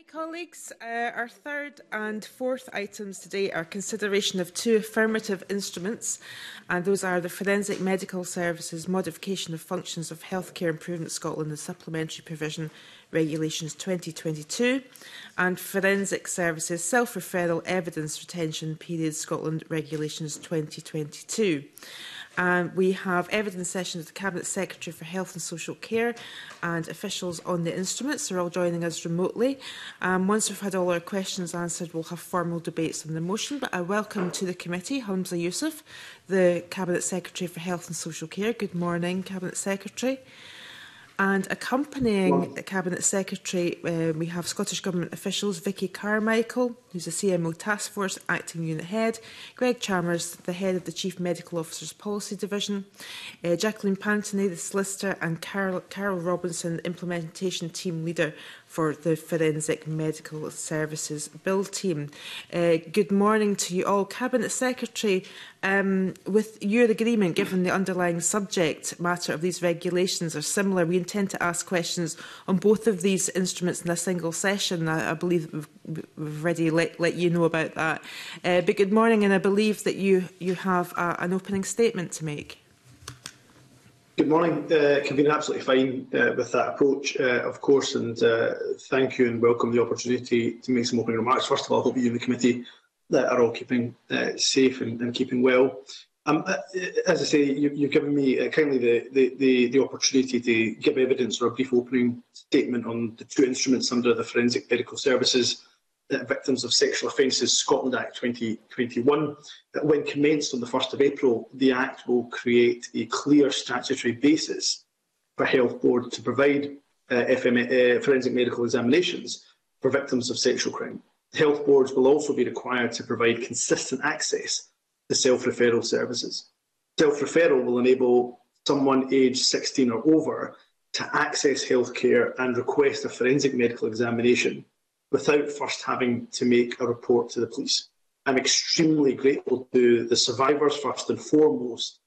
Speaker 1: colleagues, uh, our third and fourth items today are consideration of two affirmative instruments, and those are the Forensic Medical Services Modification of Functions of Healthcare Improvement Scotland and Supplementary Provision Regulations 2022, and Forensic Services Self-Referral Evidence Retention Period Scotland Regulations 2022. Um, we have evidence sessions with the Cabinet Secretary for Health and Social Care and officials on the instruments are all joining us remotely. Um, once we've had all our questions answered, we'll have formal debates on the motion. But I welcome to the committee Hamza Youssef, the Cabinet Secretary for Health and Social Care. Good morning, Cabinet Secretary. And accompanying the Cabinet Secretary, uh, we have Scottish Government officials Vicky Carmichael, who's a CMO Task Force Acting Unit Head, Greg Chalmers, the Head of the Chief Medical Officer's Policy Division, uh, Jacqueline Pantony, the Solicitor, and Carol, Carol Robinson, Implementation Team Leader for the Forensic Medical Services Bill Team. Uh, good morning to you all. Cabinet Secretary, um, with your agreement, given the underlying subject matter of these regulations are similar, we intend to ask questions on both of these instruments in a single session. I, I believe we've already let, let you know about that. Uh, but good morning, and I believe that you, you have a, an opening statement to make.
Speaker 14: Good morning. Uh, Convener, absolutely fine uh, with that approach, uh, of course, and uh, thank you and welcome the opportunity to make some opening remarks. First of all, I hope you and the committee that are all keeping uh, safe and, and, keeping well. Um, uh, as I say, you, have given me uh, kindly the, the, the, the, opportunity to give evidence or a brief opening statement on the two instruments under the Forensic Medical Services uh, Victims of Sexual Offences Scotland Act 2021. That when commenced on the 1st of April, the Act will create a clear statutory basis for Health Board to provide uh, FM, uh, forensic medical examinations for victims of sexual crime. Health boards will also be required to provide consistent access to self-referral services. Self-referral will enable someone aged 16 or over to access healthcare and request a forensic medical examination without first having to make a report to the police. I'm extremely grateful to the survivors, first and foremost,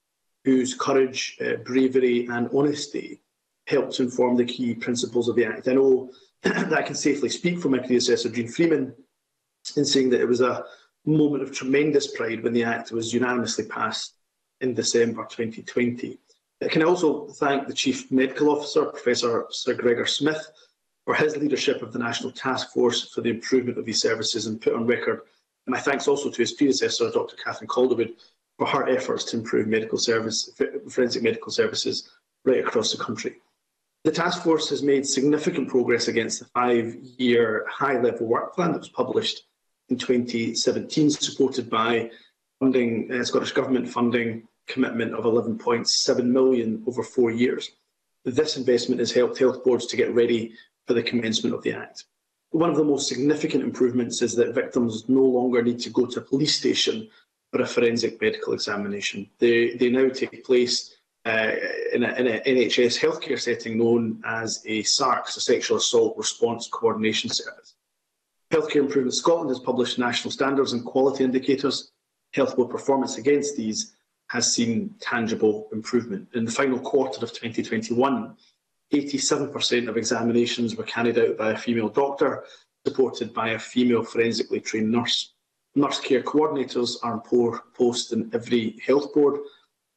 Speaker 14: whose courage, uh, bravery, and honesty helped inform the key principles of the Act. I know that I can safely speak for my predecessor, Jeane Freeman, in saying that it was a moment of tremendous pride when the Act was unanimously passed in December 2020. I can also thank the Chief Medical Officer, Professor Sir Gregor Smith, for his leadership of the National Task Force for the improvement of these services and put on record my thanks also to his predecessor, Dr Catherine Calderwood, for her efforts to improve medical service, forensic medical services right across the country. The task force has made significant progress against the five-year high-level work plan that was published in 2017, supported by funding, uh, Scottish Government funding commitment of 11.7 million over four years. This investment has helped health boards to get ready for the commencement of the Act. One of the most significant improvements is that victims no longer need to go to a police station for a forensic medical examination. They, they now take place uh, in, an NHS healthcare setting known as a SARCS, a Sexual Assault Response Coordination Service. Healthcare Improvement Scotland has published national standards and quality indicators. Health Board performance against these has seen tangible improvement. In the final quarter of 2021, 87% of examinations were carried out by a female doctor, supported by a female forensically trained nurse. Nurse care coordinators are in poor post in every health board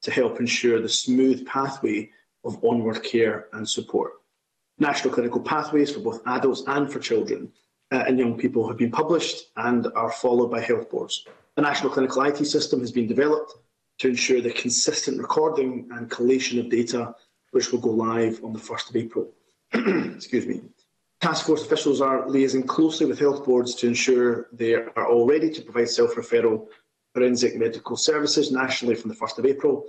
Speaker 14: to help ensure the smooth pathway of onward care and support. National clinical pathways for both adults and for children uh, and young people have been published and are followed by health boards. The National Clinical IT System has been developed to ensure the consistent recording and collation of data which will go live on the 1st of April. Excuse me. Task force officials are liaising closely with health boards to ensure they are all ready to provide self-referral forensic medical services nationally from the 1st of April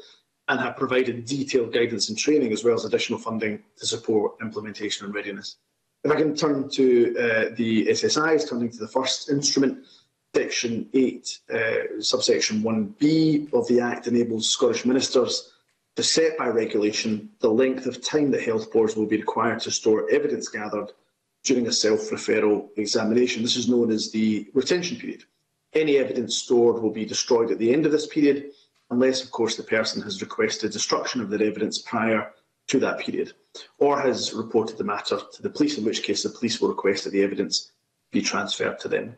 Speaker 14: and have provided detailed guidance and training as well as additional funding to support implementation and readiness. If I can turn to uh, the SSIs, turning to the first instrument, Section 8, uh, subsection 1b of the Act enables Scottish ministers to set by regulation the length of time that health boards will be required to store evidence gathered during a self-referral examination. This is known as the retention period. Any evidence stored will be destroyed at the end of this period, unless, of course, the person has requested destruction of their evidence prior to that period, or has reported the matter to the police, in which case the police will request that the evidence be transferred to them.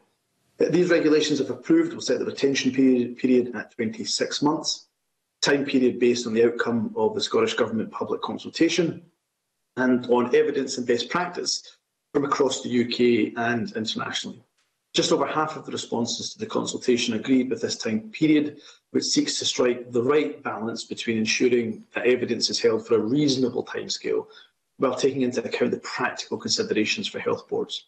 Speaker 14: These regulations, if approved, will set the retention period, period at 26 months, time period based on the outcome of the Scottish Government public consultation and on evidence and best practice from across the UK and internationally. Just over half of the responses to the consultation agreed with this time period, which seeks to strike the right balance between ensuring that evidence is held for a reasonable timescale while taking into account the practical considerations for health boards.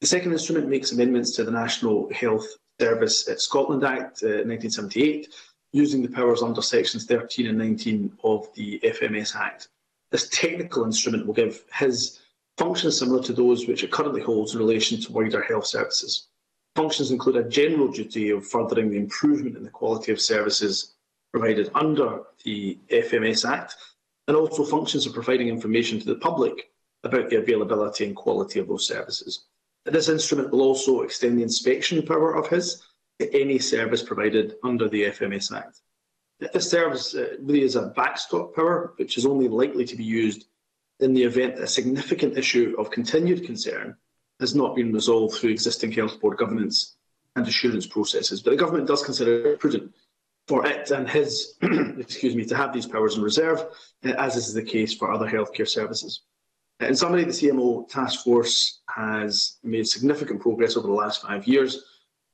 Speaker 14: The second instrument makes amendments to the National Health Service at Scotland Act uh, 1978, using the powers under sections 13 and 19 of the FMS Act. This technical instrument will give HIS functions similar to those which it currently holds in relation to wider health services. Functions include a general duty of furthering the improvement in the quality of services provided under the FMS Act, and also functions of providing information to the public about the availability and quality of those services. This instrument will also extend the inspection power of HIS to any service provided under the FMS Act. This serves uh, really as a backstop power, which is only likely to be used in the event that a significant issue of continued concern has not been resolved through existing health board governance and assurance processes. But the government does consider it prudent for it and HIS, excuse me, to have these powers in reserve, uh, as is the case for other healthcare services. In summary, the CMO task force has made significant progress over the last five years,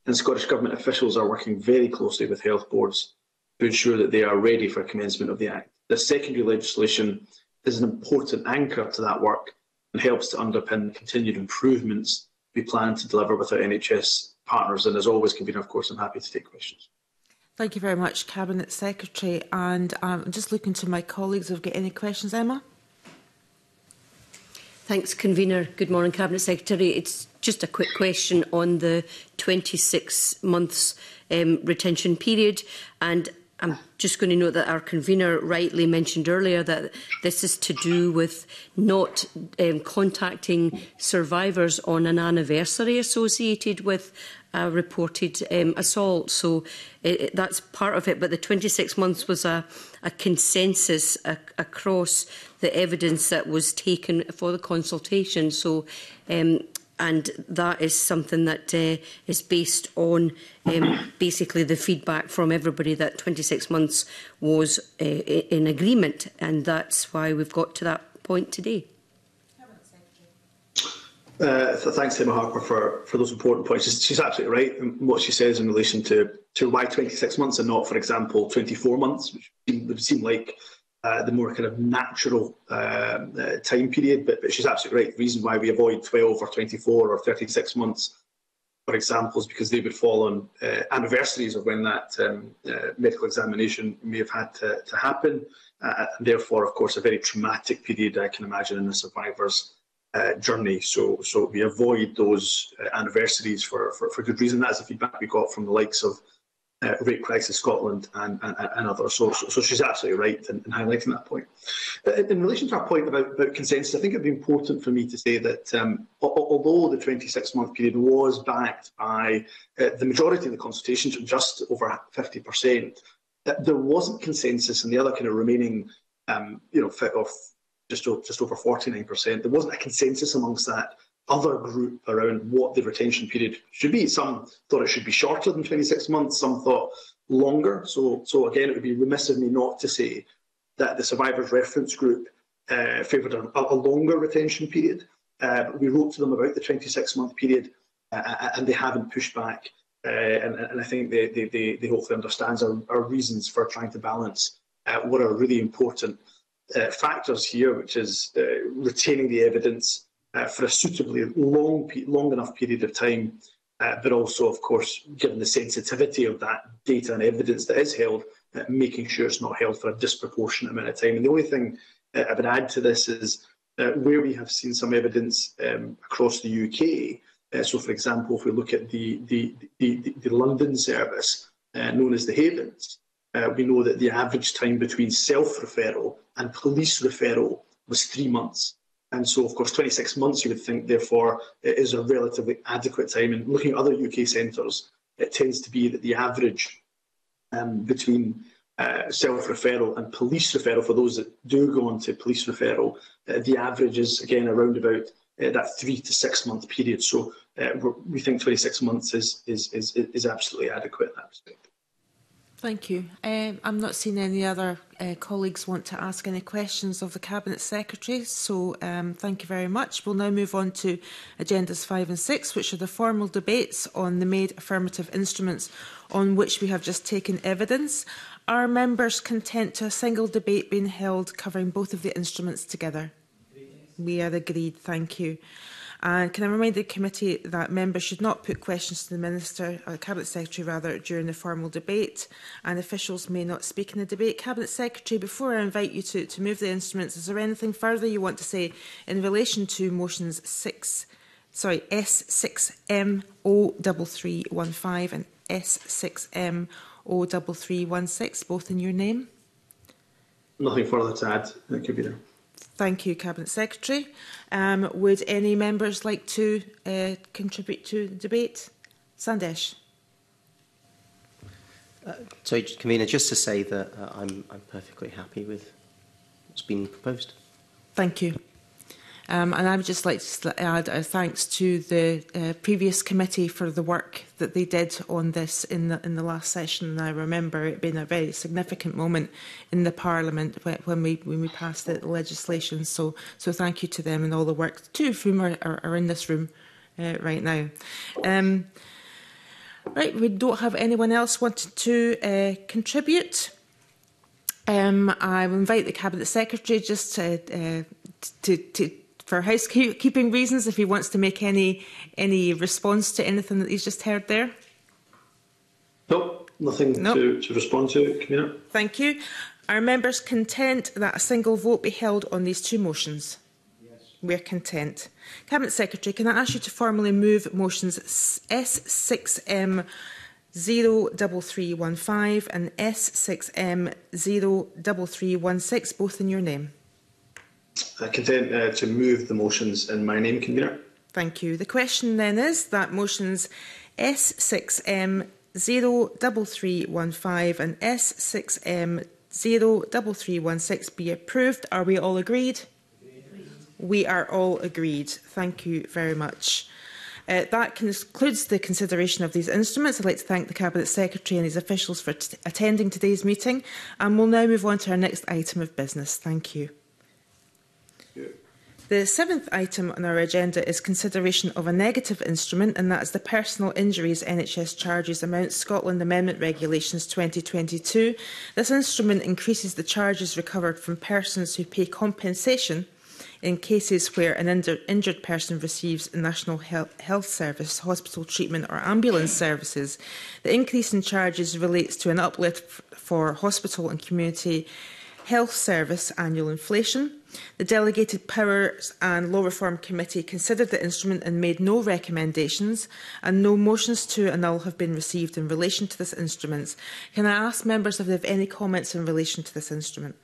Speaker 14: and Scottish Government officials are working very closely with health boards to ensure that they are ready for commencement of the Act. The secondary legislation is an important anchor to that work and helps to underpin continued improvements we plan to deliver with our NHS partners. And as always, Convener, of course, I'm happy to take questions.
Speaker 1: Thank you very much, Cabinet Secretary. And I'm just looking to my colleagues if we've got any questions. Emma?
Speaker 7: Thanks, Convener. Good morning, Cabinet Secretary. It's Just a quick question on the 26 months um, retention period. And I'm just going to note that our convener rightly mentioned earlier that this is to do with not um, contacting survivors on an anniversary associated with a reported um, assault. So it, it, that's part of it. But the 26 months was a, a consensus a, across the evidence that was taken for the consultation. So um, and that is something that uh, is based on um, basically the feedback from everybody that 26 months was uh, in agreement, and that's why we've got to that point today.
Speaker 14: Uh, thanks, Emma Harper, for, for those important points. She's, she's absolutely right in what she says in relation to, to why 26 months and not, for example, 24 months, which would seem like uh, the more kind of natural uh, uh, time period. But, but she's absolutely right. The reason why we avoid 12 or 24 or 36 months, for example, is because they would fall on uh, anniversaries of when that um, uh, medical examination may have had to, to happen. Uh, and therefore, of course, a very traumatic period, I can imagine, in the survivor's journey. So, so we avoid those anniversaries for, for, for good reason. That's the feedback we got from the likes of uh, Rape Crisis Scotland and, and, and others. So, so, so she's absolutely right in, in highlighting that point. In, in relation to our point about, about consensus, I think it'd be important for me to say that um, although the 26-month period was backed by uh, the majority of the consultations, just over 50%, that there wasn't consensus in the other kind of remaining, um, you know, fit of just, just over 49%. There wasn't a consensus amongst that other group around what the retention period should be. Some thought it should be shorter than 26 months, some thought longer. So, so again, it would be remiss of me not to say that the survivors reference group uh, favoured a, a, longer retention period. Uh, but we wrote to them about the 26 month period uh, and they haven't pushed back. Uh, and, and, I think they, they, they, they hopefully understands our, our, reasons for trying to balance uh, what are really important uh, factors here, which is retaining the evidence uh, for a suitably long, long enough period of time, uh, but also, of course, given the sensitivity of that data and evidence that is held, uh, making sure it's not held for a disproportionate amount of time. And the only thing uh, I would add to this is uh, where we have seen some evidence um, across the UK. Uh, so, for example, if we look at the, the, the, the, the London service, uh, known as the Havens, uh, we know that the average time between self-referral and police referral was three months. And so, of course, 26 months, you would think, therefore, it is a relatively adequate time. And looking at other UK centres, it tends to be that the average um, between uh, self-referral and police referral, for those that do go on to police referral, uh, the average is, again, around about uh, that three to six-month period. So uh, we think 26 months is, is, is, is absolutely adequate in that respect.
Speaker 1: Thank you. Um, I'm not seeing any other uh, colleagues want to ask any questions of the Cabinet Secretary, so um, thank you very much. We'll now move on to Agendas 5 and 6, which are the formal debates on the made affirmative instruments on which we have just taken evidence. Are members content to a single debate being held covering both of the instruments together? We are agreed. Thank you. And can I remind the committee that members should not put questions to the Minister, or the Cabinet Secretary rather, during the formal debate, and officials may not speak in the debate. Cabinet Secretary, before I invite you to, to move the instruments, is there anything further you want to say in relation to motions 6, sorry, S6M03315 and S6M03316, both in your name?
Speaker 14: Nothing further to add, Convener.
Speaker 1: Thank you, Cabinet Secretary. Um, would any members like to uh, contribute to the debate? Sandesh.
Speaker 5: Uh, so, Convener, just to say that uh, I'm, I'm perfectly happy with what's been proposed.
Speaker 1: Thank you. Um, and I would just like to add a thanks to the uh, previous committee for the work that they did on this in the, in the last session. And I remember it being a very significant moment in the Parliament when we, when we passed the legislation. So, so thank you to them and all the work, two of whom are, are, are in this room uh, right now. Um, right, we don't have anyone else wanting to uh, contribute. Um, I will invite the Cabinet Secretary just to, uh, to, to for housekeeping reasons, if he wants to make any any response to anything that he's just heard there.
Speaker 14: Nope, nothing nope. To, to respond to, Commissioner.
Speaker 1: Thank you. Are members content that a single vote be held on these two motions? Yes. We're content. Cabinet Secretary, can I ask you to formally move motions S6M 03315 and S6M 03316, both in your name?
Speaker 14: I consent uh, to move the motions in my name, Convener.
Speaker 1: Thank you. The question then is that motions S6M 03315 and S6M 03316 be approved. Are we all agreed? agreed? We are all agreed. Thank you very much. Uh, that concludes the consideration of these instruments. I'd like to thank the Cabinet Secretary and his officials for attending today's meeting and we'll now move on to our next item of business. Thank you. The seventh item on our agenda is consideration of a negative instrument, and that is the Personal Injuries NHS Charges Amount Scotland Amendment Regulations 2022. This instrument increases the charges recovered from persons who pay compensation in cases where an injured person receives National Health Service, hospital treatment or ambulance services. The increase in charges relates to an uplift for hospital and community health service annual inflation, The Delegated Powers and Law Reform Committee considered the instrument and made no recommendations, and no motions to annul have been received in relation to this instrument. Can I ask members if they have any comments in relation to this instrument?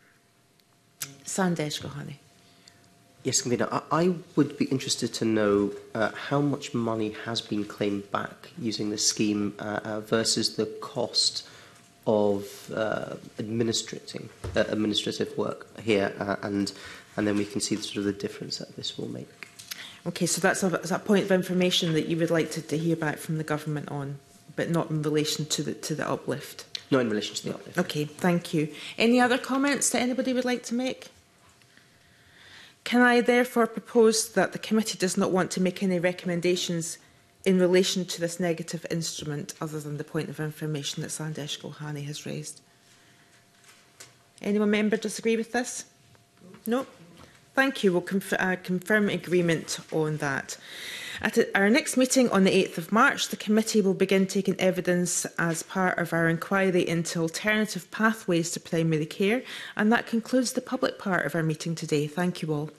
Speaker 1: Sandesh Gohani.
Speaker 5: Yes, Convener, I would be interested to know uh, how much money has been claimed back using the scheme uh, uh, versus the cost of uh, administrating uh, administrative work here, uh, and and then we can see the, sort of the difference that this will make.
Speaker 1: Okay, so that's a, that's a point of information that you would like to, to hear back from the government on, but not in relation to the to the uplift.
Speaker 5: Not in relation to the uplift.
Speaker 1: Okay, thank you. Any other comments that anybody would like to make? Can I therefore propose that the committee does not want to make any recommendations in relation to this negative instrument other than the point of information that Sandesh Gohani has raised. Anyone member disagree with this? No? Thank you. We'll conf uh, confirm agreement on that. At our next meeting on the 8th of March, the committee will begin taking evidence as part of our inquiry into alternative pathways to primary care. And that concludes the public part of our meeting today. Thank you all.